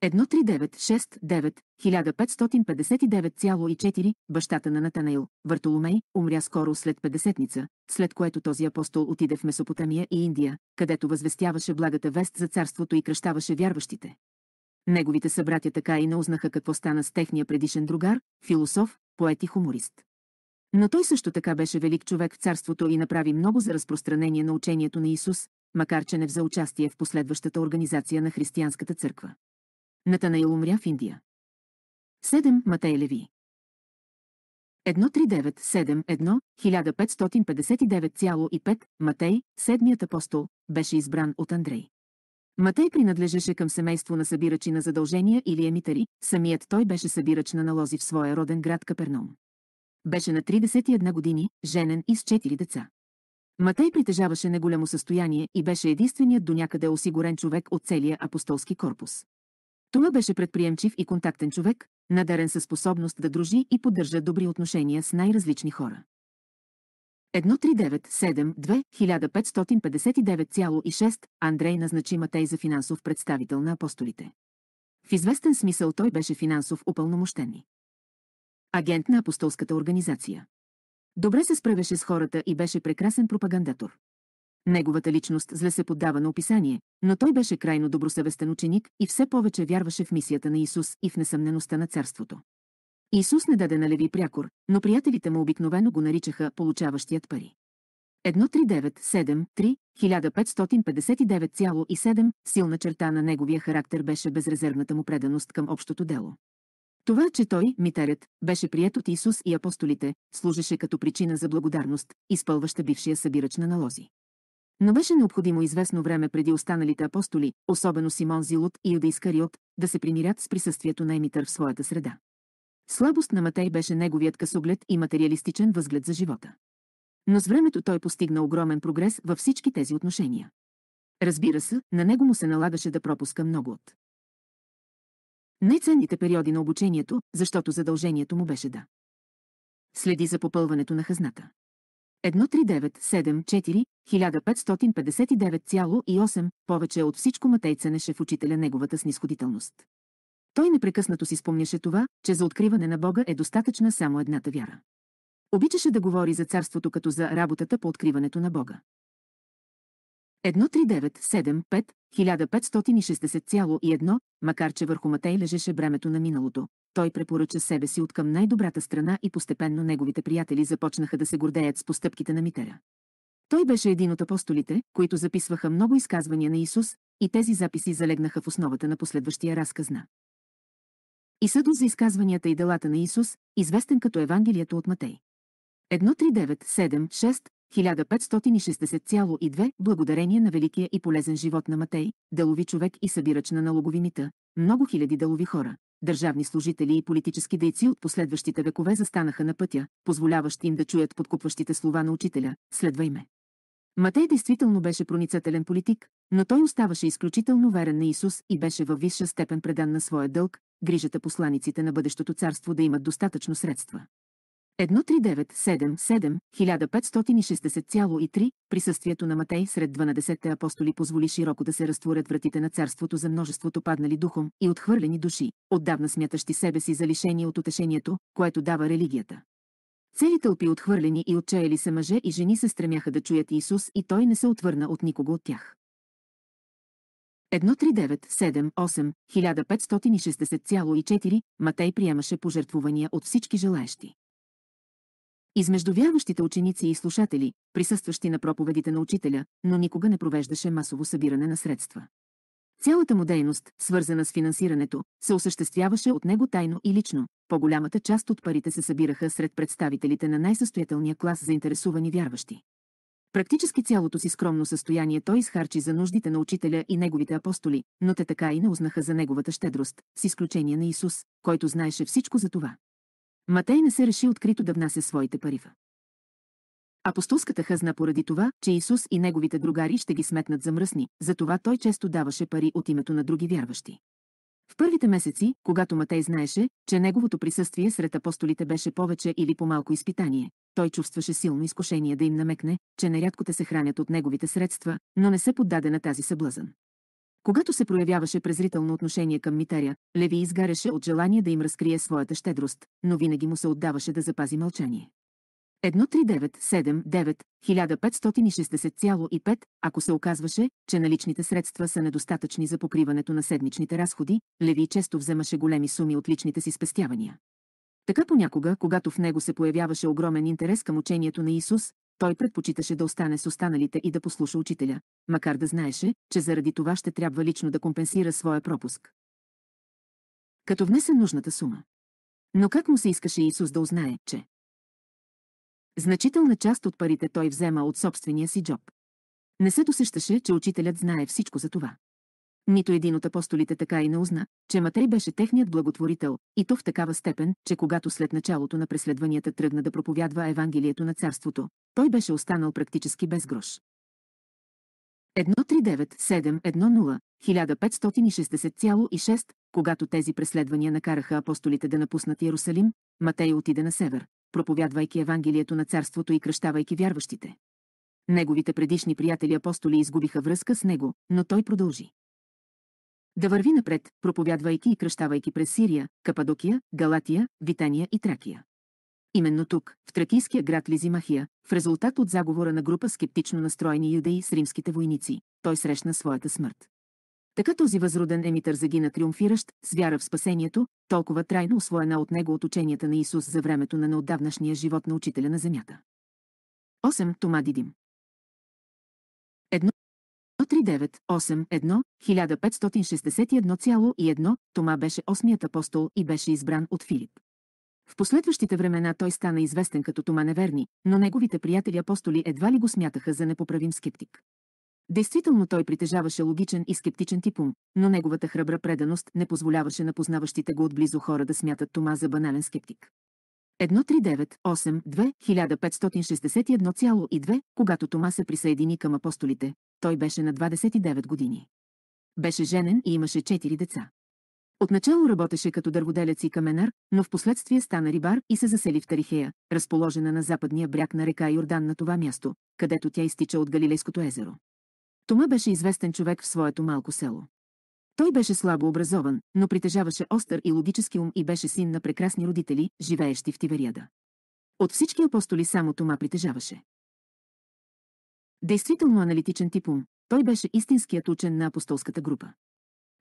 13969 1559,4 бащата на Натанаил, Вартоломей, умря скоро след Петдесетница, след което този апостол отиде в Месопотамия и Индия, където възвестяваше благата вест за царството и кръщаваше вярващите. Неговите събратя така и не узнаха какво стана с техния предишен другар, философ, поет и хуморист. Но той също така беше велик човек в царството и направи много за разпространение на учението на Исус, макар че не взе участие в последващата организация на християнската църква. Натанаил умря в Индия. 7. Матей Леви 1397 1559,5 Матей, седмият апостол, беше избран от Андрей. Матей принадлежеше към семейство на събирачи на задължения или емитари, самият той беше събирач на налози в своя роден град Каперном. Беше на 31 години, женен и с 4 деца. Матей притежаваше неголямо състояние и беше единственият до някъде осигурен човек от целия апостолски корпус. Това беше предприемчив и контактен човек, надарен със способност да дружи и поддържа добри отношения с най-различни хора. 1397 1559,6 Андрей назначи Матей за финансов представител на апостолите. В известен смисъл той беше финансов упълномощени. Агент на апостолската организация. Добре се справяше с хората и беше прекрасен пропагандатор. Неговата личност зле се поддава на описание, но той беше крайно добросъвестен ученик и все повече вярваше в мисията на Исус и в несъмнеността на царството. Исус не даде на Леви прякор, но приятелите му обикновено го наричаха получаващият пари. 1397 1559,7 силна черта на неговия характер беше безрезервната му преданост към общото дело. Това, че той, митарят, беше прият от Исус и апостолите, служеше като причина за благодарност, изпълваща бившия събирач на налози. Но беше необходимо известно време преди останалите апостоли, особено Симон Зилот и Юда Искариот, да се примирят с присъствието на Емитър в своята среда. Слабост на Матей беше неговият късоглед и материалистичен възглед за живота. Но с времето той постигна огромен прогрес във всички тези отношения. Разбира се, на него му се налагаше да пропуска много от най-ценните периоди на обучението, защото задължението му беше да следи за попълването на хазната. 1397 1559,8 повече от всичко Матей ценеше в учителя неговата снисходителност. Той непрекъснато си спомняше това, че за откриване на Бога е достатъчна само едната вяра. Обичаше да говори за царството като за работата по откриването на Бога. 1397 1560,1, макар че върху Матей лежеше бремето на миналото, той препоръча себе си от към най-добрата страна и постепенно неговите приятели започнаха да се гордеят с постъпките на Митера. Той беше един от апостолите, които записваха много изказвания на Исус, и тези записи залегнаха в основата на последващия разказ на за изказванията и делата на Исус, известен като Евангелието от Матей. 1976 1560,2 благодарение на великия и полезен живот на Матей, делови човек и събирач на налогови мита, много хиляди делови хора, държавни служители и политически дейци от последващите векове застанаха на пътя, позволяващ им да чуят подкупващите слова на учителя, следвай ме. Матей действително беше проницателен политик, но той оставаше изключително верен на Исус и беше във висша степен предан на своя дълг, грижата посланиците на бъдещото царство да имат достатъчно средства. 1397 1560,3 присъствието на Матей сред 12-те апостоли позволи широко да се разтворят вратите на царството за множеството паднали духом и отхвърлени души, отдавна смятащи себе си за лишение от утешението, което дава религията. Цели тълпи отхвърлени и отчаяли се мъже и жени се стремяха да чуят Исус и той не се отвърна от никого от тях. 1397 1560,4 Матей приемаше пожертвувания от всички желаещи. Измежду вярващите ученици и слушатели, присъстващи на проповедите на учителя, но никога не провеждаше масово събиране на средства. Цялата му дейност, свързана с финансирането, се осъществяваше от него тайно и лично. По-голямата част от парите се събираха сред представителите на най-състоятелния клас заинтересувани вярващи. Практически цялото си скромно състояние той изхарчи за нуждите на учителя и неговите апостоли, но те така и не узнаха за неговата щедрост, с изключение на Исус, който знаеше всичко за това. Матей не се реши открито да внася своите пари. Апостолската хазна поради това, че Исус и неговите другари ще ги сметнат за мръсни, затова той често даваше пари от името на други вярващи. В първите месеци, когато Матей знаеше, че неговото присъствие сред апостолите беше повече или по-малко изпитание, той чувстваше силно изкушение да им намекне, че нерядко те се хранят от неговите средства, но не се поддаде на тази съблазън. Когато се проявяваше презрително отношение към Митеря, Леви изгаряше от желание да им разкрие своята щедрост, но винаги му се отдаваше да запази мълчание. 13979 1560,5, ако се оказваше, че наличните средства са недостатъчни за покриването на седмичните разходи, Леви често вземаше големи суми от личните си спестявания. Така понякога, когато в него се появяваше огромен интерес към учението на Исус, той предпочиташе да остане с останалите и да послуша учителя, макар да знаеше, че заради това ще трябва лично да компенсира своя пропуск. Като внесе нужната сума. Но как му се искаше Исус да узнае, че Значителна част от парите той взема от собствения си джоб. Не се досещаше, че учителят знае всичко за това. Нито един от апостолите така и не узна, че Матей беше техният благотворител, и то в такава степен, че когато след началото на преследванията тръгна да проповядва Евангелието на царството, той беше останал практически без грош. 139710 1560,6 Когато тези преследвания накараха апостолите да напуснат Иерусалим, Матей отиде на север, проповядвайки Евангелието на царството и кръщавайки вярващите. Неговите предишни приятели апостоли изгубиха връзка с него, но той продължи. Да върви напред, проповядвайки и кръщавайки през Сирия, Кападокия, Галатия, Витания и Тракия. Именно тук, в тракийския град Лизимахия, в резултат от заговора на група скептично настроени юдеи с римските войници, той срещна своята смърт. Така този възроден емитър загина триумфиращ, с вяра в спасението, толкова трайно освоена от него от ученията на Исус за времето на неотдавнашния живот на учителя на земята. 8. Тома Дидим 1. 398 1561,1 Тома беше осмият апостол и беше избран от Филип. В последващите времена той стана известен като Тома Неверни, но неговите приятели апостоли едва ли го смятаха за непоправим скептик. Действително той притежаваше логичен и скептичен тип ум, но неговата храбра преданост не позволяваше на познаващите го отблизо хора да смятат Тома за банален скептик. 139-8-2-1561,2, когато Тома се присъедини към апостолите, той беше на 29 години. Беше женен и имаше 4 деца. Отначало работеше като дърводелец и каменар, но в последствие стана рибар и се засели в Тарихея, разположена на западния бряг на река Йордан на това място, където тя изтича от Галилейското езеро. Тома беше известен човек в своето малко село. Той беше слабо образован, но притежаваше остър и логически ум и беше син на прекрасни родители, живеещи в Тивериада. От всички апостоли само Тома притежаваше. Действително аналитичен тип ум, той беше истинският учен на апостолската група.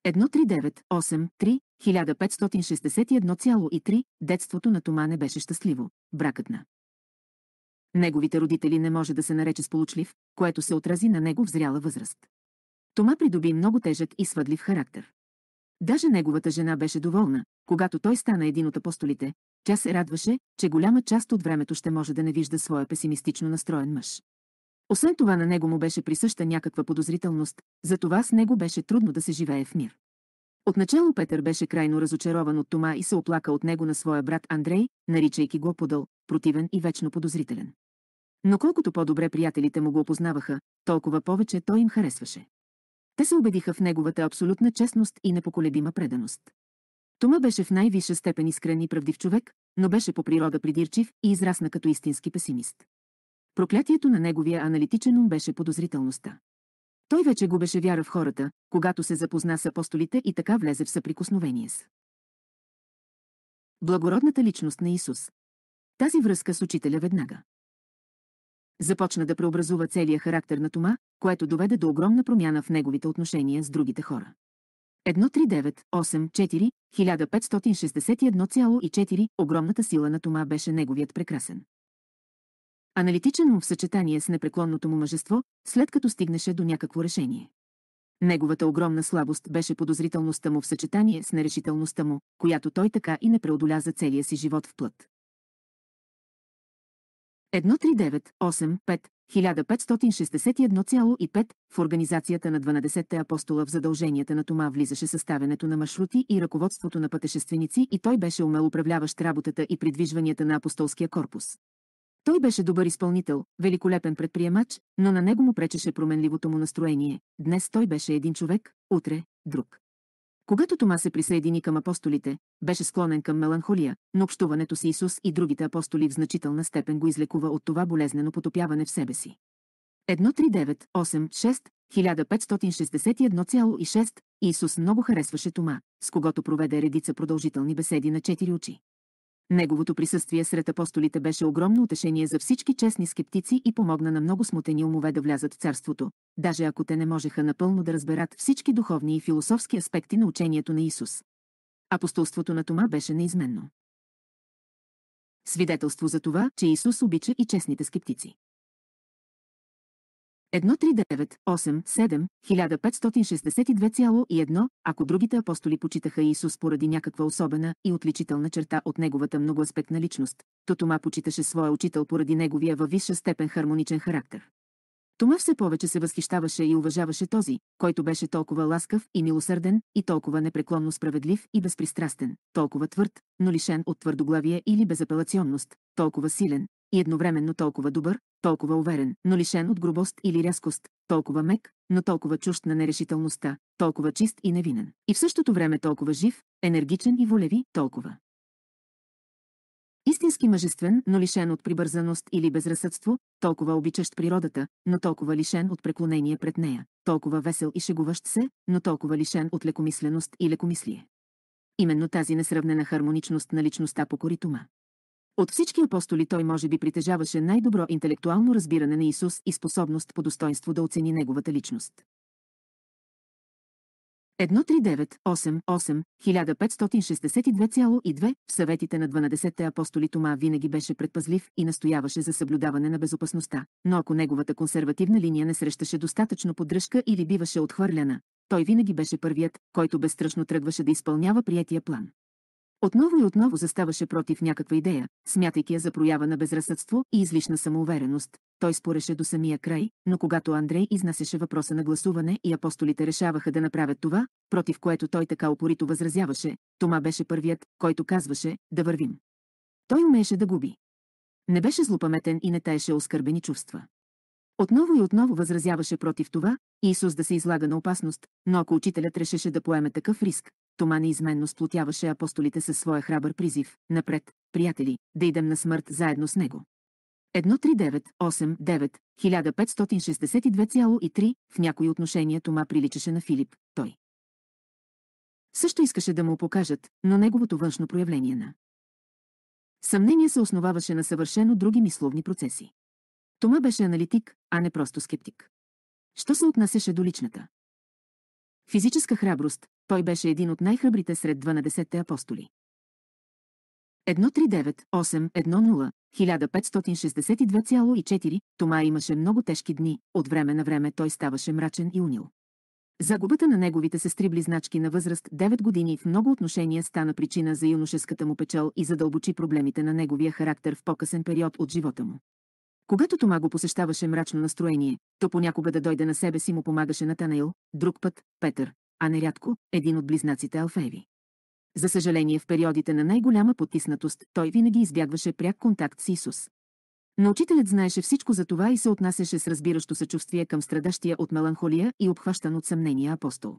139-8-3, 1561,3, детството на Тома не беше щастливо, бракът на. Неговите родители не може да се нарече сполучлив, което се отрази на него в зряла възраст. Тома придоби много тежък и свъдлив характер. Даже неговата жена беше доволна, когато той стана един от апостолите, тя се радваше, че голяма част от времето ще може да не вижда своя песимистично настроен мъж. Освен това на него му беше присъща някаква подозрителност, затова с него беше трудно да се живее в мир. Отначало Петър беше крайно разочарован от Тома и се оплака от него на своя брат Андрей, наричайки го подъл, противен и вечно подозрителен. Но колкото по-добре приятелите му го опознаваха, толкова повече той им харесваше. Те се убедиха в неговата абсолютна честност и непоколебима преданост. Тома беше в най-висша степен искрен и правдив човек, но беше по природа придирчив и израсна като истински песимист. Проклятието на неговия аналитичен ум беше подозрителността. Той вече губеше вяра в хората, когато се запозна с апостолите и така влезе в съприкосновение с. Благородната личност на Исус. Тази връзка с учителя веднага. Започна да преобразува целия характер на Тома, което доведе до огромна промяна в неговите отношения с другите хора. 139-8-4, 1561,4 огромната сила на Тома беше неговият прекрасен. Аналитичен ум в съчетание с непреклонното му мъжество, след като стигнеше до някакво решение. Неговата огромна слабост беше подозрителността му в съчетание с нерешителността му, която той така и не преодоля за целия си живот в плът. 139-8-5 1561,5 в организацията на 12-те апостола в задълженията на Тома влизаше съставянето на маршрути и ръководството на пътешественици и той беше умел управляващ работата и придвижванията на апостолския корпус. Той беше добър изпълнител, великолепен предприемач, но на него му пречеше променливото му настроение. Днес той беше един човек, утре – друг. Когато Тома се присъедини към апостолите, беше склонен към меланхолия, но общуването с Исус и другите апостоли в значителна степен го излекува от това болезнено потопяване в себе си. 139-8-6 1561,6 Исус много харесваше Тома, с когото проведе редица продължителни беседи на четири очи. Неговото присъствие сред апостолите беше огромно утешение за всички честни скептици и помогна на много смутени умове да влязат в царството, даже ако те не можеха напълно да разберат всички духовни и философски аспекти на учението на Исус. Апостолството на Тома беше неизменно. Свидетелство за това, че Исус обича и честните скептици. 139-8-7-1562,1, ако другите апостоли почитаха Исус поради някаква особена и отличителна черта от неговата многоаспектна личност, то Тома почиташе своя учител поради неговия във висша степен хармоничен характер. Тома все повече се възхищаваше и уважаваше този, който беше толкова ласкав и милосърден, и толкова непреклонно справедлив и безпристрастен, толкова твърд, но лишен от твърдоглавие или безапелационност, толкова силен, и едновременно толкова добър, толкова уверен, но лишен от грубост или рязкост, толкова мек, но толкова чужд на нерешителността, толкова чист и невинен. И в същото време толкова жив, енергичен и волеви, толкова. Истински мъжествен, но лишен от прибързаност или безразсъдство, толкова обичащ природата, но толкова лишен от преклонение пред нея, толкова весел и шегуващ се, но толкова лишен от лекомисленост и лекомислие. Именно тази несравнена хармоничност на личността покори Тома. От всички апостоли той може би притежаваше най-добро интелектуално разбиране на Исус и способност по достоинство да оцени неговата личност. 139-8-8, 1562,2 в съветите на 12-те апостоли Тома винаги беше предпазлив и настояваше за съблюдаване на безопасността, но ако неговата консервативна линия не срещаше достатъчно поддръжка или биваше отхвърляна, той винаги беше първият, който безстрашно тръгваше да изпълнява приятия план. Отново и отново заставаше против някаква идея, смятайки я за проява на безразсъдство и излишна самоувереност. Той спореше до самия край, но когато Андрей изнасяше въпроса на гласуване и апостолите решаваха да направят това, против което той така упорито възразяваше, Тома беше първият, който казваше «да вървим». Той умееше да губи. Не беше злопаметен и не таеше оскърбени чувства. Отново и отново възразяваше против това, Исус да се излага на опасност, но ако учителят решеше да поеме такъв риск, Тома неизменно сплотяваше апостолите със своя храбър призив. Напред, приятели, да идем на смърт заедно с него. 139-8-9, 1562,3 в някои отношения Тома приличаше на Филип, той. Също искаше да му покажат, но неговото външно проявление на Съмнение се основаваше на съвършено други мисловни процеси. Тома беше аналитик, а не просто скептик. Що се отнасяше до личната? Физическа храброст, той беше един от най-храбрите сред 12-те апостоли. 139-8-1-0, 1562,4, Тома имаше много тежки дни, от време на време той ставаше мрачен и унил. Загубата на неговите сестри близначки на възраст 9 години в много отношения стана причина за юношеската му печал и задълбочи проблемите на неговия характер в по-късен период от живота му. Когато Тома го посещаваше мрачно настроение, то понякога да дойде на себе си му помагаше Натанаил, друг път – Петър, а нерядко – един от близнаците Алфееви. За съжаление в периодите на най-голяма потиснатост той винаги избягваше пряк контакт с Исус. Но учителят знаеше всичко за това и се отнасяше с разбиращо съчувствие към страдащия от меланхолия и обхващан от съмнения апостол.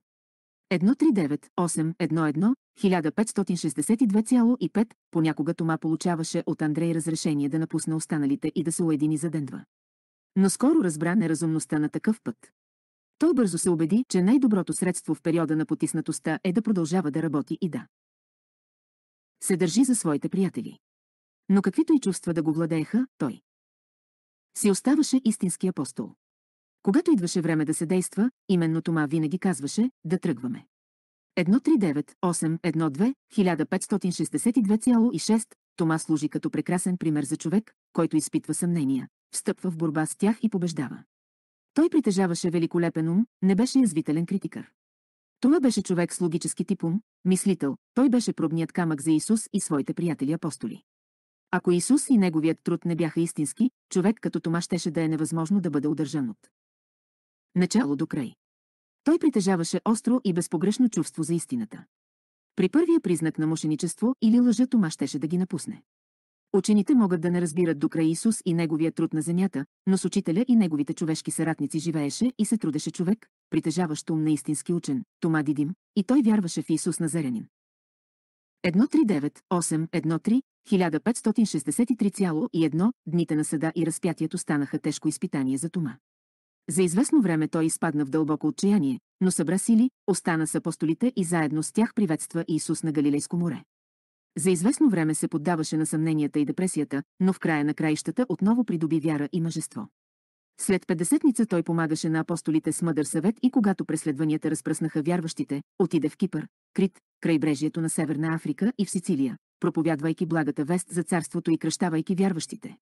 139-8-11, 1562,5, понякога Тома получаваше от Андрей разрешение да напусне останалите и да се уедини за ден-два. Но скоро разбра неразумността на такъв път. Той бързо се убеди, че най-доброто средство в периода на потиснатостта е да продължава да работи и да се държи за своите приятели. Но каквито и чувства да го владееха, той си оставаше истински апостол. Когато идваше време да се действа, именно Тома винаги казваше да тръгваме. 139-8-1-2, 1562,6, Тома служи като прекрасен пример за човек, който изпитва съмнения, встъпва в борба с тях и побеждава. Той притежаваше великолепен ум, не беше язвителен критикър. Това беше човек с логически тип ум, мислител, той беше пробният камък за Исус и своите приятели апостоли. Ако Исус и неговият труд не бяха истински, човек като Тома щеше да е невъзможно да бъде удържан от. Начало до край. Той притежаваше остро и безпогрешно чувство за истината. При първия признак на мошеничество или лъжа Тома щеше да ги напусне. Учените могат да не разбират до край Исус и неговия труд на земята, но с учителя и неговите човешки съратници живееше и се трудеше човек, притежаващ ум на истински учен, Тома Дидим, и той вярваше в Исус Назарянин. 139-8-1-3, 1563,1 дните на съда и разпятието станаха тежко изпитание за Тома. За известно време той изпадна в дълбоко отчаяние, но събра сили, остана с апостолите и заедно с тях приветства Исус на Галилейско море. За известно време се поддаваше на съмненията и депресията, но в края на краищата отново придоби вяра и мъжество. След петдесетница той помагаше на апостолите с мъдър съвет и когато преследванията разпръснаха вярващите, отиде в Кипър, Крит, крайбрежието на Северна Африка и в Сицилия, проповядвайки благата вест за царството и кръщавайки вярващите.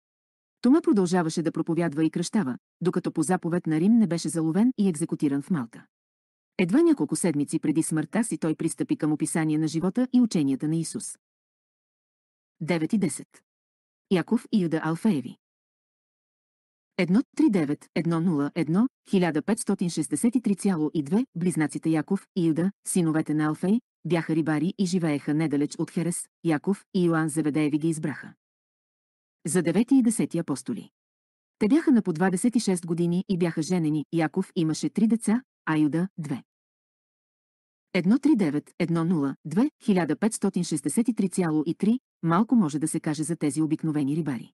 Тома продължаваше да проповядва и кръщава, докато по заповед на Рим не беше заловен и екзекутиран в Малта. Едва няколко седмици преди смъртта си той пристъпи към описание на живота и ученията на Исус. 9 и 10. Яков и Юда Алфееви 139-101, 1563,2 близнаците Яков и Юда, синовете на Алфей, бяха рибари и живееха недалеч от Херес, Яков и Йоан Заведееви ги избраха. За 9 и 10 апостоли. Те бяха на по 26 години и бяха женени, Яков имаше три деца, а Юда – две. 139-102, 1563,3, малко може да се каже за тези обикновени рибари.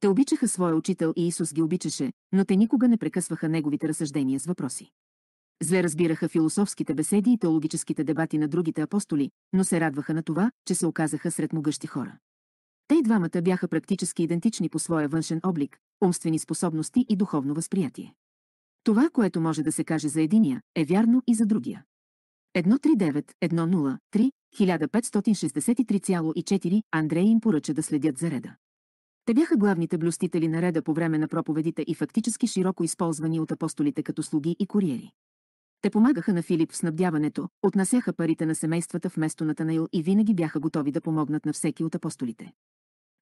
Те обичаха своя учител и Исус ги обичаше, но те никога не прекъсваха неговите разсъждения с въпроси. Зле разбираха философските беседи и теологическите дебати на другите апостоли, но се радваха на това, че се оказаха сред могъщи хора. Те и двамата бяха практически идентични по своя външен облик, умствени способности и духовно възприятие. Това, което може да се каже за единия, е вярно и за другия. 139-103, 1563,4 Андрей им поръча да следят за реда. Те бяха главните блюстители на реда по време на проповедите и фактически широко използвани от апостолите като слуги и куриери. Те помагаха на Филип в снабдяването, отнасяха парите на семействата вместо на Танаил и винаги бяха готови да помогнат на всеки от апостолите.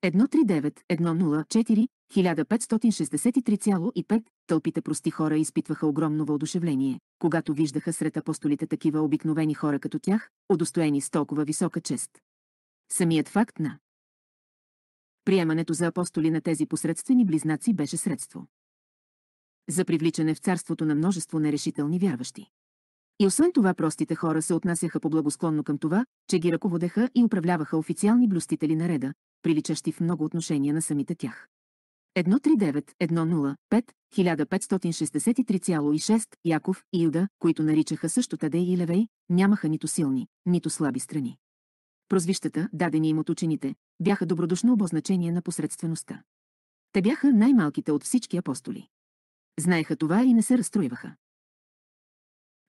139-104, 1563,5 тълпите прости хора изпитваха огромно въодушевление, когато виждаха сред апостолите такива обикновени хора като тях, удостоени с толкова висока чест. Самият факт на приемането за апостоли на тези посредствени близнаци беше средство за привличане в царството на множество нерешителни вярващи. И освен това простите хора се отнасяха поблагосклонно към това, че ги ръководеха и управляваха официални блюстители на реда, приличащи в много отношения на самите тях. 139-105, 1563,6 Яков и Юда, които наричаха също Тадей и Левей, нямаха нито силни, нито слаби страни. Прозвищата, дадени им от учените, бяха добродушно обозначение на посредствеността. Те бяха най-малките от всички апостоли. Знаеха това и не се разстроиваха.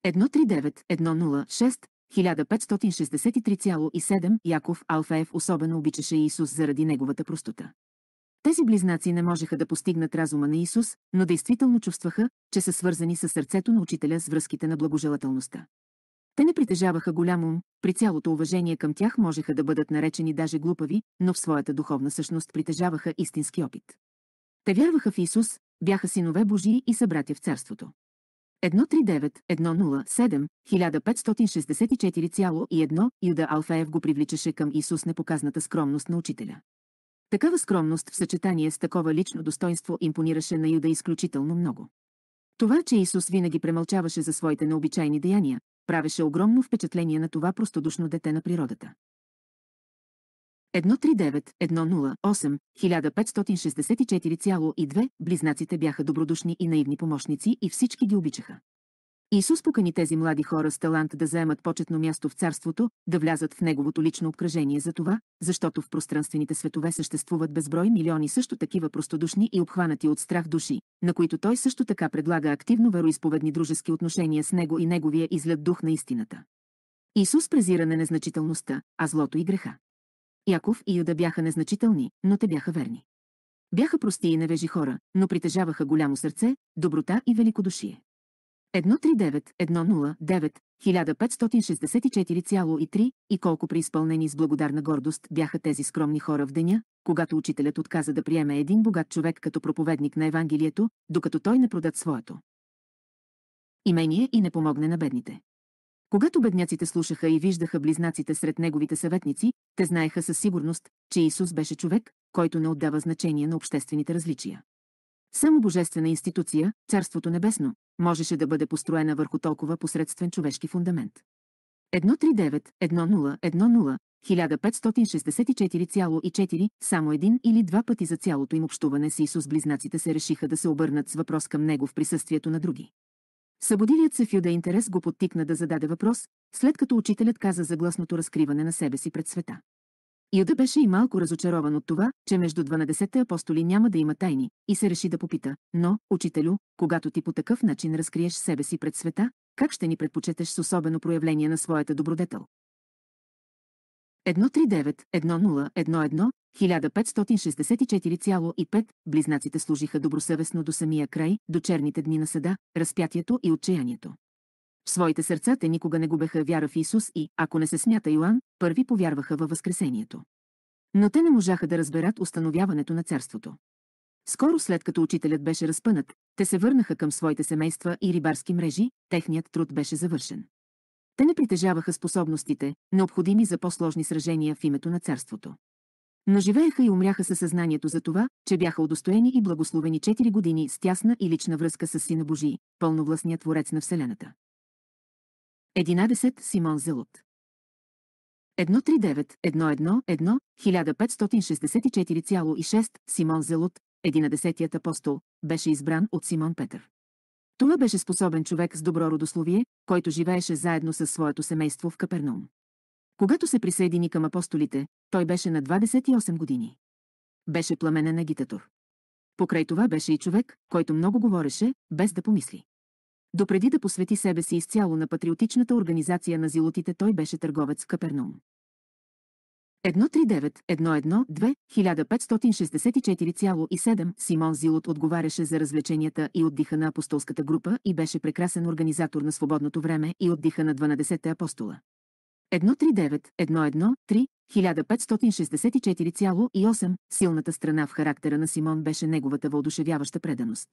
139-106, 1563,7 Яков Алфаев особено обичаше Исус заради неговата простота. Тези близнаци не можеха да постигнат разума на Исус, но действително чувстваха, че са свързани с сърцето на учителя с връзките на благожелателността. Те не притежаваха голям ум, при цялото уважение към тях можеха да бъдат наречени даже глупави, но в своята духовна същност притежаваха истински опит. Те вярваха в Исус, бяха синове Божии и събратя в царството. 139-107, 1564,1 Юда Алфеев го привличаше към Исус непоказната скромност на учителя. Такава скромност в съчетание с такова лично достоинство импонираше на Юда изключително много. Това, че Исус винаги премълчаваше за своите необичайни деяния, правеше огромно впечатление на това простодушно дете на природата. 139-108, 1564,2 близнаците бяха добродушни и наивни помощници и всички ги обичаха. Исус покани тези млади хора с талант да заемат почетно място в царството, да влязат в неговото лично обкръжение за това, защото в пространствените светове съществуват безброй милиони също такива простодушни и обхванати от страх души, на които той също така предлага активно вероисповедни дружески отношения с него и неговия излед дух на истината. Исус презира на незначителността, а злото и греха. Яков и Юда бяха незначителни, но те бяха верни. Бяха прости и невежи хора, но притежаваха голямо сърце, доброта и великодушие. 139-109, 1564,3 и колко преизпълнени с благодарна гордост бяха тези скромни хора в деня, когато учителят отказа да приеме един богат човек като проповедник на Евангелието, докато той не продат своето. Имение и не помогне на бедните. Когато бедняците слушаха и виждаха близнаците сред неговите съветници, те знаеха със сигурност, че Исус беше човек, който не отдава значение на обществените различия. Само божествена институция, Царството Небесно, можеше да бъде построена върху толкова посредствен човешки фундамент. 139, 10, 10, 1564,4, само един или два пъти за цялото им общуване с Исус близнаците се решиха да се обърнат с въпрос към него в присъствието на други. Събудилият се в Юда интерес го подтикна да зададе въпрос, след като учителят каза за гласното разкриване на себе си пред света. Юда беше и малко разочарован от това, че между 12-те апостоли няма да има тайни, и се реши да попита, но, учителю, когато ти по такъв начин разкриеш себе си пред света, как ще ни предпочетеш с особено проявление на своята добродетел? 139, 10, 1564,5 близнаците служиха добросъвестно до самия край, до черните дни на съда, разпятието и отчаянието. В своите сърца те никога не губеха вяра в Исус и, ако не се смята Йоан, първи повярваха във Възкресението. Но те не можаха да разберат установяването на царството. Скоро след като учителят беше разпънат, те се върнаха към своите семейства и рибарски мрежи, техният труд беше завършен. Те не притежаваха способностите, необходими за по-сложни сражения в името на царството. Но живееха и умряха със съзнанието за това, че бяха удостоени и благословени 4 години с тясна и лична връзка с Сина Божий, пълновластният творец на Вселената. 11. Симон Зелот 139, 11, 1564,6 Симон Зелот, 11 апостол, беше избран от Симон Петър. Това беше способен човек с добро родословие, който живееше заедно със своето семейство в Капернаум. Когато се присъедини към апостолите, той беше на 28 години. Беше пламенен агитатор. Покрай това беше и човек, който много говореше, без да помисли. Допреди да посвети себе си изцяло на патриотичната организация на зилотите, той беше търговец в Капернаум. 139-112 1564,7 Симон Зилот отговаряше за развлеченията и отдиха на апостолската група и беше прекрасен организатор на свободното време и отдиха на 12-те апостола. 139-113 1564,8 Силната страна в характера на Симон беше неговата въодушевяваща преданост.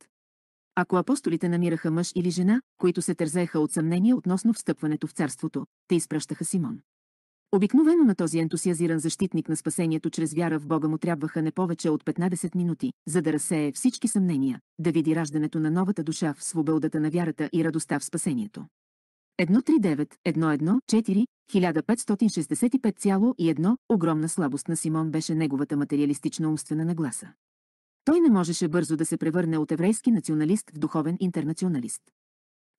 Ако апостолите намираха мъж или жена, които се тързееха от съмнение относно встъпването в царството, те изпращаха Симон. Обикновено на този ентусиазиран защитник на спасението чрез вяра в Бога му трябваха не повече от 15 минути, за да разсее всички съмнения, да види раждането на новата душа в свободата на вярата и радостта в спасението. 139, 114, 1565,1 огромна слабост на Симон беше неговата материалистична умствена нагласа. Той не можеше бързо да се превърне от еврейски националист в духовен интернационалист.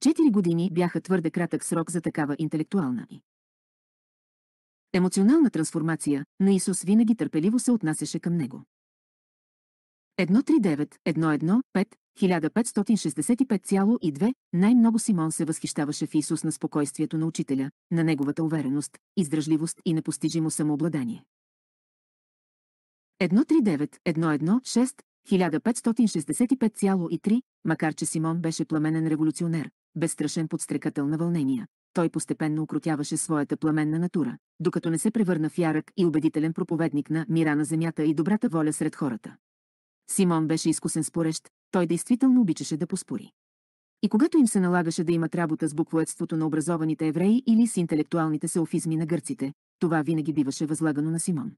Четири години бяха твърде кратък срок за такава интелектуална и емоционална трансформация, но Исус винаги търпеливо се отнасяше към него. 139, 115, 1565,2 най-много Симон се възхищаваше в Исус на спокойствието на учителя, на неговата увереност, издръжливост и непостижимо самообладание. 139, 116, 1565,3, макар че Симон беше пламенен революционер, безстрашен подстрекател на вълнения, той постепенно укротяваше своята пламенна натура, докато не се превърна в ярък и убедителен проповедник на мира на земята и добрата воля сред хората. Симон беше изкусен спорещ, той действително обичаше да поспори. И когато им се налагаше да имат работа с буквоедството на образованите евреи или с интелектуалните сеофизми на гърците, това винаги биваше възлагано на Симон.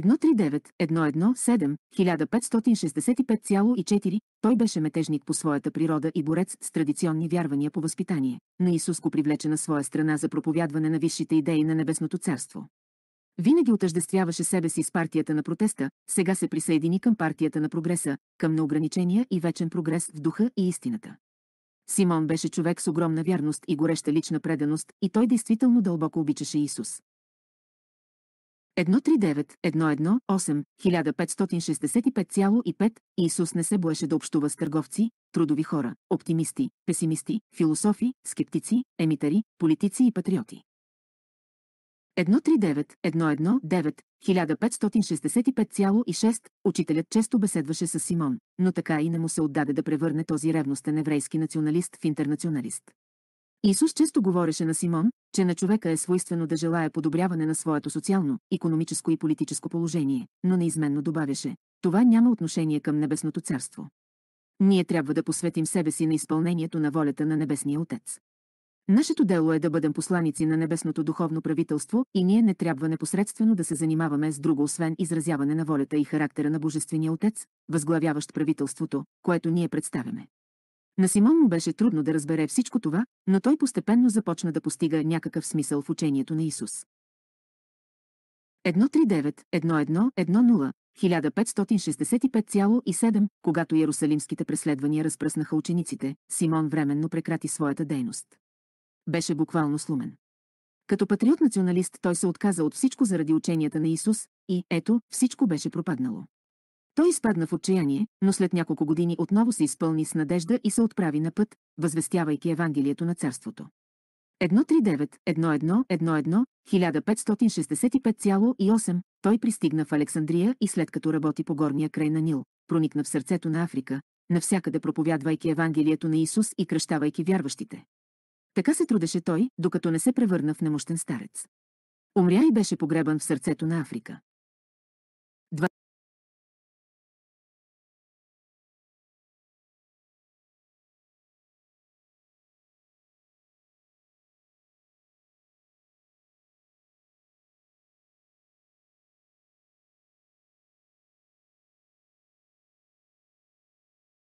139, 117, 1565,4, той беше метежник по своята природа и борец с традиционни вярвания по възпитание, но Исус го привлече на своя страна за проповядване на висшите идеи на Небесното царство. Винаги отъждествяваше себе си с партията на протеста, сега се присъедини към партията на прогреса, към неограничения и вечен прогрес в духа и истината. Симон беше човек с огромна вярност и гореща лична преданост и той действително дълбоко обичаше Исус. 139, 118, 1565,5 Исус не се боеше да общува с търговци, трудови хора, оптимисти, песимисти, философи, скептици, емитари, политици и патриоти. 139, 119, 1565,6 Учителят често беседваше с Симон, но така и не му се отдаде да превърне този ревностен еврейски националист в интернационалист. Исус често говореше на Симон, че на човека е свойствено да желая подобряване на своето социално, економическо и политическо положение, но неизменно добавяше, това няма отношение към Небесното царство. Ние трябва да посветим себе си на изпълнението на волята на Небесния Отец. Нашето дело е да бъдем посланици на небесното духовно правителство и ние не трябва непосредствено да се занимаваме с друго, освен изразяване на волята и характера на Божествения Отец, възглавяващ правителството, което ние представяме. На Симон му беше трудно да разбере всичко това, но той постепенно започна да постига някакъв смисъл в учението на Исус. 139, 11, 10, 1565,7, когато Иерусалимските преследвания разпръснаха учениците, Симон временно прекрати своята дейност. Беше буквално слумен. Като патриот-националист той се отказа от всичко заради ученията на Исус и, ето, всичко беше пропаднало. Той изпадна в отчаяние, но след няколко години отново се изпълни с надежда и се отправи на път, възвестявайки Евангелието на царството. 139, 11, 11, 1565,8 той пристигна в Александрия и след като работи по горния край на Нил, проникна в сърцето на Африка, навсякъде проповядвайки Евангелието на Исус и кръщавайки вярващите. Така се трудеше той, докато не се превърна в немощен старец. Умря и беше погребан в сърцето на Африка.